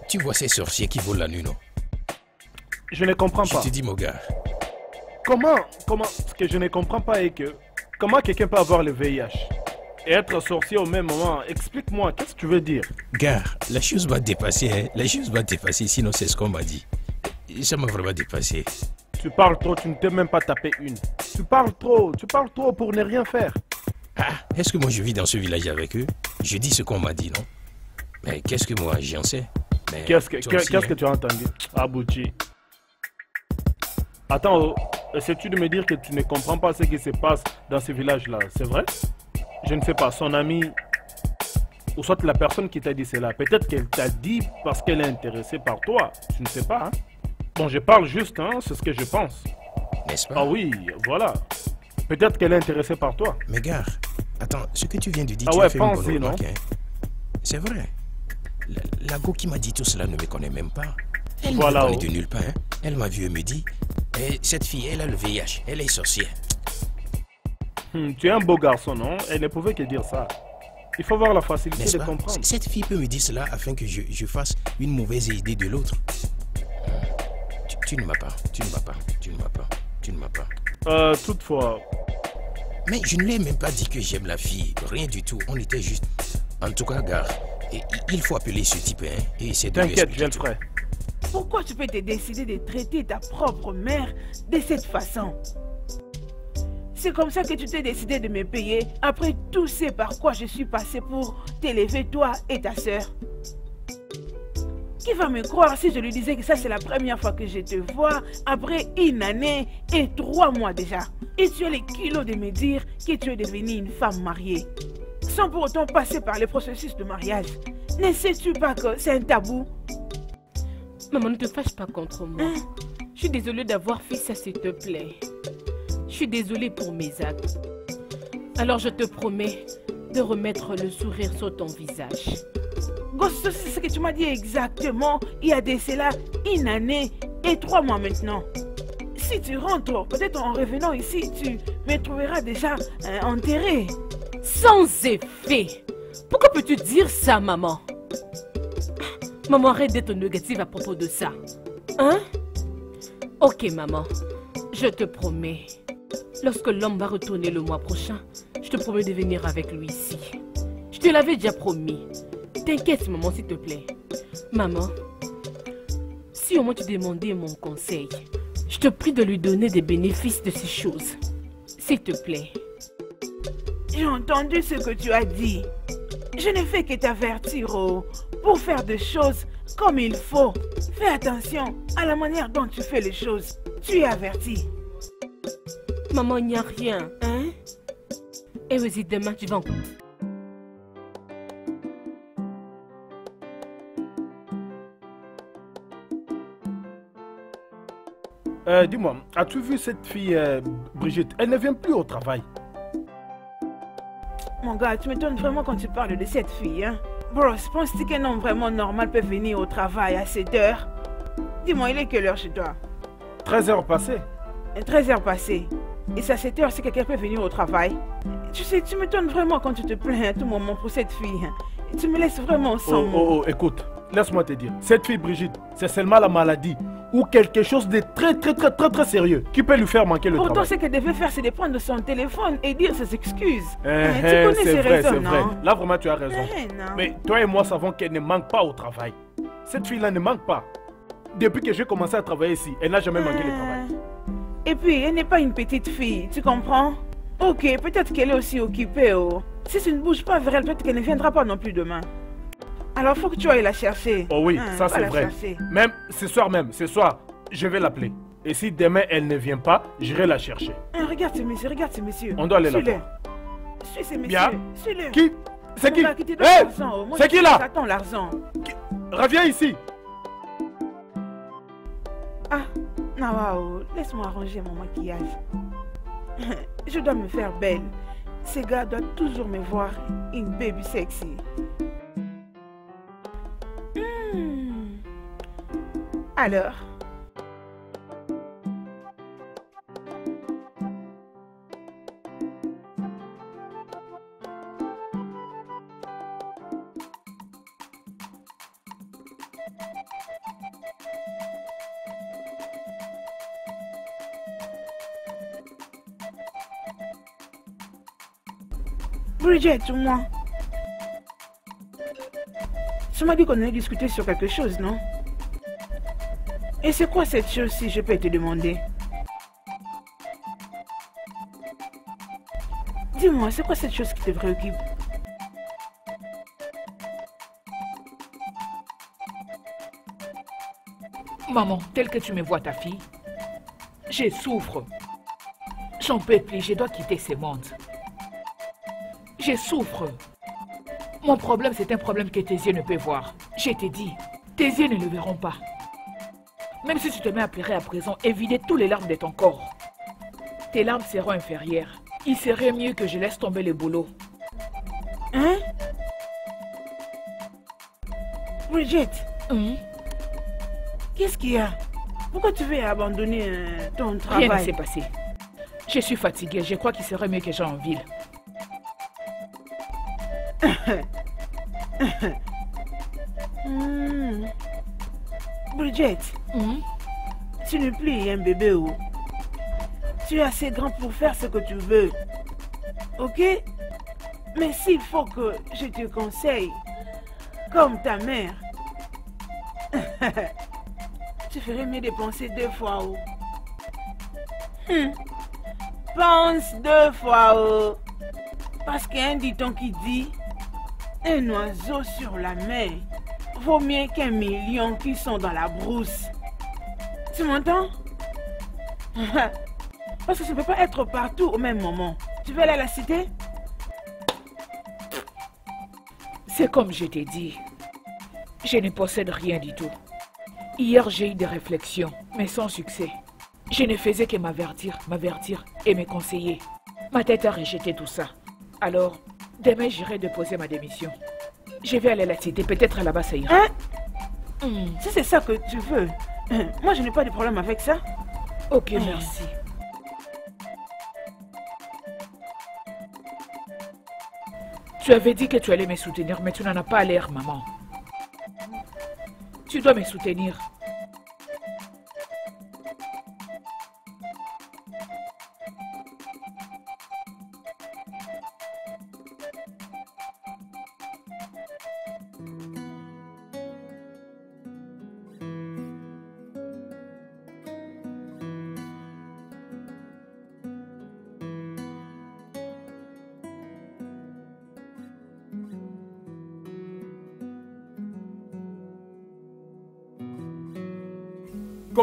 Tu vois ces sorciers qui volent la nuit, non? Je ne comprends Je pas. te dis, mon gars, Comment, comment, ce que je ne comprends pas est que, comment quelqu'un peut avoir le VIH et être sorcier au même moment? Explique-moi, qu'est-ce que tu veux dire? Gars, la chose va dépasser, hein. La chose va dépasser, sinon c'est ce qu'on m'a dit. Ça m'a vraiment dépassé. Tu parles trop, tu ne t'es même pas tapé une. Tu parles trop, tu parles trop pour ne rien faire. Ah, est-ce que moi je vis dans ce village avec eux? Je dis ce qu'on m'a dit, non? Mais qu'est-ce que moi j'en sais? Qu'est-ce que, qu'est-ce hein. que tu as entendu? Abouchi. Attends, oh, essaies-tu de me dire que tu ne comprends pas ce qui se passe dans ce village-là? C'est vrai? Je ne sais pas, son ami, ou soit la personne qui t'a dit cela, peut-être qu'elle t'a dit parce qu'elle est intéressée par toi. Tu ne sais pas, hein Bon, je parle juste, hein, c'est ce que je pense. N'est-ce pas? Ah oui, voilà. Peut-être qu'elle est intéressée par toi. Mais gars, attends, ce que tu viens de dire, Ah tu ouais, as fait une bonne remarque, hein. C'est vrai. La, la go qui m'a dit tout cela ne me connaît même pas. Elle Voilà, me connaît de nulle part. hein. Elle m'a vu et me dit, Eh, cette fille, elle a le VIH, elle est sorcière. Hmm, tu es un beau garçon, non? Elle ne pouvait que dire ça. Il faut avoir la facilité de comprendre. Cette fille peut me dire cela afin que je, je fasse une mauvaise idée de l'autre. Tu, tu ne m'as pas, tu ne m'as pas, tu ne m'as pas, tu ne m'as pas. Euh, toutefois, Mais je ne lui ai même pas dit que j'aime la fille, rien du tout. On était juste. En tout cas, gars, et- il faut appeler ce type, hein, et essayer de lui t'inquiète, je expliquer le ferai. Pourquoi tu peux te décider de traiter ta propre mère de cette façon? C'est comme ça que tu t'es décidé de me payer après tout ce par quoi je suis passé pour t'élever toi et ta sœur. Qui va me croire si je lui disais que ça c'est la première fois que je te vois après une année et trois mois déjà? Et tu as les kilos de me dire que tu es devenue une femme mariée sans pour autant passer par le processus de mariage. Ne sais-tu pas que c'est un tabou? Maman, ne te fâche pas contre moi. Je suis désolée d'avoir fait ça, s'il te plaît. Je suis désolée pour mes actes. Alors je te promets de remettre le sourire sur ton visage. Gosse, c'est ce que tu m'as dit exactement il y a de cela une année et trois mois maintenant. Si tu rentres, peut-être en revenant ici, tu me trouveras déjà euh, enterré. Sans effet. Pourquoi peux-tu dire ça, maman? Maman, arrête d'être négative à propos de ça. Hein? Ok, maman. Je te promets. Lorsque l'homme va retourner le mois prochain, je te promets de venir avec lui ici. Je te l'avais déjà promis. T'inquiète, maman, s'il te plaît. Maman, si au moins tu demandais mon conseil, je te prie de lui donner des bénéfices de ces choses. S'il te plaît. J'ai entendu ce que tu as dit. Je ne fais que t'avertir oh, pour faire des choses comme il faut. Fais attention à la manière dont tu fais les choses. Tu es averti. Maman, il n'y a rien, hein? Et vas-y, demain, tu vas en... Euh, Dis-moi, as-tu vu cette fille, euh, Brigitte? Elle ne vient plus au travail. Mon gars, tu m'étonnes vraiment quand tu parles de cette fille, hein. Bros, penses-tu qu'un homme vraiment normal peut venir au travail à 7 heures? Dis-moi, il est quelle heure chez toi? 13 heures passées. 13 heures passées. Et c'est à 7 heures si quelqu'un peut venir au travail? Tu sais, tu m'étonnes vraiment quand tu te plains à tout moment pour cette fille. hein. Et tu me laisses vraiment sans Oh, oh, oh, écoute, laisse-moi te dire. Cette fille, Brigitte, c'est seulement la maladie ou quelque chose de très, très, très, très, très sérieux qui peut lui faire manquer le Pourtant, travail. ce qu'elle devait faire, c'est de prendre son téléphone et dire ses excuses. Eh, Hein, eh, tu connais c'est ses vrai, raisons, c'est vrai. non? Là, vraiment, tu as raison. Eh, non. Mais toi et moi savons qu'elle ne manque pas au travail. Cette fille-là ne manque pas. Depuis que j'ai commencé à travailler ici, elle n'a jamais manqué le travail. Et puis, elle n'est pas une petite fille, tu comprends? Ok, peut-être qu'elle est aussi occupée. Oh. Si tu ne bouges pas vers elle, peut-être qu'elle ne viendra pas non plus demain. Alors, faut que tu ailles la chercher. Oh oui, Hein, ça c'est vrai. chercher. Même ce soir même, ce soir, je vais l'appeler. Et si demain elle ne vient pas, j'irai la chercher. Hein, regarde ce monsieur, regarde ce monsieur. On doit aller Suis-le. là-bas. Suis ce monsieur. Bien. Suis-le. Qui C'est qui Hey C'est qui là J'attends l'argent. Reviens ici Ah, Nawao, laisse-moi arranger mon maquillage. (laughs) Je dois me faire belle. ces gars doivent toujours me voir une baby sexy. Hmm. Alors Bridget, moi. Tu m'as dit qu'on allait discuter sur quelque chose, non? Et c'est quoi cette chose, si je peux te demander? Dis-moi, c'est quoi cette chose qui te préoccupe? Maman, telle que tu me vois ta fille, je souffre. J'en peux plus, je dois quitter ce monde. Je souffre. Mon problème, c'est un problème que tes yeux ne peuvent voir. Je t'ai dit, tes yeux ne le verront pas. Même si tu te mets à pleurer à présent et vider tous les larmes de ton corps, tes larmes seront inférieures. Il serait mieux que je laisse tomber le boulot. Hein? Bridget, qu'est-ce qu'il y a? Pourquoi tu veux abandonner euh, ton Rien ne travail? s'est passé. Je suis fatiguée. Je crois qu'il serait mieux que j'aille en ville. Hmm. Bridget, Hum, tu n'es plus un bébé ou Tu es assez grand pour faire ce que tu veux. Ok? Mais s'il faut que je te conseille, comme ta mère, (laughs) tu ferais mieux de penser deux fois. Oh. Hmm. Pense deux fois. Oh. Parce qu'il y a un dicton qui dit un oiseau sur la mer vaut mieux qu'un million qui sont dans la brousse. Tu m'entends? (laughs) Parce que ça ne peut pas être partout au même moment. Tu veux aller à la cité? C'est comme je t'ai dit. Je ne possède rien du tout. Hier, j'ai eu des réflexions, mais sans succès. Je ne faisais que m'avertir, m'avertir et me conseiller. Ma tête a rejeté tout ça. Alors, demain, j'irai déposer ma démission. Je vais aller à la cité, peut-être là-bas ça ira. Hein? Hmm, Si c'est ça que tu veux, moi je n'ai pas de problème avec ça. Ok, merci. Tu avais dit que tu allais me soutenir, mais tu n'en as pas l'air, maman. Tu dois me soutenir.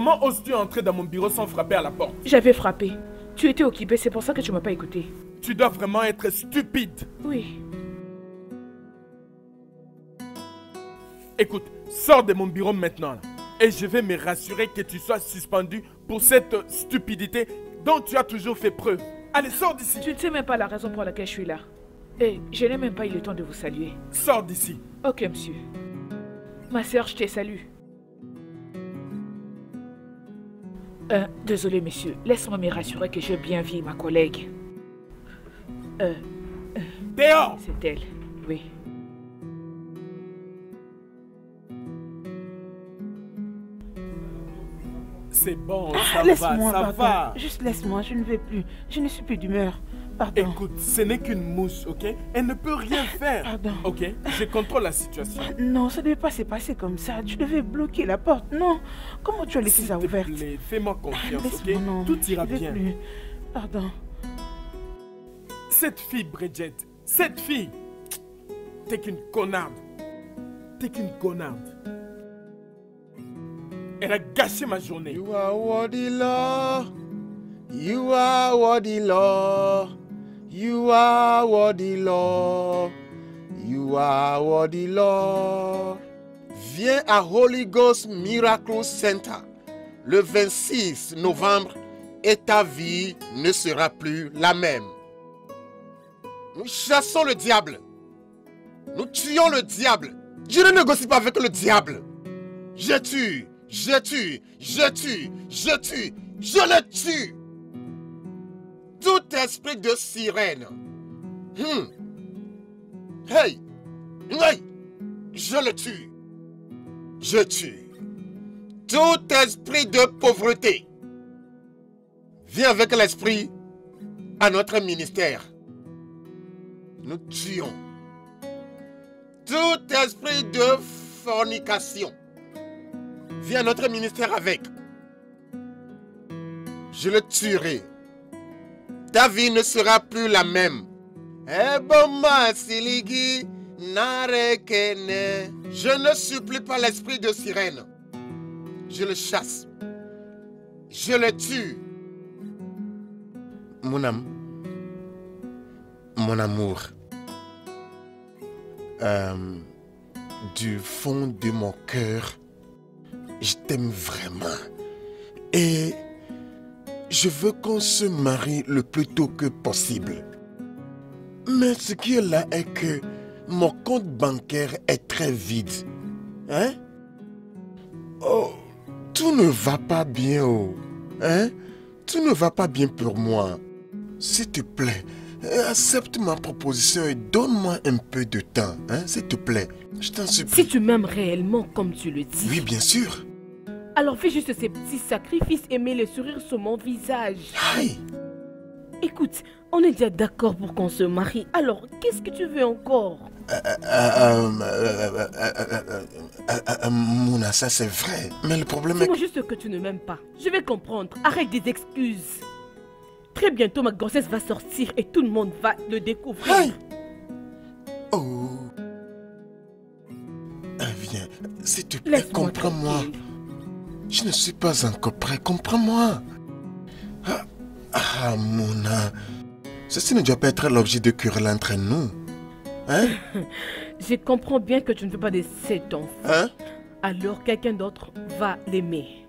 Comment oses-tu entrer dans mon bureau sans frapper à la porte? J'avais frappé. Tu étais occupé, c'est pour ça que tu m'as pas écouté. Tu dois vraiment être stupide. Oui. Écoute, sors de mon bureau maintenant là, et je vais me rassurer que tu sois suspendu pour cette stupidité dont tu as toujours fait preuve. Allez, sors d'ici. Tu ne sais même pas la raison pour laquelle je suis là. Et je n'ai même pas eu le temps de vous saluer. Sors d'ici. Ok, monsieur. Ma sœur, je te salue. Euh, désolé, monsieur. Laisse-moi me rassurer que j'ai bien vu ma collègue. Euh, Dehors c'est elle. Oui. C'est bon, Ah, ça va, laisse-moi, ça va. Juste laisse-moi, je ne veux plus. Je ne suis plus d'humeur. Pardon. Écoute, ce n'est qu'une mouche, ok? Elle ne peut rien faire. Pardon. Ok? Je contrôle la situation. Non, ça ne devait pas se passer comme ça. Tu devais bloquer la porte. Non. Comment tu as laissé S'il ça te ouverte? plaît, fais-moi confiance, ok? non. Tout ira bien. plus. Pardon. Cette fille, Bridget, cette fille, t'es qu'une connarde. T'es qu'une connarde. Elle a gâché ma journée. You are worthy, Lord. You are worthy, Lord. You are worthy, Lord. You are worthy, Lord. Viens à Holy Ghost Miracle Center le 26 novembre et ta vie ne sera plus la même. Nous chassons le diable. Nous tuons le diable. Je ne négocie pas avec le diable. Je tue, je tue, je tue, je tue, je le tue. Tout esprit de sirène. Hmm. Hey, hey, je le tue. Je tue. Tout esprit de pauvreté. Viens avec l'esprit à notre ministère. Nous tuons tout esprit de fornication. Viens à notre ministère avec. Je le tuerai. Ta vie ne sera plus la même. Narekene. Je ne supplie pas l'esprit de sirène. Je le chasse. Je le tue. Mon âme. Mon amour. Euh, du fond de mon cœur, je t'aime vraiment. Et je veux qu'on se marie le plus tôt que possible. Mais ce qui est là est que mon compte bancaire est très vide. Hein? Oh, tout ne va pas bien, oh. Hein? Tout ne va pas bien pour moi. S'il te plaît, accepte ma proposition et donne-moi un peu de temps, hein, s'il te plaît. Je t'en supplie. Si tu m'aimes réellement comme tu le dis. Oui, bien sûr. Alors fais juste ces petits sacrifices et mets le sourire sur mon visage. Aïe. Écoute, on est déjà d'accord pour qu'on se marie. Alors, qu'est-ce que tu veux encore? Mouna, ça c'est vrai. Mais le problème est que... juste que tu ne m'aimes pas. Je vais comprendre. Arrête des excuses. Très bientôt, ma grossesse va sortir et tout le monde va le découvrir. Aïe. Oh. Viens, s'il te plaît, comprends-moi. Je ne suis pas encore prêt, comprends-moi. Ah, ah, Mouna. Ceci ne doit pas être l'objet de querelle entre nous. Hein? (laughs) Je comprends bien que tu ne veux pas de cet enfant. Hein? Alors quelqu'un d'autre va l'aimer.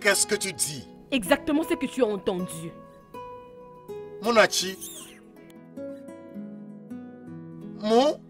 Qu'est-ce que tu dis? Exactement ce que tu as entendu. Monachi. Mon?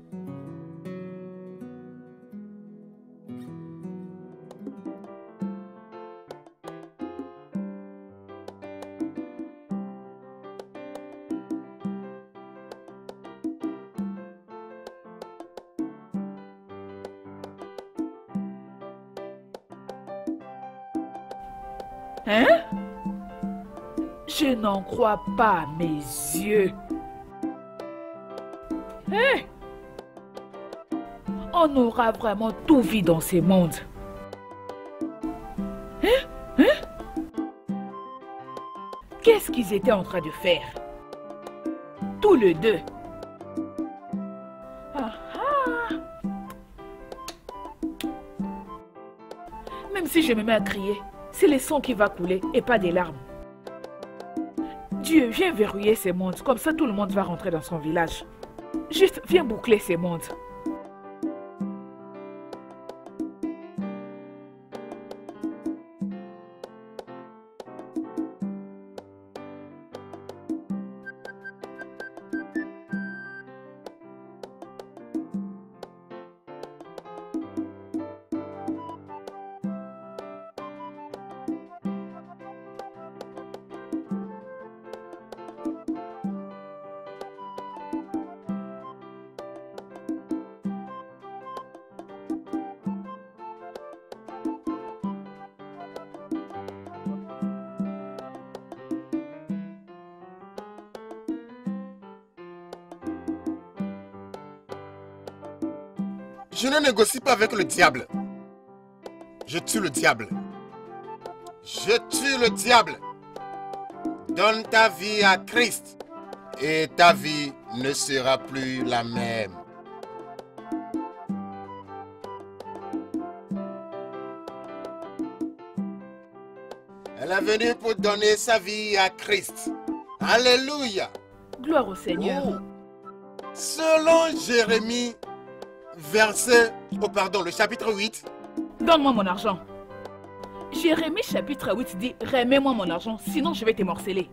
N'en crois pas mes yeux. Hein? On aura vraiment tout vu dans ce monde. Hein? Hein? Qu'est-ce qu'ils étaient en train de faire? Tous les deux. Ah ah. Même si je me mets à crier, c'est le sang qui va couler et pas des larmes. Dieu, viens verrouiller ces mondes, comme ça tout le monde va rentrer dans son village. Juste, viens boucler ces mondes. Je ne négocie pas avec le diable. Je tue le diable. Je tue le diable. Donne ta vie à Christ et ta vie ne sera plus la même. Elle est venue pour donner sa vie à Christ. Alléluia. Gloire au Seigneur. Oh. Selon Jérémie, verset, oh pardon, le chapitre 8, Donne-moi mon argent. Jérémie chapitre 8 dit Remets-moi mon argent, sinon je vais te morceler.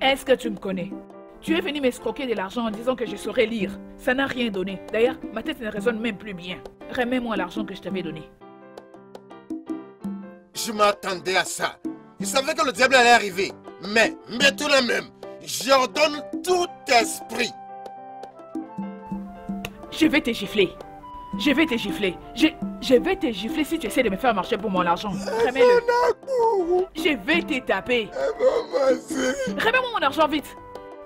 Est-ce que tu me connais? Tu es venu m'escroquer de l'argent en disant que je saurais lire. Ça n'a rien donné. D'ailleurs, ma tête ne résonne même plus bien. Remets-moi l'argent que je t'avais donné. Je m'attendais à ça. Je savais que le diable allait arriver. Mais maintenant même, j'ordonne tout esprit. Je vais te gifler. Je vais te gifler. Je, je vais te gifler si tu essaies de me faire marcher pour mon argent. Remets-le. Je vais te taper. Remets-moi mon argent vite.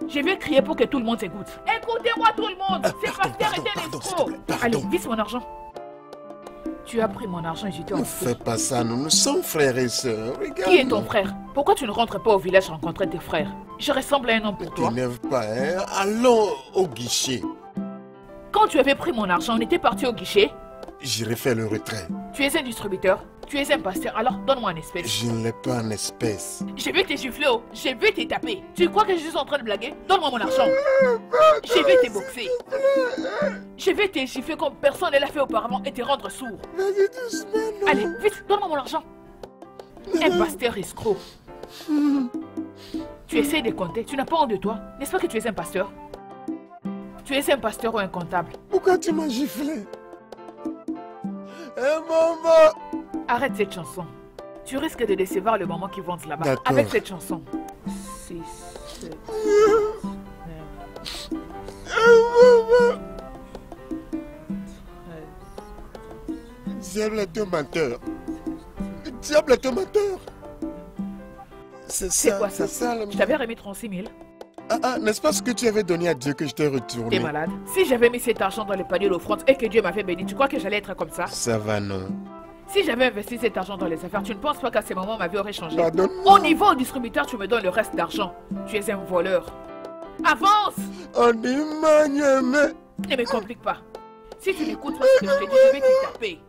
Je vais crier pour que tout le monde s'écoute. Écoutez-moi tout le monde. C'est pardon, Pasteur pardon. Allez, vise mon argent. Tu as pris mon argent et je t'ai Ne fais pas ça, nous, nous sommes frères et sœurs. Regarde. Qui est ton frère? Pourquoi tu ne rentres pas au village rencontrer tes frères? Je ressemble à un homme pour toi. T'énerve pas, hein. Allons au guichet. Quand tu avais pris mon argent, on était parti au guichet. J'irai faire le retrait. Tu es un distributeur. Tu es un pasteur. Alors donne-moi un espèce. Je ne l'ai pas en espèce. Je vais te gifler, oh. je vais te taper. Tu crois que je suis en train de blaguer? Donne-moi mon argent. Je vais te boxer. Je vais te gifler comme personne ne l'a fait auparavant et te rendre sourd. Allez, vite, donne-moi mon argent. Un pasteur escroc. Tu essaies de compter, tu n'as pas honte de toi. N'est-ce pas que tu es un pasteur? Tu es un pasteur ou un comptable Pourquoi tu m'as giflé? Eh maman Arrête cette chanson. Tu risques de décevoir le moment qui vente là-bas. Avec cette chanson. 6, 7, Diable est un menteur. Diable est un menteur. C'est ça, quoi ça? c'est ça. Je t'avais remis 36 000. Ah, ah, n'est-ce pas ce que tu avais donné à Dieu que je t'ai retourné? T'es malade Si j'avais mis cet argent dans le panier d'offrande et que Dieu m'avait béni, tu crois que j'allais être comme ça? Ça va, non. Si j'avais investi cet argent dans les affaires, tu ne penses pas qu'à ce moment ma vie aurait changé? Pardonne-moi. Au niveau au distributeur, tu me donnes le reste d'argent. Tu es un voleur. Avance On. Ne me complique pas. Si tu n'écoutes pas ce que je te dis, je vais te taper.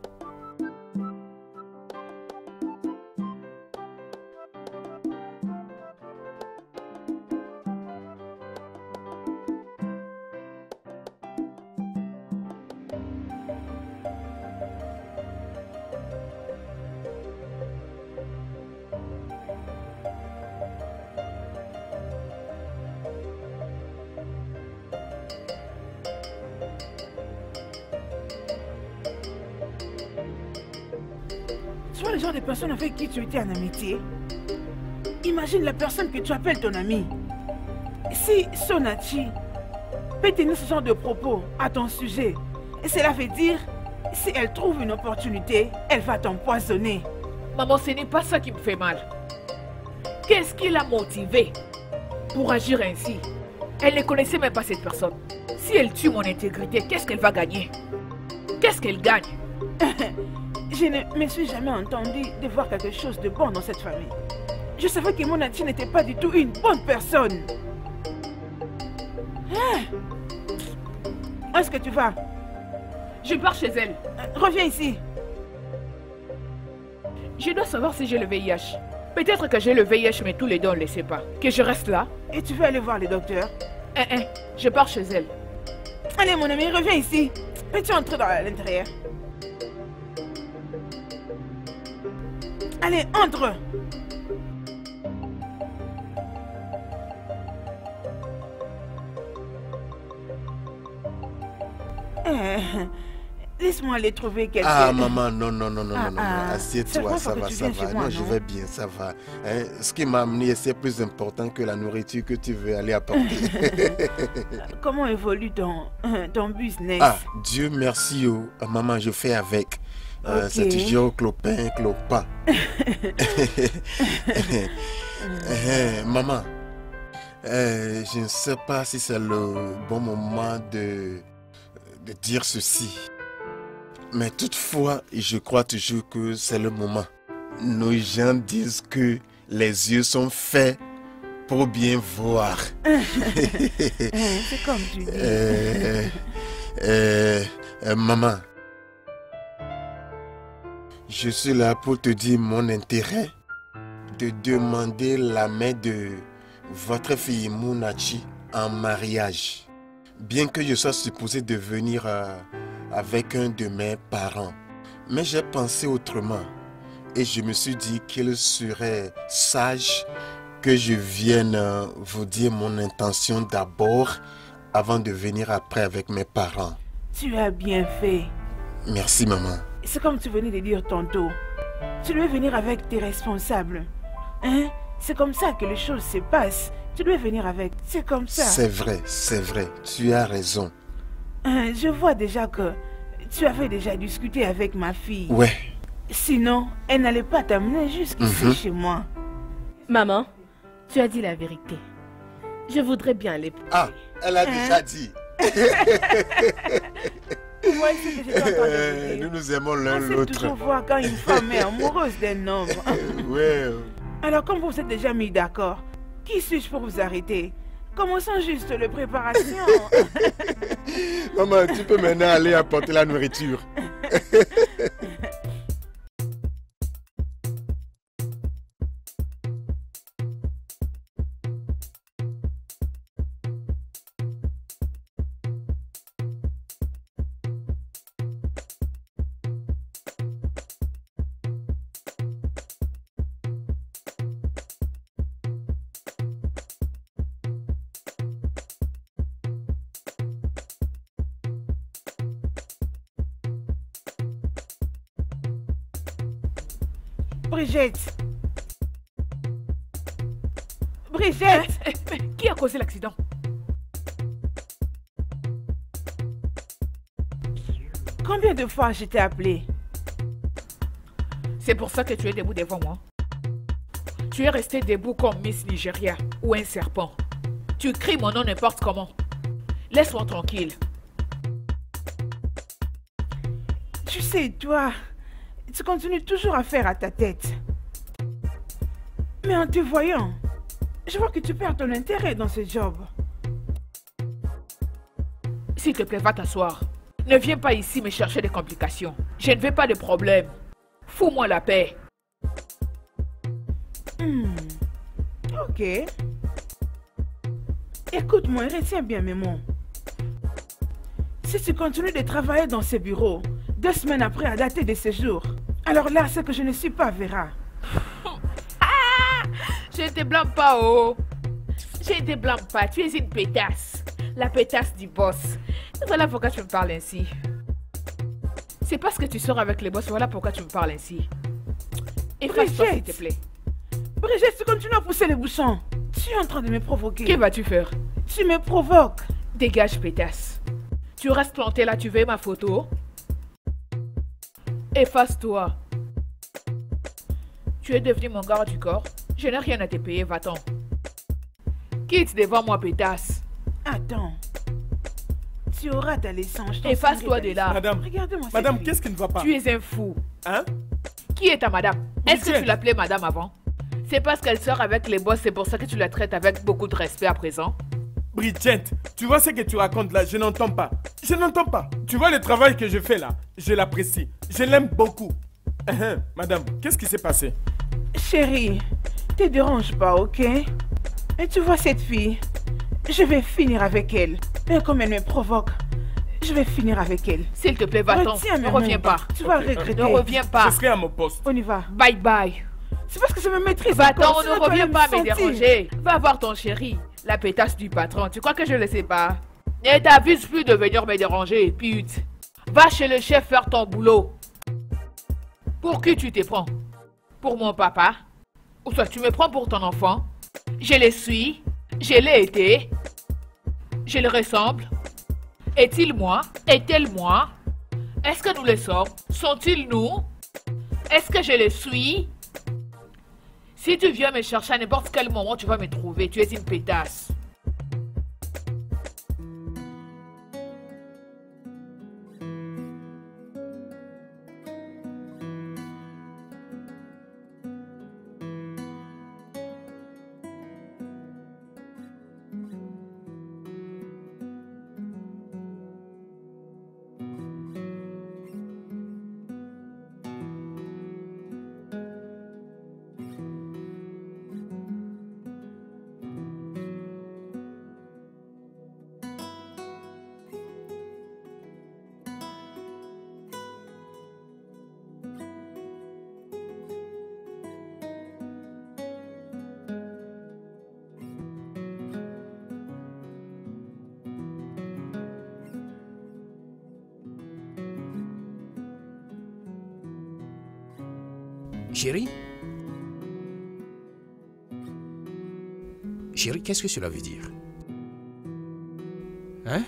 Avec qui tu étais en amitié Imagine la personne que tu appelles ton ami. Si Sonachi peut tenir ce genre de propos à ton sujet, et cela veut dire, si elle trouve une opportunité, elle va t'empoisonner. Maman, ce n'est pas ça qui me fait mal. Qu'est-ce qui l'a motivée pour agir ainsi? Elle ne connaissait même pas cette personne. Si elle tue mon intégrité, qu'est-ce qu'elle va gagner? Qu'est-ce qu'elle gagne? (laughs) Je ne me suis jamais entendu de voir quelque chose de bon dans cette famille. Je savais que Monachi n'était pas du tout une bonne personne. Hein? Où est-ce que tu vas? Je pars chez elle. Euh, Reviens ici. Je dois savoir si j'ai le VIH. Peut-être que j'ai le VIH, mais tous les deux on ne le sait pas. Que je reste là Et tu veux aller voir le docteur? Hein, hein, je pars chez elle. Allez, mon ami, reviens ici. Peux-tu entrer dans l'intérieur? Allez, entre. Euh, Laisse-moi aller trouver quelqu'un. Ah, maman, non, non, non, non, Ah, non, non, ah. Assieds-toi, ça va, ça va. moi, non, je non? vais bien, ça va. Hein, ce qui m'a amené, c'est plus important que la nourriture que tu veux aller apporter. (laughs) Comment évolue ton, ton business? Ah, Dieu merci, oh. Maman, je fais avec. Euh, C'est toujours clopin, clopin. (laughs) Eh, maman, euh, je ne sais pas si c'est le bon moment de, de dire ceci. Mais toutefois, je crois toujours que c'est le moment. Nos gens disent que les yeux sont faits pour bien voir. (laughs) C'est comme tu dis. Euh, euh, euh, maman, je suis là pour te dire mon intérêt de demander la main de votre fille Munachi en mariage. Bien que je sois supposé de venir euh, avec un de mes parents. Mais j'ai pensé autrement et je me suis dit qu'il serait sage que je vienne euh, vous dire mon intention d'abord avant de venir après avec mes parents. Tu as bien fait. Merci maman. C'est comme tu venais de dire tantôt. Tu devais venir avec tes responsables. Hein? C'est comme ça que les choses se passent. Tu devais venir avec. C'est comme ça. C'est vrai, c'est vrai. Tu as raison. Hein, je vois déjà que tu avais déjà discuté avec ma fille. Ouais. Sinon, elle n'allait pas t'amener jusqu'ici Mhm. chez moi. Maman, tu as dit la vérité. Je voudrais bien l'épouser. Ah, elle a Hein? déjà dit. (laughs) Euh, dire? Nous nous aimons On l'un l'autre. toujours voir quand une femme est amoureuse d'un homme. (laughs) Ouais. Alors, comme vous êtes déjà mis d'accord, qui suis-je pour vous arrêter? Commençons juste les préparations. (laughs) Maman, tu peux maintenant aller apporter la nourriture. (laughs) fois je t'ai appelé C'est pour ça que tu es debout devant moi. Tu es resté debout comme Miss Nigeria ou un serpent. Tu cries mon nom n'importe comment. Laisse-moi tranquille. Tu sais, toi, tu continues toujours à faire à ta tête. Mais en te voyant, je vois que tu perds ton intérêt dans ce job. S'il te plaît, va t'asseoir. Ne viens pas ici me chercher des complications. Je ne veux pas de problème. Fous-moi la paix. Hmm. Ok. Écoute-moi et retiens bien mes mots. Si tu continues de travailler dans ce bureau, deux semaines après à dater de ce jour, alors là, c'est que je ne suis pas Vera. (laughs) Je ne te blâme pas, oh. Je ne te blâme pas. Tu es une pétasse. La pétasse du boss. Voilà pourquoi tu me parles ainsi. C'est parce que tu sors avec les boss. Voilà pourquoi tu me parles ainsi. Efface-toi, s'il te plaît. Brigitte, tu continues à pousser les bouchons. Tu es en train de me provoquer. Que vas-tu faire? Tu me provoques. Dégage, pétasse. Tu restes planté là, tu veux ma photo? Efface-toi. Tu es devenu mon garde du corps. Je n'ai rien à te payer, va-t'en. Quitte devant moi, pétasse. Attends. Tu auras ta licence. Efface-toi de là. Madame, madame, qu'est-ce qui ne va pas? Tu es un fou. Hein? Qui est ta madame? Est-ce que tu l'appelais madame avant? C'est parce qu'elle sort avec les boss, c'est pour ça que tu la traites avec beaucoup de respect à présent. Bridget, tu vois ce que tu racontes là, je n'entends pas. Je n'entends pas. Tu vois le travail que je fais là, je l'apprécie. Je l'aime beaucoup. Hein, Madame, qu'est-ce qui s'est passé? Chérie, te dérange pas, ok? Et tu vois cette fille Je vais finir avec elle. Et comme elle me provoque, je vais finir avec elle. S'il te plaît, va-t'en. Ne reviens pas. Tu vas regretter. Ne reviens pas. Je serai à mon poste. On y va. Bye bye. C'est parce que je me maîtrise. Va-t'en, ne reviens pas me sentir. déranger. Va voir ton chéri, la pétasse du patron. Tu crois que je le sais pas? Ne t'avise plus de venir me déranger, pute. Va chez le chef faire ton boulot. Pour qui tu te prends? Pour mon papa? Ou soit tu me prends pour ton enfant? Je le suis. Je l'ai été. Je le ressemble. Est-il moi? Est-elle moi? Est-ce que nous le sommes? Sont-ils nous? Est-ce que je le suis? Si tu viens me chercher à n'importe quel moment, tu vas me trouver. Tu es une pétasse. Qu'est-ce que cela veut dire Hein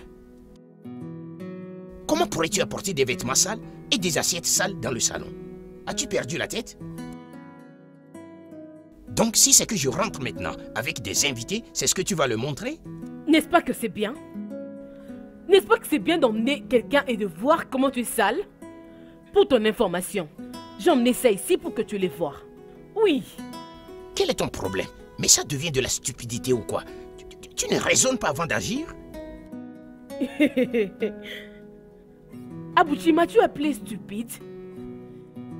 Comment pourrais-tu apporter des vêtements sales et des assiettes sales dans le salon As-tu perdu la tête Donc si c'est que je rentre maintenant avec des invités, c'est ce que tu vas le montrer N'est-ce pas que c'est bien N'est-ce pas que c'est bien d'emmener quelqu'un et de voir comment tu es sale Pour ton information, j'emmène ça ici pour que tu les vois. Oui. Quel est ton problème Mais ça devient de la stupidité ou quoi? Tu, ne raisonnes pas avant d'agir? (laughs) Abouchi, m'as-tu appelé stupide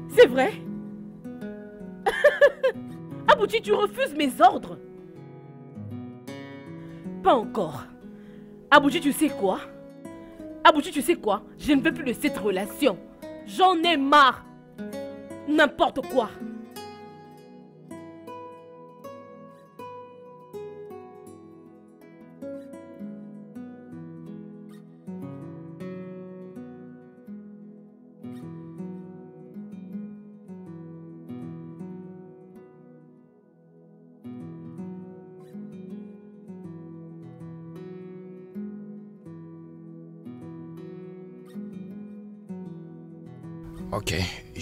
C'est vrai? (laughs) Abouchi, tu refuses mes ordres Pas encore. Abouchi, tu sais quoi? Abouchi, tu sais quoi? Je ne veux plus de cette relation. J'en ai marre. N'importe quoi.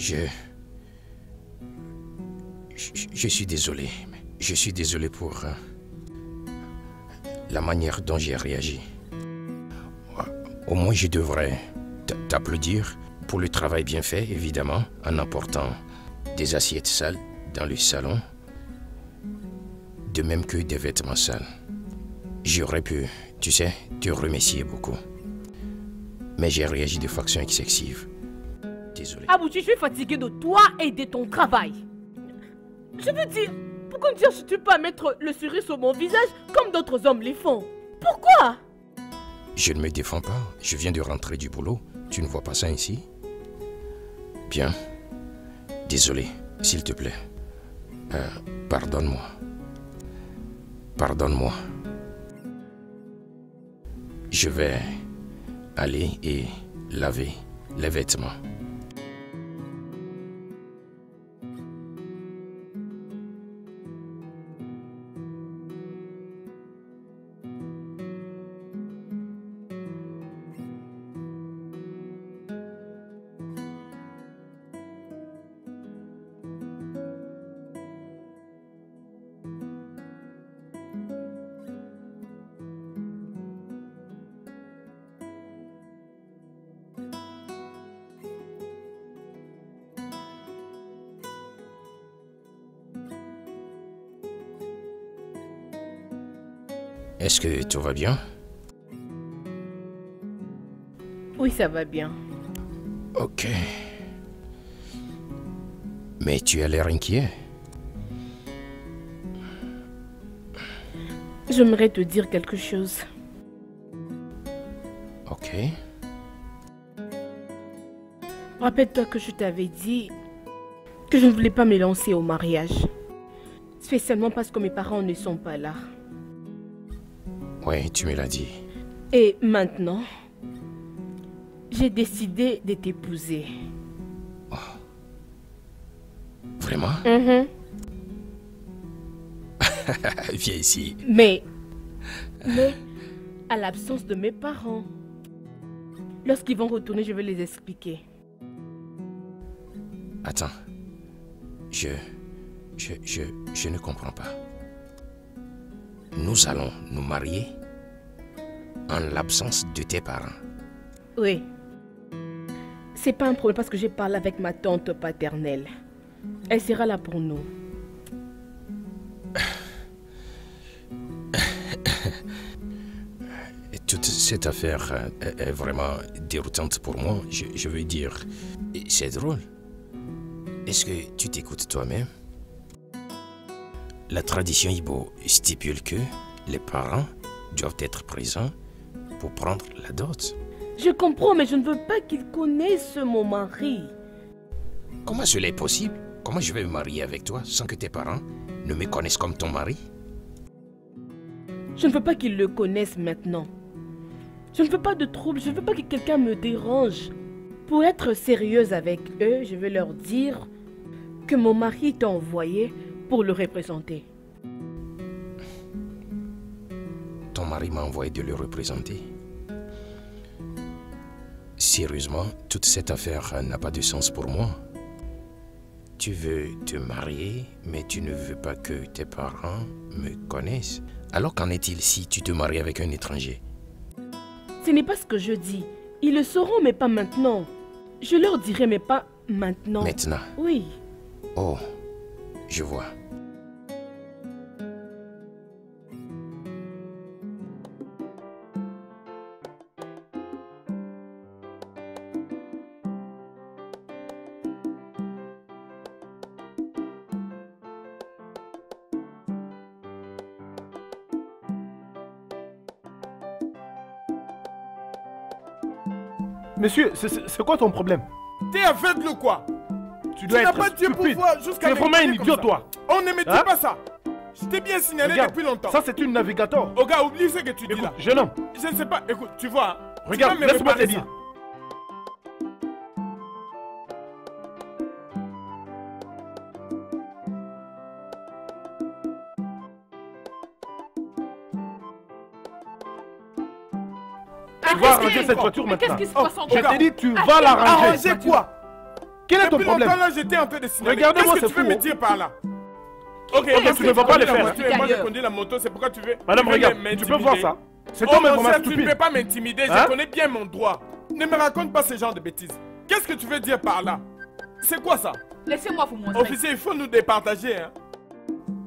Je... suis désolé. Je suis désolé pour euh, la manière dont j'ai réagi. Au moins, je devrais t'applaudir pour le travail bien fait, évidemment, en apportant des assiettes sales dans le salon, de même que des vêtements sales. J'aurais pu, tu sais, te remercier beaucoup. Mais j'ai réagi de façon excessive. Désolé. Abouchi, je suis fatiguée de toi et de ton travail. Je veux dire, pourquoi ne cherches-tu pas à mettre le sourire sur mon visage comme d'autres hommes les font? Pourquoi? Je ne me défends pas. Je viens de rentrer du boulot. Tu ne vois pas ça ici? Bien. Désolé, s'il te plaît. Euh, Pardonne-moi. Pardonne-moi. Je vais aller et laver les vêtements. Va bien Oui, ça va bien. Ok. Mais tu as l'air inquiet. J'aimerais te dire quelque chose. Ok. Rappelle-toi que je t'avais dit que je ne voulais pas me lancer au mariage. Spécialement parce que mes parents ne sont pas là. Ouais, tu me l'as dit. Et maintenant, j'ai décidé de t'épouser. Vraiment? Mhm. (laughs) Viens ici. Mais, mais, à l'absence de mes parents, lorsqu'ils vont retourner, je vais les expliquer. Attends. Je, je, je, je ne comprends pas. Nous allons nous marier en l'absence de tes parents. Oui. C'est pas un problème parce que j'ai parlé avec ma tante paternelle. Elle sera là pour nous. Toute cette affaire est- est vraiment déroutante pour moi. Je, je veux dire, c'est drôle. Est-ce que tu t'écoutes toi-même? La tradition Ibo stipule que les parents doivent être présents pour prendre la dot. Je comprends, mais je ne veux pas qu'il connaisse mon mari. Comment cela est possible? Comment je vais me marier avec toi sans que tes parents ne me connaissent comme ton mari? Je ne veux pas qu'il le connaisse maintenant. Je ne veux pas de trouble, je ne veux pas que quelqu'un me dérange. Pour être sérieuse avec eux, je vais leur dire que mon mari t'a envoyé pour le représenter. Ton mari m'a envoyé de le représenter. Sérieusement, toute cette affaire n'a pas de sens pour moi. Tu veux te marier, mais tu ne veux pas que tes parents me connaissent. Alors qu'en est-il si tu te maries avec un étranger? Ce n'est pas ce que je dis. Ils le sauront, mais pas maintenant. Je leur dirai, mais pas maintenant. Maintenant? Oui. Oh, je vois. Monsieur, c'est- quoi ton problème? T'es aveugle quoi? Tu Tu dois n'as être pas Dieu pour voir jusqu'à Tu es vraiment un idiot, toi. On ne me dit Hein? pas ça. Je t'ai bien signalé Regarde, depuis longtemps. ça c'est une navigateur. Oh gars, oublie ce que tu dis là. jeune homme, Je ne sais pas, écoute, tu vois. tu regarde, laisse-moi te dire. Vas arranger cette voiture Mais qu'est-ce maintenant. qui se passe en Je toi t'ai dit, tu Ah, vas la ranger. Arranger quoi? Quel est ton Depuis problème longtemps là, j'étais en train de signaler. Regardez-moi Qu'est-ce que tu veux me hein. dire par là? Ok, Ok, tu ne vas pas le faire. moi je conduis la moto, c'est pourquoi tu veux. Madame, regarde, tu peux voir ça C'est Oh toi même tu ne peux pas m'intimider, Hein je connais bien mon droit. Ne me raconte pas ce genre de bêtises. Qu'est-ce que tu veux dire par là? C'est quoi ça? Laissez-moi vous montrer. Officier, il faut nous départager. Hein.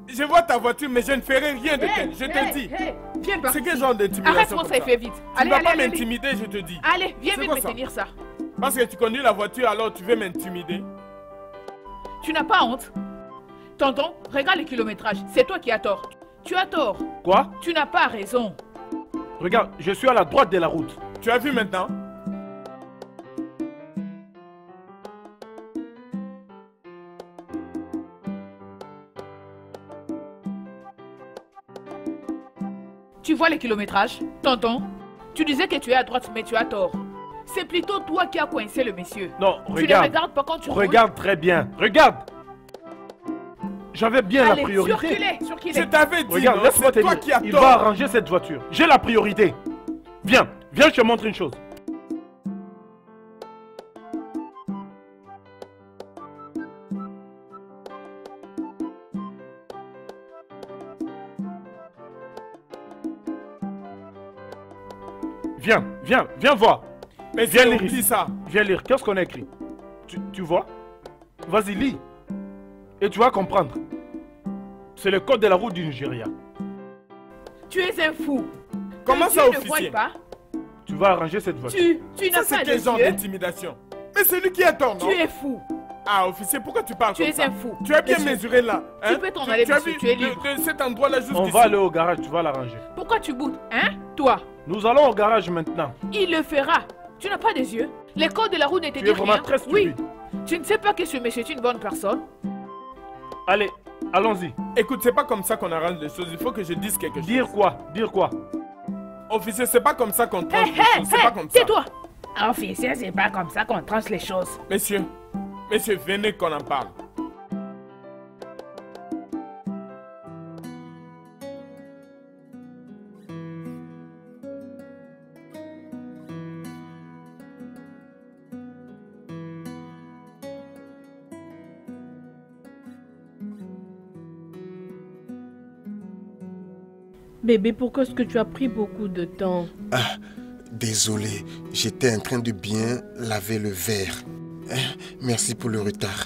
Je vois ta voiture, mais je ne ferai rien de Hey, tel. Je te hey, dis. hey, Viens par C'est quel genre d'intimidation Arrête-moi comme ça et fais vite. Tu Allez, ne vas allez, pas m'intimider, je te dis. Allez, viens vite me ça? tenir ça. Parce que tu conduis la voiture, alors tu veux m'intimider. Tu n'as pas honte? Tonton, regarde le kilométrage. C'est toi qui as tort. Tu as tort. Quoi? Tu n'as pas raison. Regarde, je suis à la droite de la route. Tu as vu maintenant? Tu vois le kilométrage Tonton, tu disais que tu es à droite, mais tu as tort. C'est plutôt toi qui as coincé le monsieur. Non, Tu ne regarde. regardes pas quand tu roules Regarde très bien. Regarde. J'avais bien Allez, la priorité. surculez, surculez. Je t'avais dit, Regarde, laisse-moi te dire. qui Il tort. va arranger cette voiture. J'ai la priorité. Viens, viens, je te montre une chose. Viens, viens, viens voir. Mais Viens lire qui ça? Viens lire. Qu'est-ce qu'on a écrit? Tu, tu vois? Vas-y, lis. Et tu vas comprendre. C'est le code de la route du Nigeria. Tu es un fou. Comment Que ça, ne officier? voie pas. Tu vas arranger cette voiture. Tu, tu Ça, n'as c'est pas quel de genre d'intimidation Mais c'est lui qui a tort, non? Tu es fou. Ah, officier, pourquoi tu parles Tu comme es ça un fou. Tu as bien Monsieur, mesuré là. tu hein? peux t'en aller, Tu as vu tu es libre. de, cet endroit-là jusqu'ici? On va aller au garage, tu vas l'arranger. Pourquoi tu boudes, hein Toi, Nous allons au garage maintenant. il le fera. Tu n'as pas des yeux. Les codes de la route vraiment rien. très oui. Tu ne sais pas que ce monsieur est une bonne personne. Allez, allons-y. Écoute, c'est pas comme ça qu'on arrange les choses. Il faut que je dise quelque chose. Dire quoi? Dire quoi? Officier, c'est pas comme ça qu'on tranche les choses. C'est pas hé, comme ça. tais-toi. Officier, c'est pas comme ça qu'on tranche les choses. Messieurs, messieurs, venez qu'on en parle. Bébé, pourquoi est-ce que tu as pris beaucoup de temps? Ah, désolé, j'étais en train de bien laver le verre. Hein, Merci pour le retard.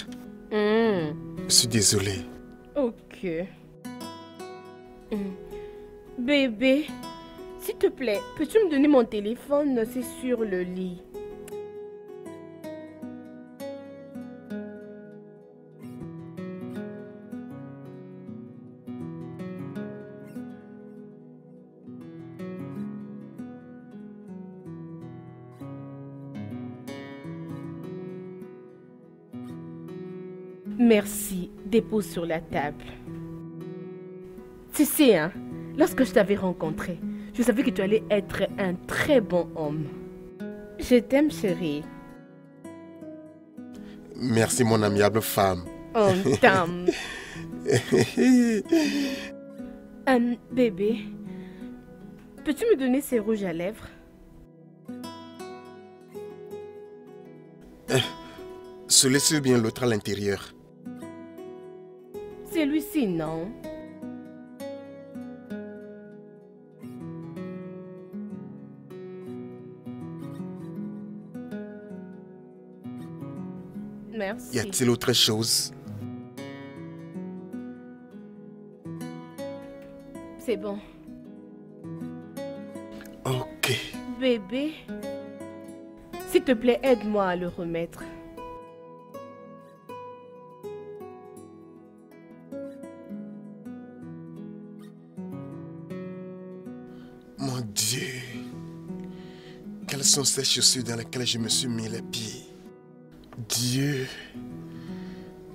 Hmm, Je suis désolé. Ok. Hmm. Bébé, s'il te plaît, peux-tu me donner mon téléphone? C'est sur le lit. Merci. Dépose sur la table. Tu sais, hein, lorsque je t'avais rencontré, je savais que tu allais être un très bon homme. Je t'aime, chérie. Merci, mon amiable femme. On t'aime. Hum, (laughs) bébé, peux-tu me donner ces rouges à lèvres? Celui-ci ou bien l'autre à l'intérieur? Celui-ci, non Merci. Y a-t-il autre chose? C'est bon. Ok. Bébé, s'il te plaît, aide-moi à le remettre. Sont ces chaussures dans lesquelles je me suis mis les pieds Dieu.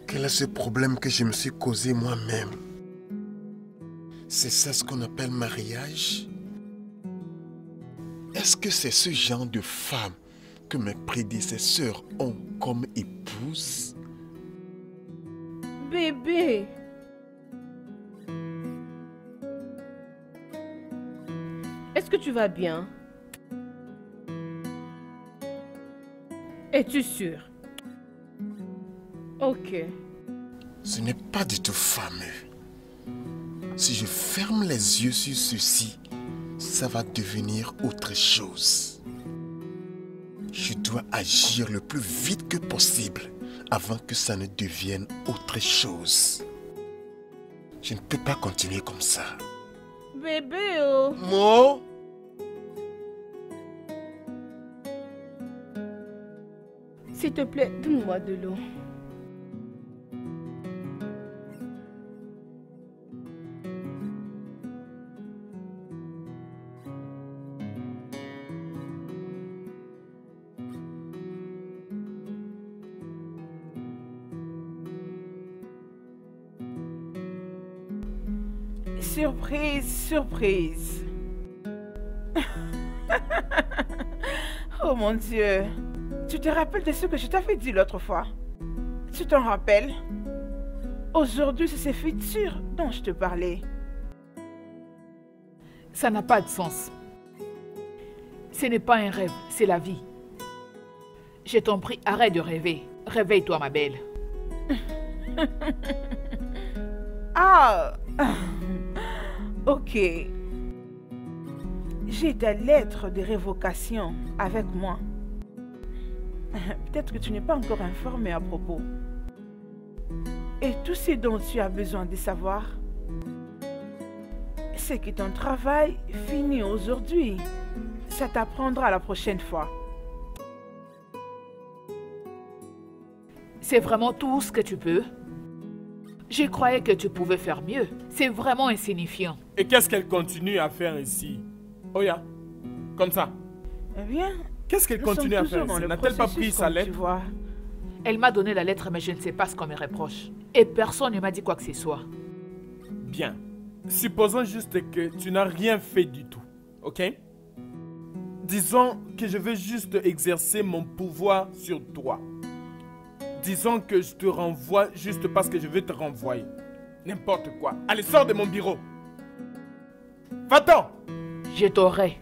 Quel est ce problème que je me suis causé moi-même? C'est ça ce qu'on appelle mariage? Est-ce que c'est ce genre de femme que mes prédécesseurs ont comme épouse? Bébé. Est-ce que tu vas bien? Es-tu sûr? Ok. Ce n'est pas du tout fameux. Si je ferme les yeux sur ceci, ça va devenir autre chose. Je dois agir le plus vite que possible avant que ça ne devienne autre chose. Je ne peux pas continuer comme ça. Bébé, oh. Mo? S'il te plaît, donne-moi de l'eau. Surprise, surprise. (laughs) oh mon Dieu. Tu te rappelles de ce que je t'avais dit l'autre fois? Tu t'en rappelles? Aujourd'hui, c'est ces futurs dont je te parlais. Ça n'a pas de sens. Ce n'est pas un rêve, c'est la vie. Je t'en prie, arrête de rêver. Réveille-toi, ma belle. (laughs) Ah (laughs) Ok. J'ai ta lettre de révocation avec moi. (laughs) Peut-être que tu n'es pas encore informé à propos. Et tout ce dont tu as besoin de savoir, c'est que ton travail finit aujourd'hui. Ça t'apprendra la prochaine fois. C'est vraiment tout ce que tu peux? Je croyais que tu pouvais faire mieux. C'est vraiment insignifiant. Et qu'est-ce qu'elle continue à faire ici? Oya, comme ça. Eh bien, Qu'est-ce qu'elle continue à faire N'a-t-elle pas pris sa lettre vois. Elle m'a donné la lettre, mais je ne sais pas ce qu'on me reproche. Et personne ne m'a dit quoi que ce soit. Bien. Supposons juste que tu n'as rien fait du tout. Ok? Disons que je veux juste exercer mon pouvoir sur toi. Disons que je te renvoie juste parce que je veux te renvoyer. N'importe quoi. Allez, sors de mon bureau. Va-t'en Je t'aurai.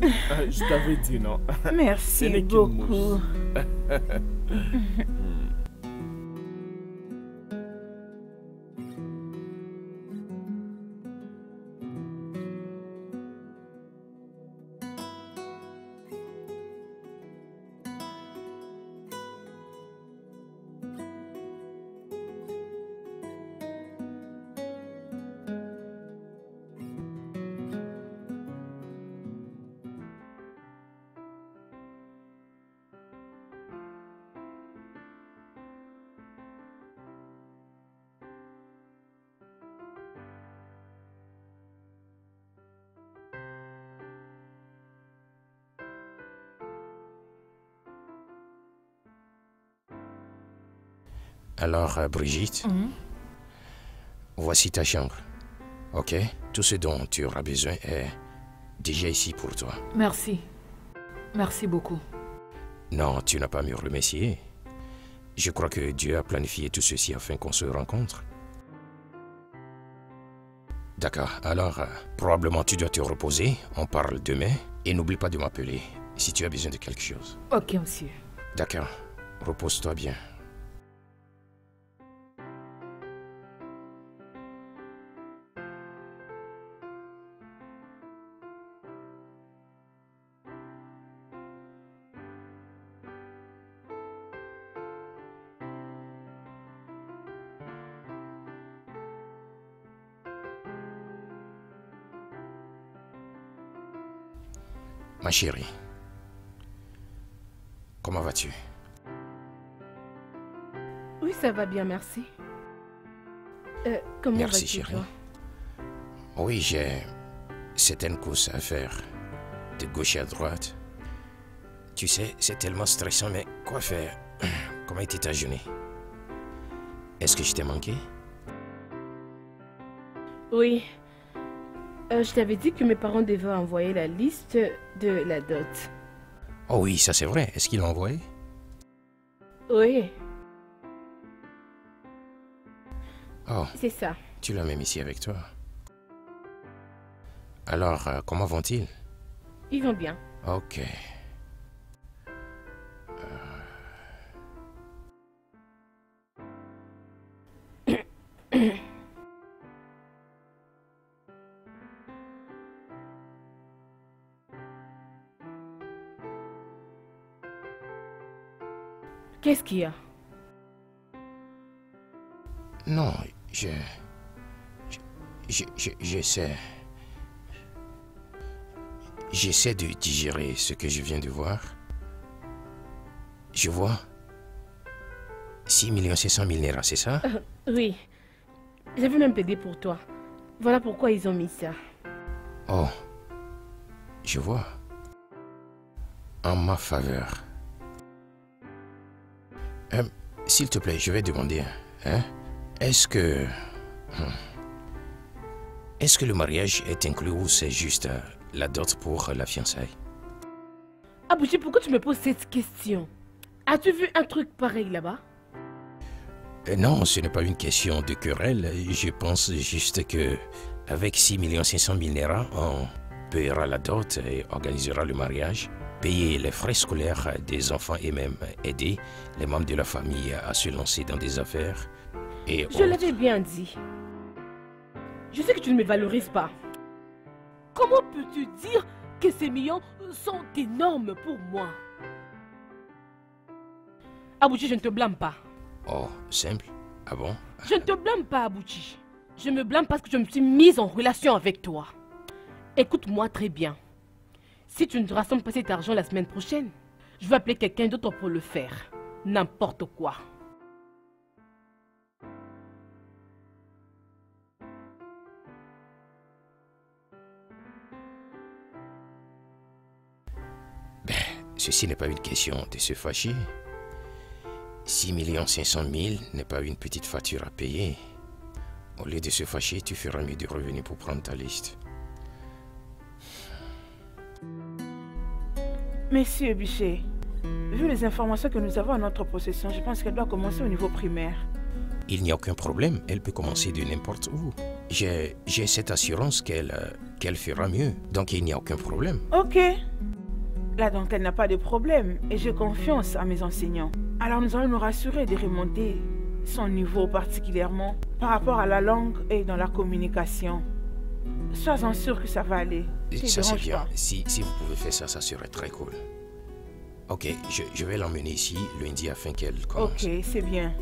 Je t'avais dit non. Merci beaucoup. (laughs) Alors, euh, Brigitte, Mhm. voici ta chambre. Ok? Tout ce dont tu auras besoin est déjà ici pour toi. Merci. Merci beaucoup. Non, tu n'as pas à me remercier. Je crois que Dieu a planifié tout ceci afin qu'on se rencontre. D'accord, alors euh, probablement tu dois te reposer, on parle demain, et n'oublie pas de m'appeler si tu as besoin de quelque chose. Ok, monsieur. D'accord, repose-toi bien. Chérie, comment vas-tu? Oui, ça va bien, merci. Euh, comment Merci, chérie. toi? Oui, j'ai certaines courses à faire, de gauche à droite. Tu sais, c'est tellement stressant, mais quoi faire? (clears throat) Comment était ta journée? Est-ce que je t'ai manqué? Oui. Euh, je t'avais dit que mes parents devaient envoyer la liste de la dot. Oh oui, ça c'est vrai. Est-ce qu'il l'a envoyé Oui, Oh, c'est ça. tu l'as même ici avec toi. Alors, euh, comment vont-ils? Ils vont bien. Ok. Non, je... je- je- je- J'essaie... J'essaie de digérer ce que je viens de voir. Je vois... 6 500 000 naira, c'est ça? Oui. J'avais même pédé pour toi. Voilà pourquoi ils ont mis ça. Oh, je vois. En ma faveur. Euh, S'il te plaît, je vais demander, hein, est-ce que... hmm, Est-ce que le mariage est inclus ou c'est juste euh, la dot pour la fiançaille Abouchi, pourquoi tu me poses cette question? As-tu vu un truc pareil là-bas? Euh, Non, ce n'est pas une question de querelle. Je pense juste que avec 6 500 000 naira, on paiera la dot et organisera le mariage, payer les frais scolaires des enfants et même aider les membres de la famille à se lancer dans des affaires. Et Je l'avais bien dit. Je sais que tu ne me valorises pas. Comment peux-tu dire que ces millions sont énormes pour moi? Abouchi, je ne te blâme pas. Oh, simple. Ah bon? Je ne te blâme pas, Abouchi. Je me blâme parce que je me suis mise en relation avec toi. Écoute-moi très bien. Si tu ne rassembles pas cet argent la semaine prochaine, je vais appeler quelqu'un d'autre pour le faire. N'importe quoi. Ceci n'est pas une question de se fâcher. 6 500 000 n'est pas une petite facture à payer. Au lieu de se fâcher, tu feras mieux de revenir pour prendre ta liste. Monsieur Bichet, vu les informations que nous avons en notre possession, je pense qu'elle doit commencer au niveau primaire. Il n'y a aucun problème, elle peut commencer de n'importe où. J'ai cette assurance qu'elle qu'elle fera mieux, donc il n'y a aucun problème. Ok. Là donc, elle n'a pas de problème et j'ai confiance à mes enseignants. Alors nous allons nous rassurer de remonter son niveau particulièrement par rapport à la langue et dans la communication. Sois-en sûr que ça va aller. Ça c'est bien. pas. Si, si vous pouvez faire ça, ça serait très cool. Ok, je, je vais l'emmener ici lundi afin qu'elle commence. Ok, c'est bien.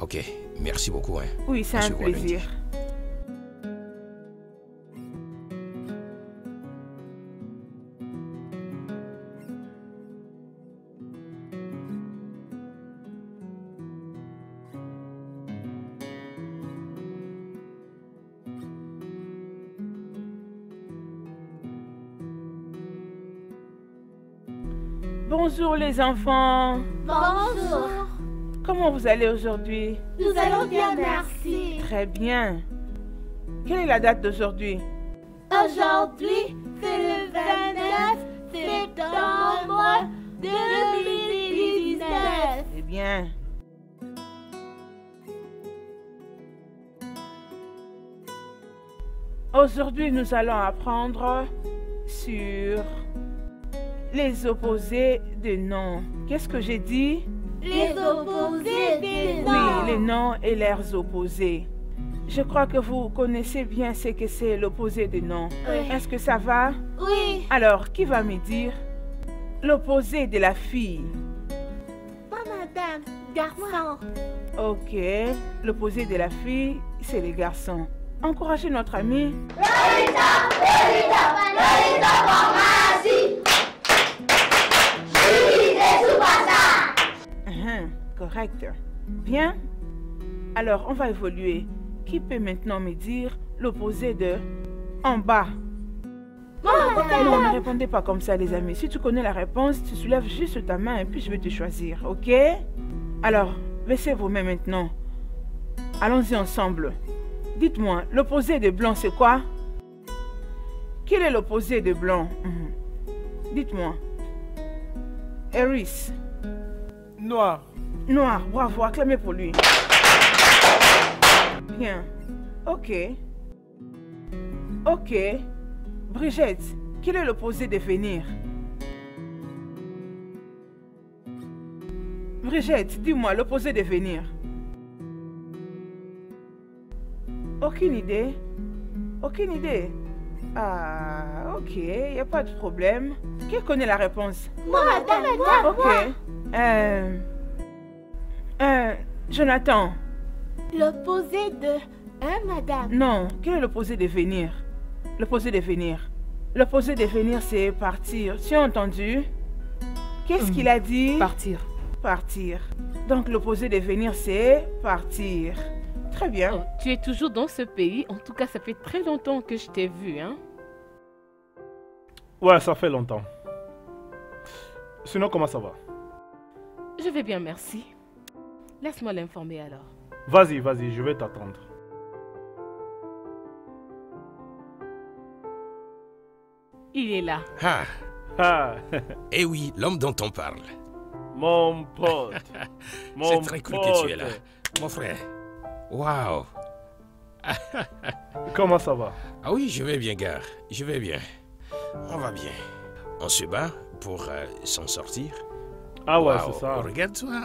Ok, merci beaucoup. Hein. Oui, c'est un lundi. Bonjour les enfants. Bonjour. Comment vous allez aujourd'hui? Nous allons bien, merci. Très bien. Quelle est la date d'aujourd'hui? Aujourd'hui, c'est le 29 septembre 2019. Eh bien. Aujourd'hui, nous allons apprendre sur les opposés de noms. Qu'est-ce que j'ai dit? Les opposés des Oui, noms. les noms et leurs opposés. Je crois que vous connaissez bien ce que c'est l'opposé de nom. Oui. Est-ce que ça va? Oui. Alors, qui va me dire? L'opposé de la fille Pas madame. Garçon. Ok, l'opposé de la fille, c'est les garçons. Encouragez notre ami. Uhum, correct. Bien. Alors, on va évoluer. Qui peut maintenant me dire l'opposé de en bas? Non, ne répondez pas comme ça, les amis. Si tu connais la réponse, tu soulèves juste ta main et puis je vais te choisir, ok? Alors, baissez vos mains maintenant. Allons-y ensemble. Dites-moi, l'opposé de blanc, c'est quoi? Quel est l'opposé de blanc? Mhm. Dites-moi. Eris. Noir. Noir, bravo, acclamez pour lui. Bien. Ok. Ok. Brigitte, quel est l'opposé de venir? Brigitte, dis-moi l'opposé de venir. Aucune idée Aucune idée Ah, ok, il n'y a pas de problème. Qui connaît la réponse? Moi, madame. Moi, Ok. Euh, euh, Jonathan, L'opposé de un madame? non, quel est l'opposé de venir? L'opposé de venir. L'opposé de venir, c'est partir. Tu as entendu? Qu'est-ce qu'il a dit? Partir. Partir. Donc l'opposé de venir, c'est partir. Très bien. Oh, tu es toujours dans ce pays. En tout cas, ça fait très longtemps que je t'ai vu, hein. Ouais, ça fait longtemps. Sinon, comment ça va? Je vais bien, merci. Laisse-moi l'informer alors. Vas-y, vas-y, je vais t'attendre. Il est là. Ah, Ah, eh oui, l'homme dont on parle. mon pote. (laughs) Mon C'est très cool que tu es là. pote. Mon frère. Waouh. (laughs) Comment ça va? Ah oui, je vais bien, gars. Je vais bien. On va bien. On se bat pour euh, s'en sortir. Ah ouais, c'est ça. Regarde-toi.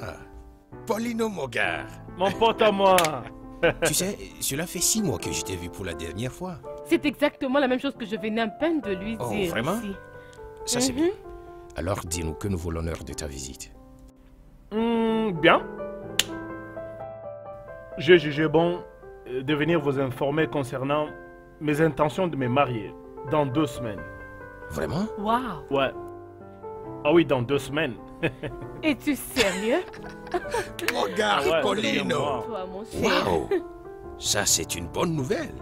Paulino, mon gars. Mon pote à moi. (laughs) tu sais, cela fait six mois que je t'ai vu pour la dernière fois. C'est exactement la même chose que je venais à peine de lui Oh, dire. vraiment? ici. Ça, c'est Mhm. bien. Alors, dis-nous que nous vaut l'honneur de ta visite? Hmm, bien. J'ai jugé bon euh, de venir vous informer concernant mes intentions de me marier dans deux semaines. Vraiment? Waouh. Ouais. Ah oui, dans deux semaines. (laughs) Es-tu sérieux? (laughs) Ah ouais, Paulino. Waouh (laughs) Ça, c'est une bonne nouvelle.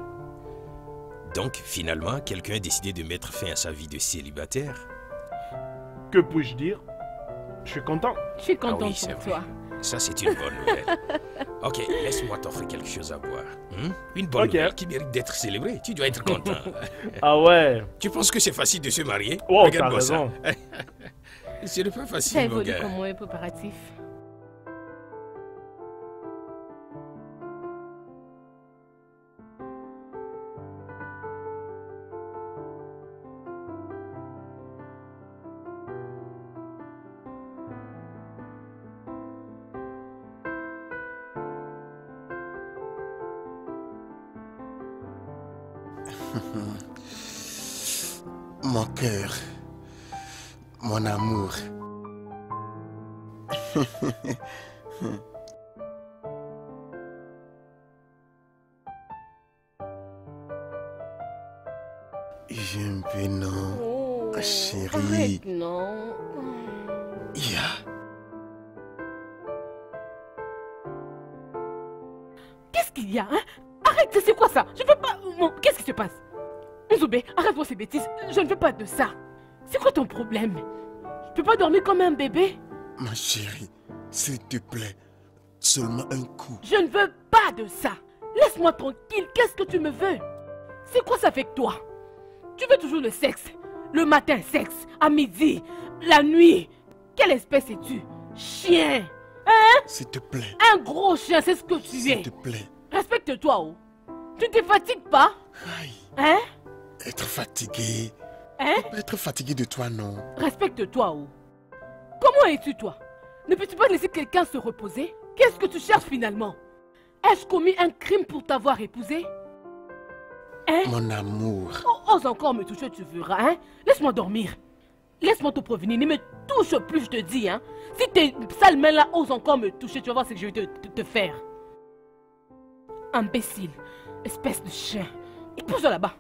Donc, finalement, quelqu'un a décidé de mettre fin à sa vie de célibataire? Que puis-je dire? Je suis content. Je suis Ah contente oui, pour vrai. toi. Ça, c'est une bonne nouvelle. Ok, laisse-moi t'offrir quelque chose à boire. hein? Une bonne Ok. nouvelle qui mérite d'être célébrée. Tu dois être content. (laughs) Ah ouais. tu penses que c'est facile de se marier? Oh, t'as Regarde-moi ça. raison. (laughs) Ce n'est pas facile, mon gars. comme un préparatif. Je ne veux pas de ça. C'est quoi ton problème? Je peux pas dormir comme un bébé? Ma chérie, s'il te plaît, seulement un coup. Je ne veux pas de ça. Laisse-moi tranquille. Qu'est-ce que tu me veux? C'est quoi ça avec toi? Tu veux toujours le sexe Le matin, sexe. À midi. La nuit. Quelle espèce es-tu? Chien. S'il te plaît, Un gros chien, c'est ce que tu s'il es. te plaît. Respecte-toi, oh. Tu te fatigues pas? Aïe, Hein? Être fatigué. Hein? Être fatigué de toi, non? Respecte-toi, oh. Comment es-tu, toi? Ne peux-tu pas laisser quelqu'un se reposer? Qu'est-ce que tu cherches finalement? Ai-je commis un crime pour t'avoir épousé? Hein? Mon amour. Oh, Ose encore me toucher, tu verras, hein? Laisse-moi dormir. Laisse-moi te prévenir. Ne me touche plus, je te dis, hein? Si tes sales mains là osent encore me toucher, tu vas voir ce que je vais te, te- te faire. Imbécile. Espèce de chien. Pousse là-bas.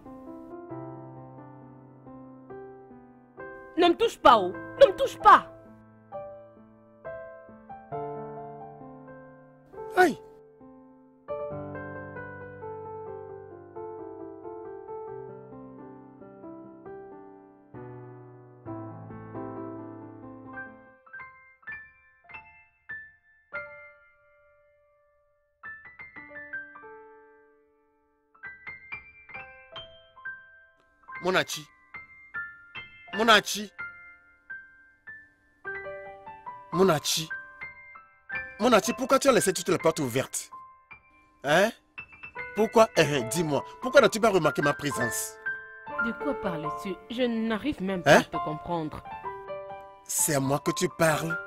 Não me touches pas, oh. Não me touche pas. Ei! Monachi. Monachi. Monachi. Monachi, pourquoi tu as laissé toutes les portes ouvertes? Hein? Pourquoi? Eh, eh, Dis-moi, pourquoi n'as-tu pas remarqué ma présence? De quoi parles-tu? Je n'arrive même pas Hein? à te comprendre. C'est à moi que tu parles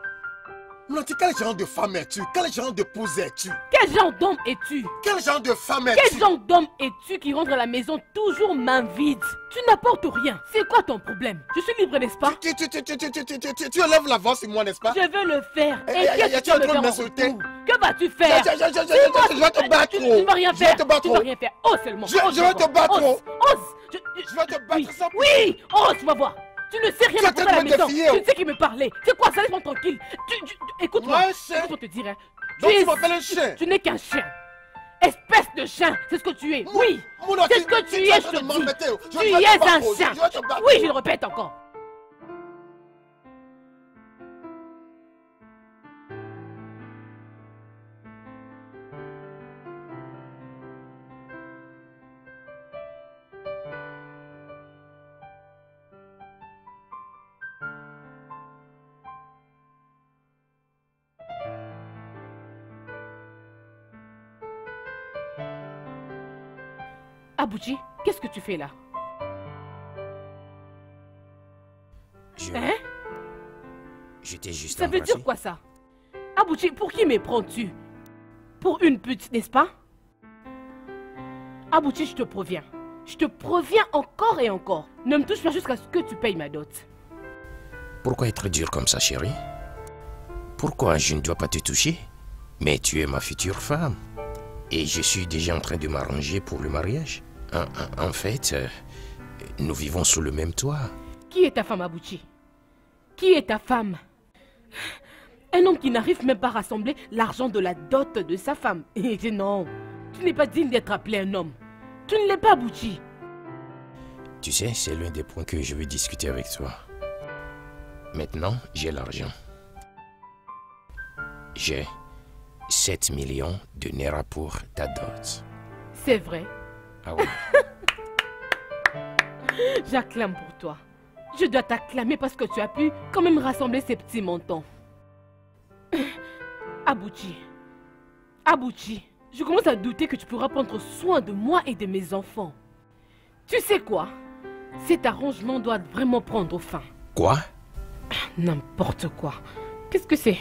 quel genre de femme es-tu Quel genre d'épouse es-tu Quel genre d'homme es-tu Quel genre de femme es-tu Quel genre d'homme es-tu qui rentre à la maison toujours main vide Tu n'apportes rien. C'est quoi ton problème Je suis libre, n'est-ce pas tu, tu, tu, tu, enlèves la voix sur moi, n'est-ce pas Je veux le faire. Et, qu'est-ce que tu vas m'insulter Que vas-tu faire je, vais te battre. Tu, ne vas rien faire. Je vais te Tu seulement. Je, vais te battre. Ose. Je, vais te battre. Oui. Oui. Ose, tu vas. Tu ne sais rien à la maison. Tu ne sais qui me parlait. C'est quoi ça Laisse-moi tranquille. Tu, tu- Écoute-moi. Moi, un chien. Laisse-moi te dire. Donc Tu m'appelles un chien Tu n'es qu'un chien. Espèce de chien, c'est ce que tu es. Oui. C'est ce que tu es je te dis. Tu es un chien. Oui, je le répète encore. Abouji, qu'est-ce que tu fais là? Je... Hein? J'étais juste Ça veut dire quoi ça? Abouji, pour qui me prends-tu? Pour une pute, n'est-ce pas? Abouji, je te préviens. Je te préviens encore et encore. Ne me touche pas jusqu'à ce que tu payes ma dot. Pourquoi être dur comme ça, chérie? Pourquoi je ne dois pas te toucher? Mais tu es ma future femme. Et je suis déjà en train de m'arranger pour le mariage. En, en- en fait, euh, nous vivons sous le même toit. Qui est ta femme, Abouchi? Qui est ta femme? Un homme qui n'arrive même pas à rassembler l'argent de la dot de sa femme. (laughs) Et non, tu n'es pas digne d'être appelé un homme. Tu ne l'es pas, Abouchi. Tu sais, c'est l'un des points que je veux discuter avec toi. Maintenant, j'ai l'argent. J'ai 7 millions de Naira pour ta dot. C'est vrai. Ah oui. (laughs) J'acclame pour toi. Je dois t'acclamer parce que tu as pu quand même rassembler ces petits montants. (laughs) Abouchi. Abouchi. Je commence à douter que tu pourras prendre soin de moi et de mes enfants. Tu sais quoi? Cet arrangement doit vraiment prendre fin. Quoi? N'importe quoi. Qu'est-ce que c'est?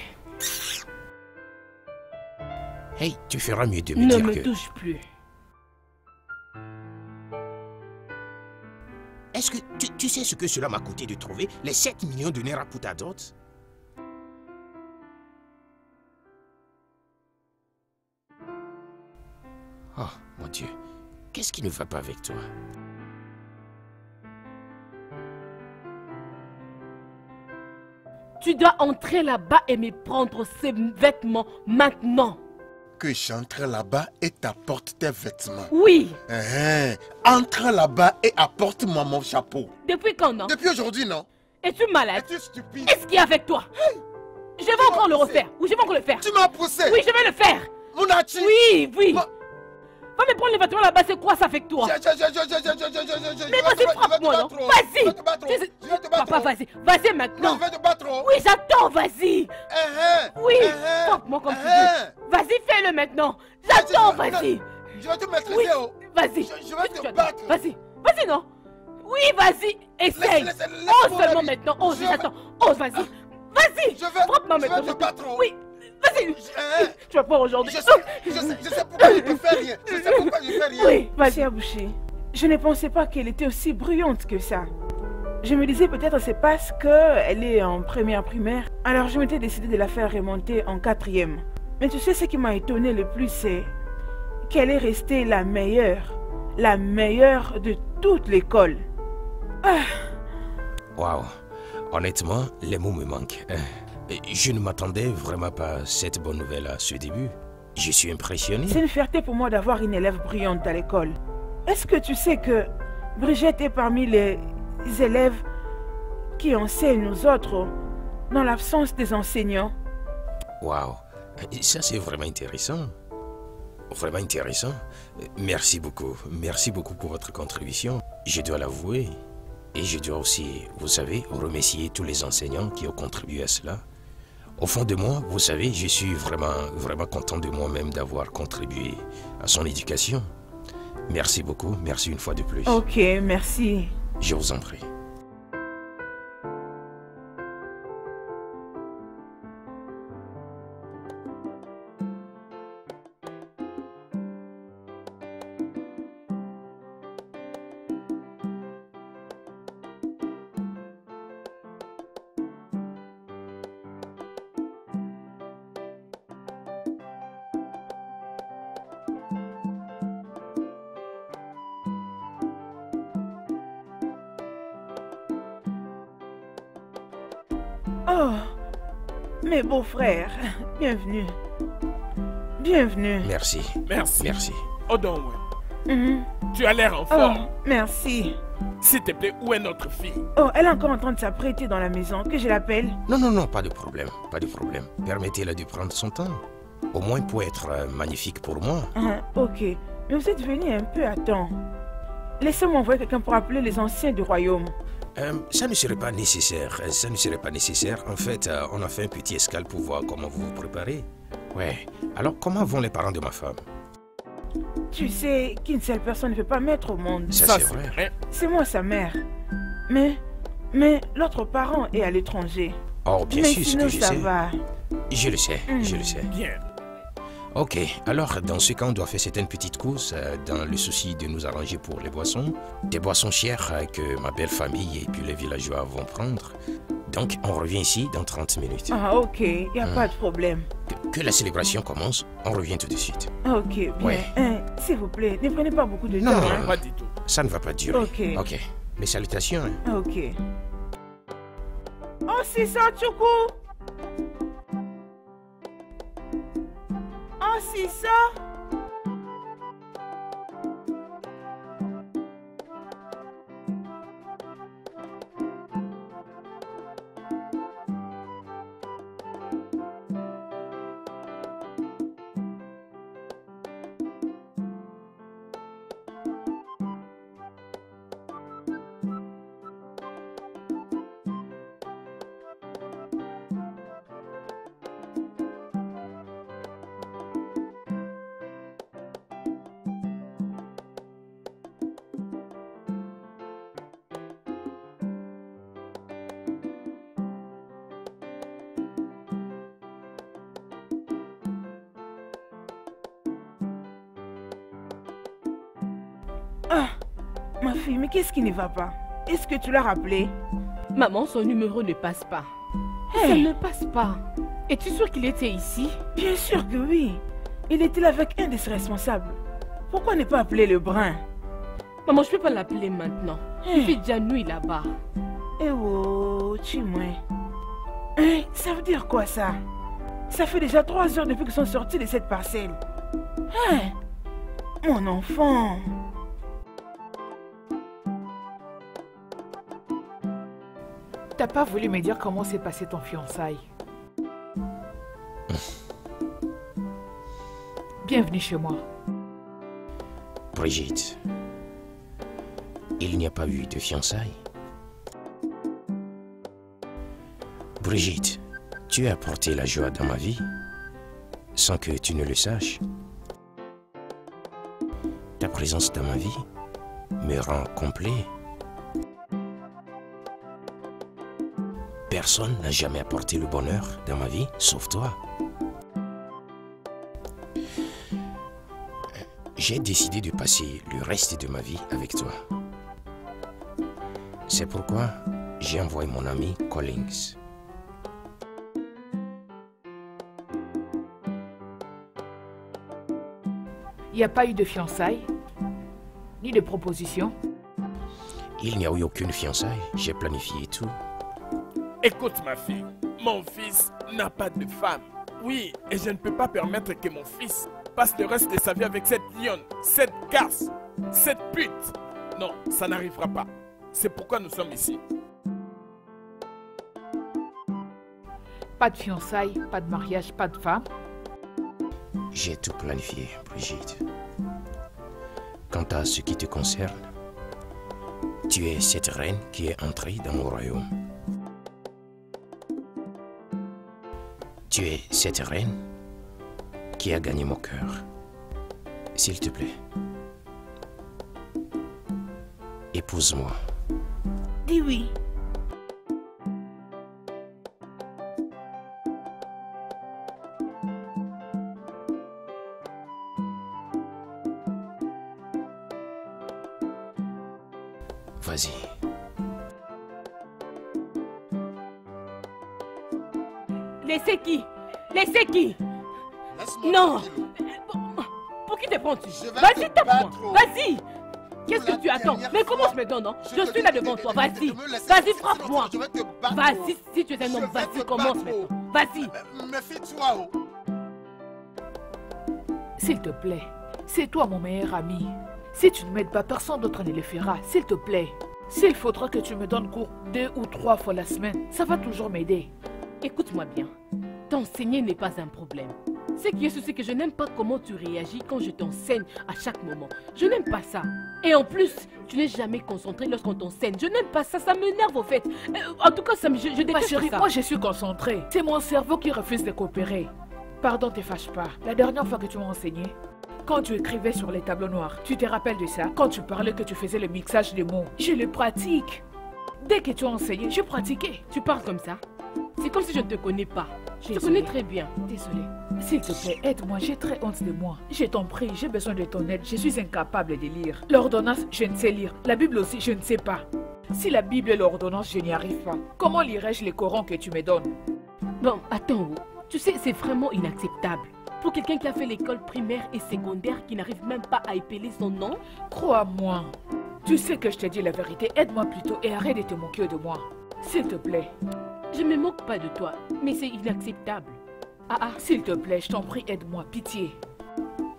Hey, tu feras mieux de me Ne dire me que... touche plus. Est-ce que tu, sais ce que cela m'a coûté de trouver les 7 millions de dot? Oh, mon Dieu. Qu'est-ce qui ne va pas avec toi? Tu dois entrer là-bas et me prendre ces vêtements maintenant. Que j'entre là-bas et t'apporte tes vêtements. Oui. Hein, Entre là-bas et apporte-moi mon chapeau. Depuis quand, non? Depuis aujourd'hui, non Es-tu malade? Es-tu stupide? Qu'est-ce qu'il y a avec toi? Je vais encore le refaire. Oui, je vais encore le faire. Tu m'as poussé Oui, je vais le faire. Monachi Oui, oui. Ma- Va me prendre les vêtements là-bas, c'est quoi ça avec toi Mais vas-y, frappe-moi, non Vas-y te battre Je vais te battre Papa, vas-y Vas-y maintenant Oui, j'attends, vas-y Oui Frappe-moi comme tu veux Vas-y, fais-le maintenant J'attends, vas-y Je vais te maîtriser, Vas-y Je vais te battre Vas-y Vas-y, non Oui, vas-y Essaye Ose seulement maintenant Ose, j'attends Ose, vas-y Vas-y Frappe-moi maintenant Je vais te battre Oui Vas-y. Tu vas pas aujourd'hui. Je sais, (laughs) je sais, je sais pourquoi je ne fais rien. Je sais pourquoi je fais rien. Oui, vas-y. Vas-y, Abouché. Je ne pensais pas qu'elle était aussi bruyante que ça. Je me disais peut-être c'est parce qu'elle est en première primaire. Alors je m'étais décidé de la faire remonter en quatrième. Mais tu sais ce qui m'a étonné le plus, c'est qu'elle est restée la meilleure. La meilleure de toute l'école. Waouh. Honnêtement, les mots me manquent. Je ne m'attendais vraiment pas à cette bonne nouvelle à ce début. Je suis impressionné. C'est une fierté pour moi d'avoir une élève brillante à l'école. Est-ce que tu sais que Brigitte est parmi les élèves qui enseignent aux autres dans l'absence des enseignants? Waouh. Ça, c'est vraiment intéressant. Vraiment intéressant. Merci beaucoup. Merci beaucoup pour votre contribution. Je dois l'avouer. Et je dois aussi, vous savez, remercier tous les enseignants qui ont contribué à cela. Au fond de moi, vous savez, je suis vraiment, vraiment content de moi-même d'avoir contribué à son éducation. Merci beaucoup. Merci une fois de plus. Ok, merci. Je vous en prie. Beaux-frères, bienvenue. Bienvenue. Merci. Merci. Merci. Odonwe, Mhm. tu as l'air en Oh, forme. merci. S'il te plaît, où est notre fille? Oh, elle est encore en train de s'apprêter dans la maison. Que je l'appelle Non, non, non, pas de problème. Pas de problème. Permettez-la de prendre son temps. Au moins pour être euh, magnifique pour moi. Ah, Ok, mais vous êtes venu un peu à temps. Laissez-moi envoyer quelqu'un pour appeler les anciens du royaume. Euh, ça ne serait pas nécessaire. euh, Ça ne serait pas nécessaire. En fait, euh, on a fait un petit escale pour voir comment vous vous préparez. Ouais. Alors, comment vont les parents de ma femme? Tu sais qu'une seule personne ne peut pas mettre au monde. Ça, c'est vrai. C'est moi sa mère. Mais, mais l'autre parent est à l'étranger. Oh, bien mais sûr, ce sinon que je ça sais. va. Je le sais, je le sais. Bien. Ok, alors dans ce cas, on doit faire certaines petites courses euh, dans le souci de nous arranger pour les boissons. Des boissons chères euh, que ma belle famille et puis les villageois vont prendre. Donc, on revient ici dans 30 minutes. Ah, ok, il n'y a Hmm. pas de problème. Que, que la célébration commence, on revient tout de suite. Ok, bien. Ouais. Hein, S'il vous plaît, ne prenez pas beaucoup de Non, temps. non, hein. Pas du tout. Ça ne va pas durer. Ok. Ok. Mes salutations. hein. Ok. Oh, c'est ça, Tchoukou c'est qu'est-ce qui ne va pas? Est-ce que tu l'as rappelé? Maman, son numéro ne passe pas. Ça ne passe pas. Es-tu sûr qu'il était ici? Bien sûr que oui. Il était là avec un de ses responsables? Pourquoi ne pas appeler le brun? Maman, je peux pas l'appeler maintenant. Il fait déjà nuit là-bas. Eh oh, Chimwe. Hein, ça veut dire quoi ça? Ça fait déjà trois heures depuis qu'ils sont sortis de cette parcelle. Hein? Mon enfant. T'as pas voulu me dire comment s'est passé ton fiançailles Bienvenue chez moi. Brigitte, il n'y a pas eu de fiançailles. Brigitte, tu as apporté la joie dans ma vie sans que tu ne le saches. Ta présence dans ma vie me rend complet. Personne n'a jamais apporté le bonheur dans ma vie, sauf toi. J'ai décidé de passer le reste de ma vie avec toi. C'est pourquoi j'ai envoyé mon ami Collins. Il n'y a pas eu de fiançailles Ni de proposition Il n'y a eu aucune fiançaille. J'ai planifié tout. Écoute ma fille, mon fils n'a pas de femme. Oui, et je ne peux pas permettre que mon fils passe le reste de sa vie avec cette lionne, cette garce, cette pute. Non, ça n'arrivera pas. C'est pourquoi nous sommes ici. Pas de fiançailles, pas de mariage, pas de femme J'ai tout planifié, Brigitte. Quant à ce qui te concerne, tu es cette reine qui est entrée dans mon royaume. Tu es cette reine qui a gagné mon cœur. S'il te plaît, épouse-moi. Dis oui. Qui Non. Pour qui te prends-tu Vas-y, tape-moi. Vas-y Qu'est-ce que tu attends? Mais comment je me donne, non je Je suis là devant de- toi, vas-y Vas-y, frappe-moi. Vas-y, si tu es un homme, vas-y, commence maintenant Vas-y. Méfie-toi, oh. S'il te plaît, c'est toi mon meilleur ami. Si tu ne m'aides pas, personne d'autre ne le fera. S'il te plaît. S'il faudra que tu me donnes cours deux ou trois fois la semaine, ça va toujours m'aider. Écoute-moi bien. T'enseigner n'est pas un problème. Ce qui est sûr, c'est que je n'aime pas comment tu réagis quand je t'enseigne à chaque moment. Je n'aime pas ça. Et en plus, tu n'es jamais concentré lorsqu'on t'enseigne. Je n'aime pas ça, ça m'énerve au fait. Euh, en tout cas, ça me, je, je Ma déteste chérie, ça. moi je suis concentrée. C'est mon cerveau qui refuse de coopérer. Pardon, te fâche pas. La dernière fois que tu m'as enseigné, quand tu écrivais sur les tableaux noirs, tu te rappelles de ça? Quand tu parlais que tu faisais le mixage des mots, je le pratique. Dès que tu as enseigné, je pratiquais. Tu parles comme ça? C'est comme si je ne te connais pas. Je te connais très bien. Désolée. S'il te plaît, aide-moi, j'ai très honte de moi. Je t'en prie, j'ai besoin de ton aide, je suis incapable de lire. L'ordonnance, je ne sais lire. La Bible aussi, je ne sais pas. Si la Bible et l'ordonnance, je n'y arrive pas, comment lirai-je les Corans que tu me donnes? Bon, attends. Tu sais, c'est vraiment inacceptable. Pour quelqu'un qui a fait l'école primaire et secondaire, qui n'arrive même pas à épeler son nom, Crois-moi. Tu sais que je te dis la vérité, aide-moi plutôt et arrête de te moquer de moi. S'il te plaît. Je me moque pas de toi, mais c'est inacceptable. Ah ah, s'il te plaît, je t'en prie, aide-moi, pitié.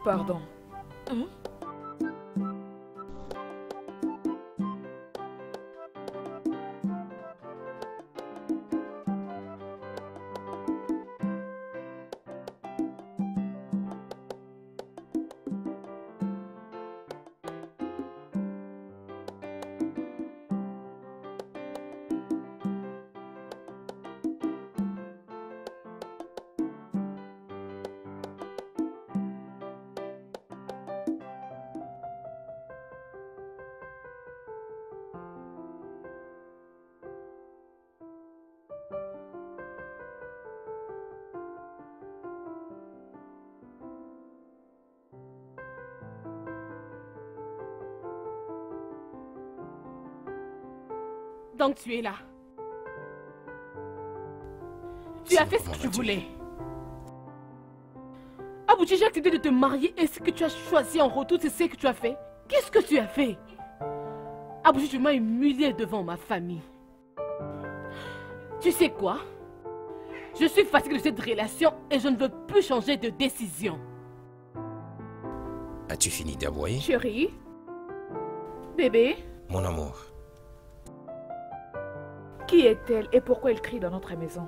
Pardon. Hein? Tu es là. Tu as fait ce que tu voulais. Abouti, j'ai accepté de te marier et ce que tu as choisi en retour, c'est ce que tu as fait. Qu'est-ce que tu as fait? Abouti, tu m'as humilié devant ma famille. Tu sais quoi? Je suis fatiguée de cette relation et je ne veux plus changer de décision. As-tu fini d'aboyer Chérie? Bébé? Mon amour, Qui est-elle et pourquoi elle crie dans notre maison?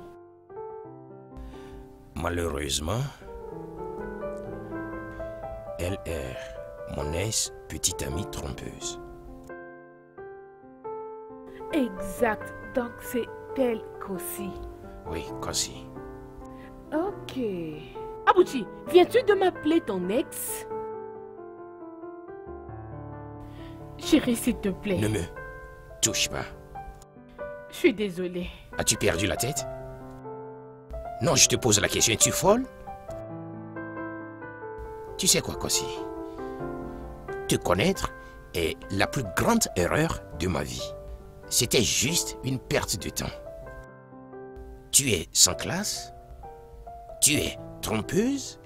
Malheureusement, elle est mon ex-petite amie trompeuse. Exact, donc c'est elle qu'aussi. Oui, Kossi. Ok. Abouti, viens-tu de m'appeler ton ex? Chérie, s'il te plaît. Ne me touche pas. Je suis désolée. As-tu perdu la tête? Non, je te pose la question, es-tu folle? Tu sais quoi, Kossi? Te connaître est la plus grande erreur de ma vie. C'était juste une perte de temps. Tu es sans classe, tu es trompeuse,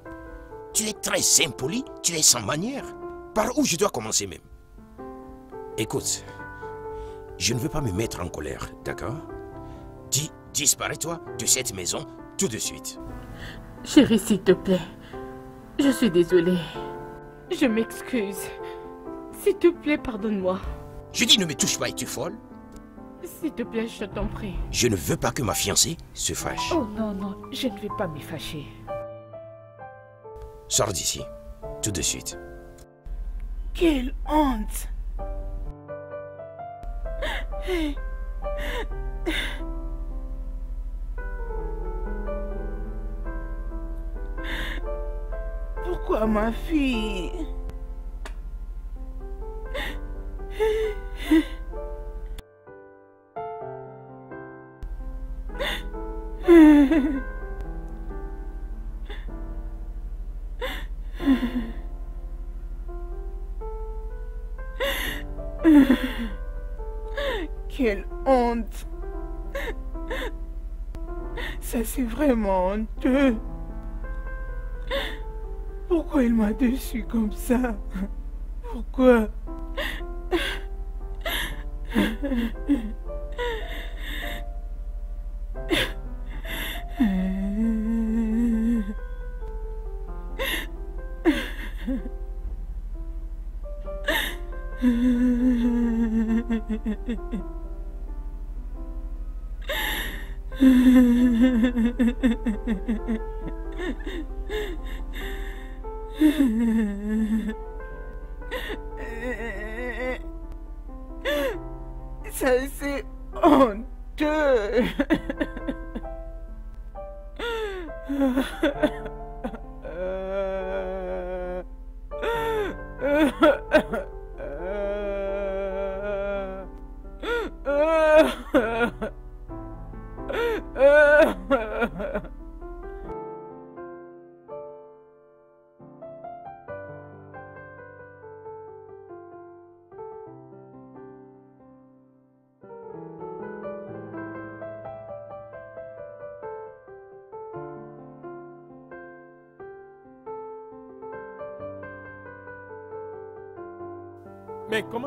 tu es très impoli, tu es sans manière? Par où je dois commencer même? Écoute, je ne veux pas me mettre en colère, d'accord? Dis, disparais-toi de cette maison tout de suite. Chérie, s'il te plaît. Je suis désolée. Je m'excuse. S'il te plaît, pardonne-moi. Je dis ne me touche pas, es-tu folle S'il te plaît, je t'en prie. Je ne veux pas que ma fiancée se fâche. Oh non, non, je ne vais pas me fâcher. Sors d'ici, tout de suite. Quelle honte Pourquoi ma fille? (laughs) Quelle honte. Ça c'est vraiment honteux. Pourquoi il m'a déçu comme ça? Pourquoi? (laughs) 嗯 (laughs)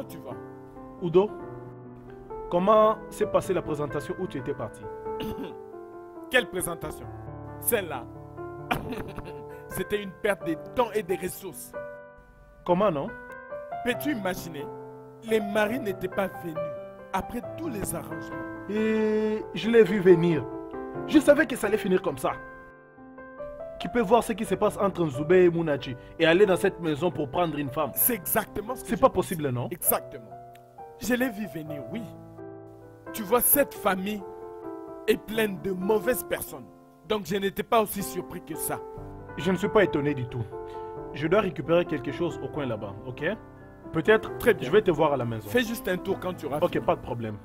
Tu vas? Udo, comment s'est passée la présentation où tu étais parti? (coughs) Quelle présentation? Celle-là. (laughs) C'était une perte de temps et de ressources. Comment non? Peux-tu imaginer? Les maris n'étaient pas venus après tous les arrangements. Et je l'ai vu venir. Je savais que ça allait finir comme ça. Qui peut voir ce qui se passe entre Nzoubé et Munachi et aller dans cette maison pour prendre une femme C'est exactement ce que C'est pas possible, non? Exactement. Je l'ai vu venir, oui. Tu vois, cette famille est pleine de mauvaises personnes. Donc je n'étais pas aussi surpris que ça. Je ne suis pas étonné du tout. Je dois récupérer quelque chose au coin là-bas, ok? Peut-être Très bien. je vais te voir à la maison. Fais juste un tour quand tu auras Ok, fini. pas de problème.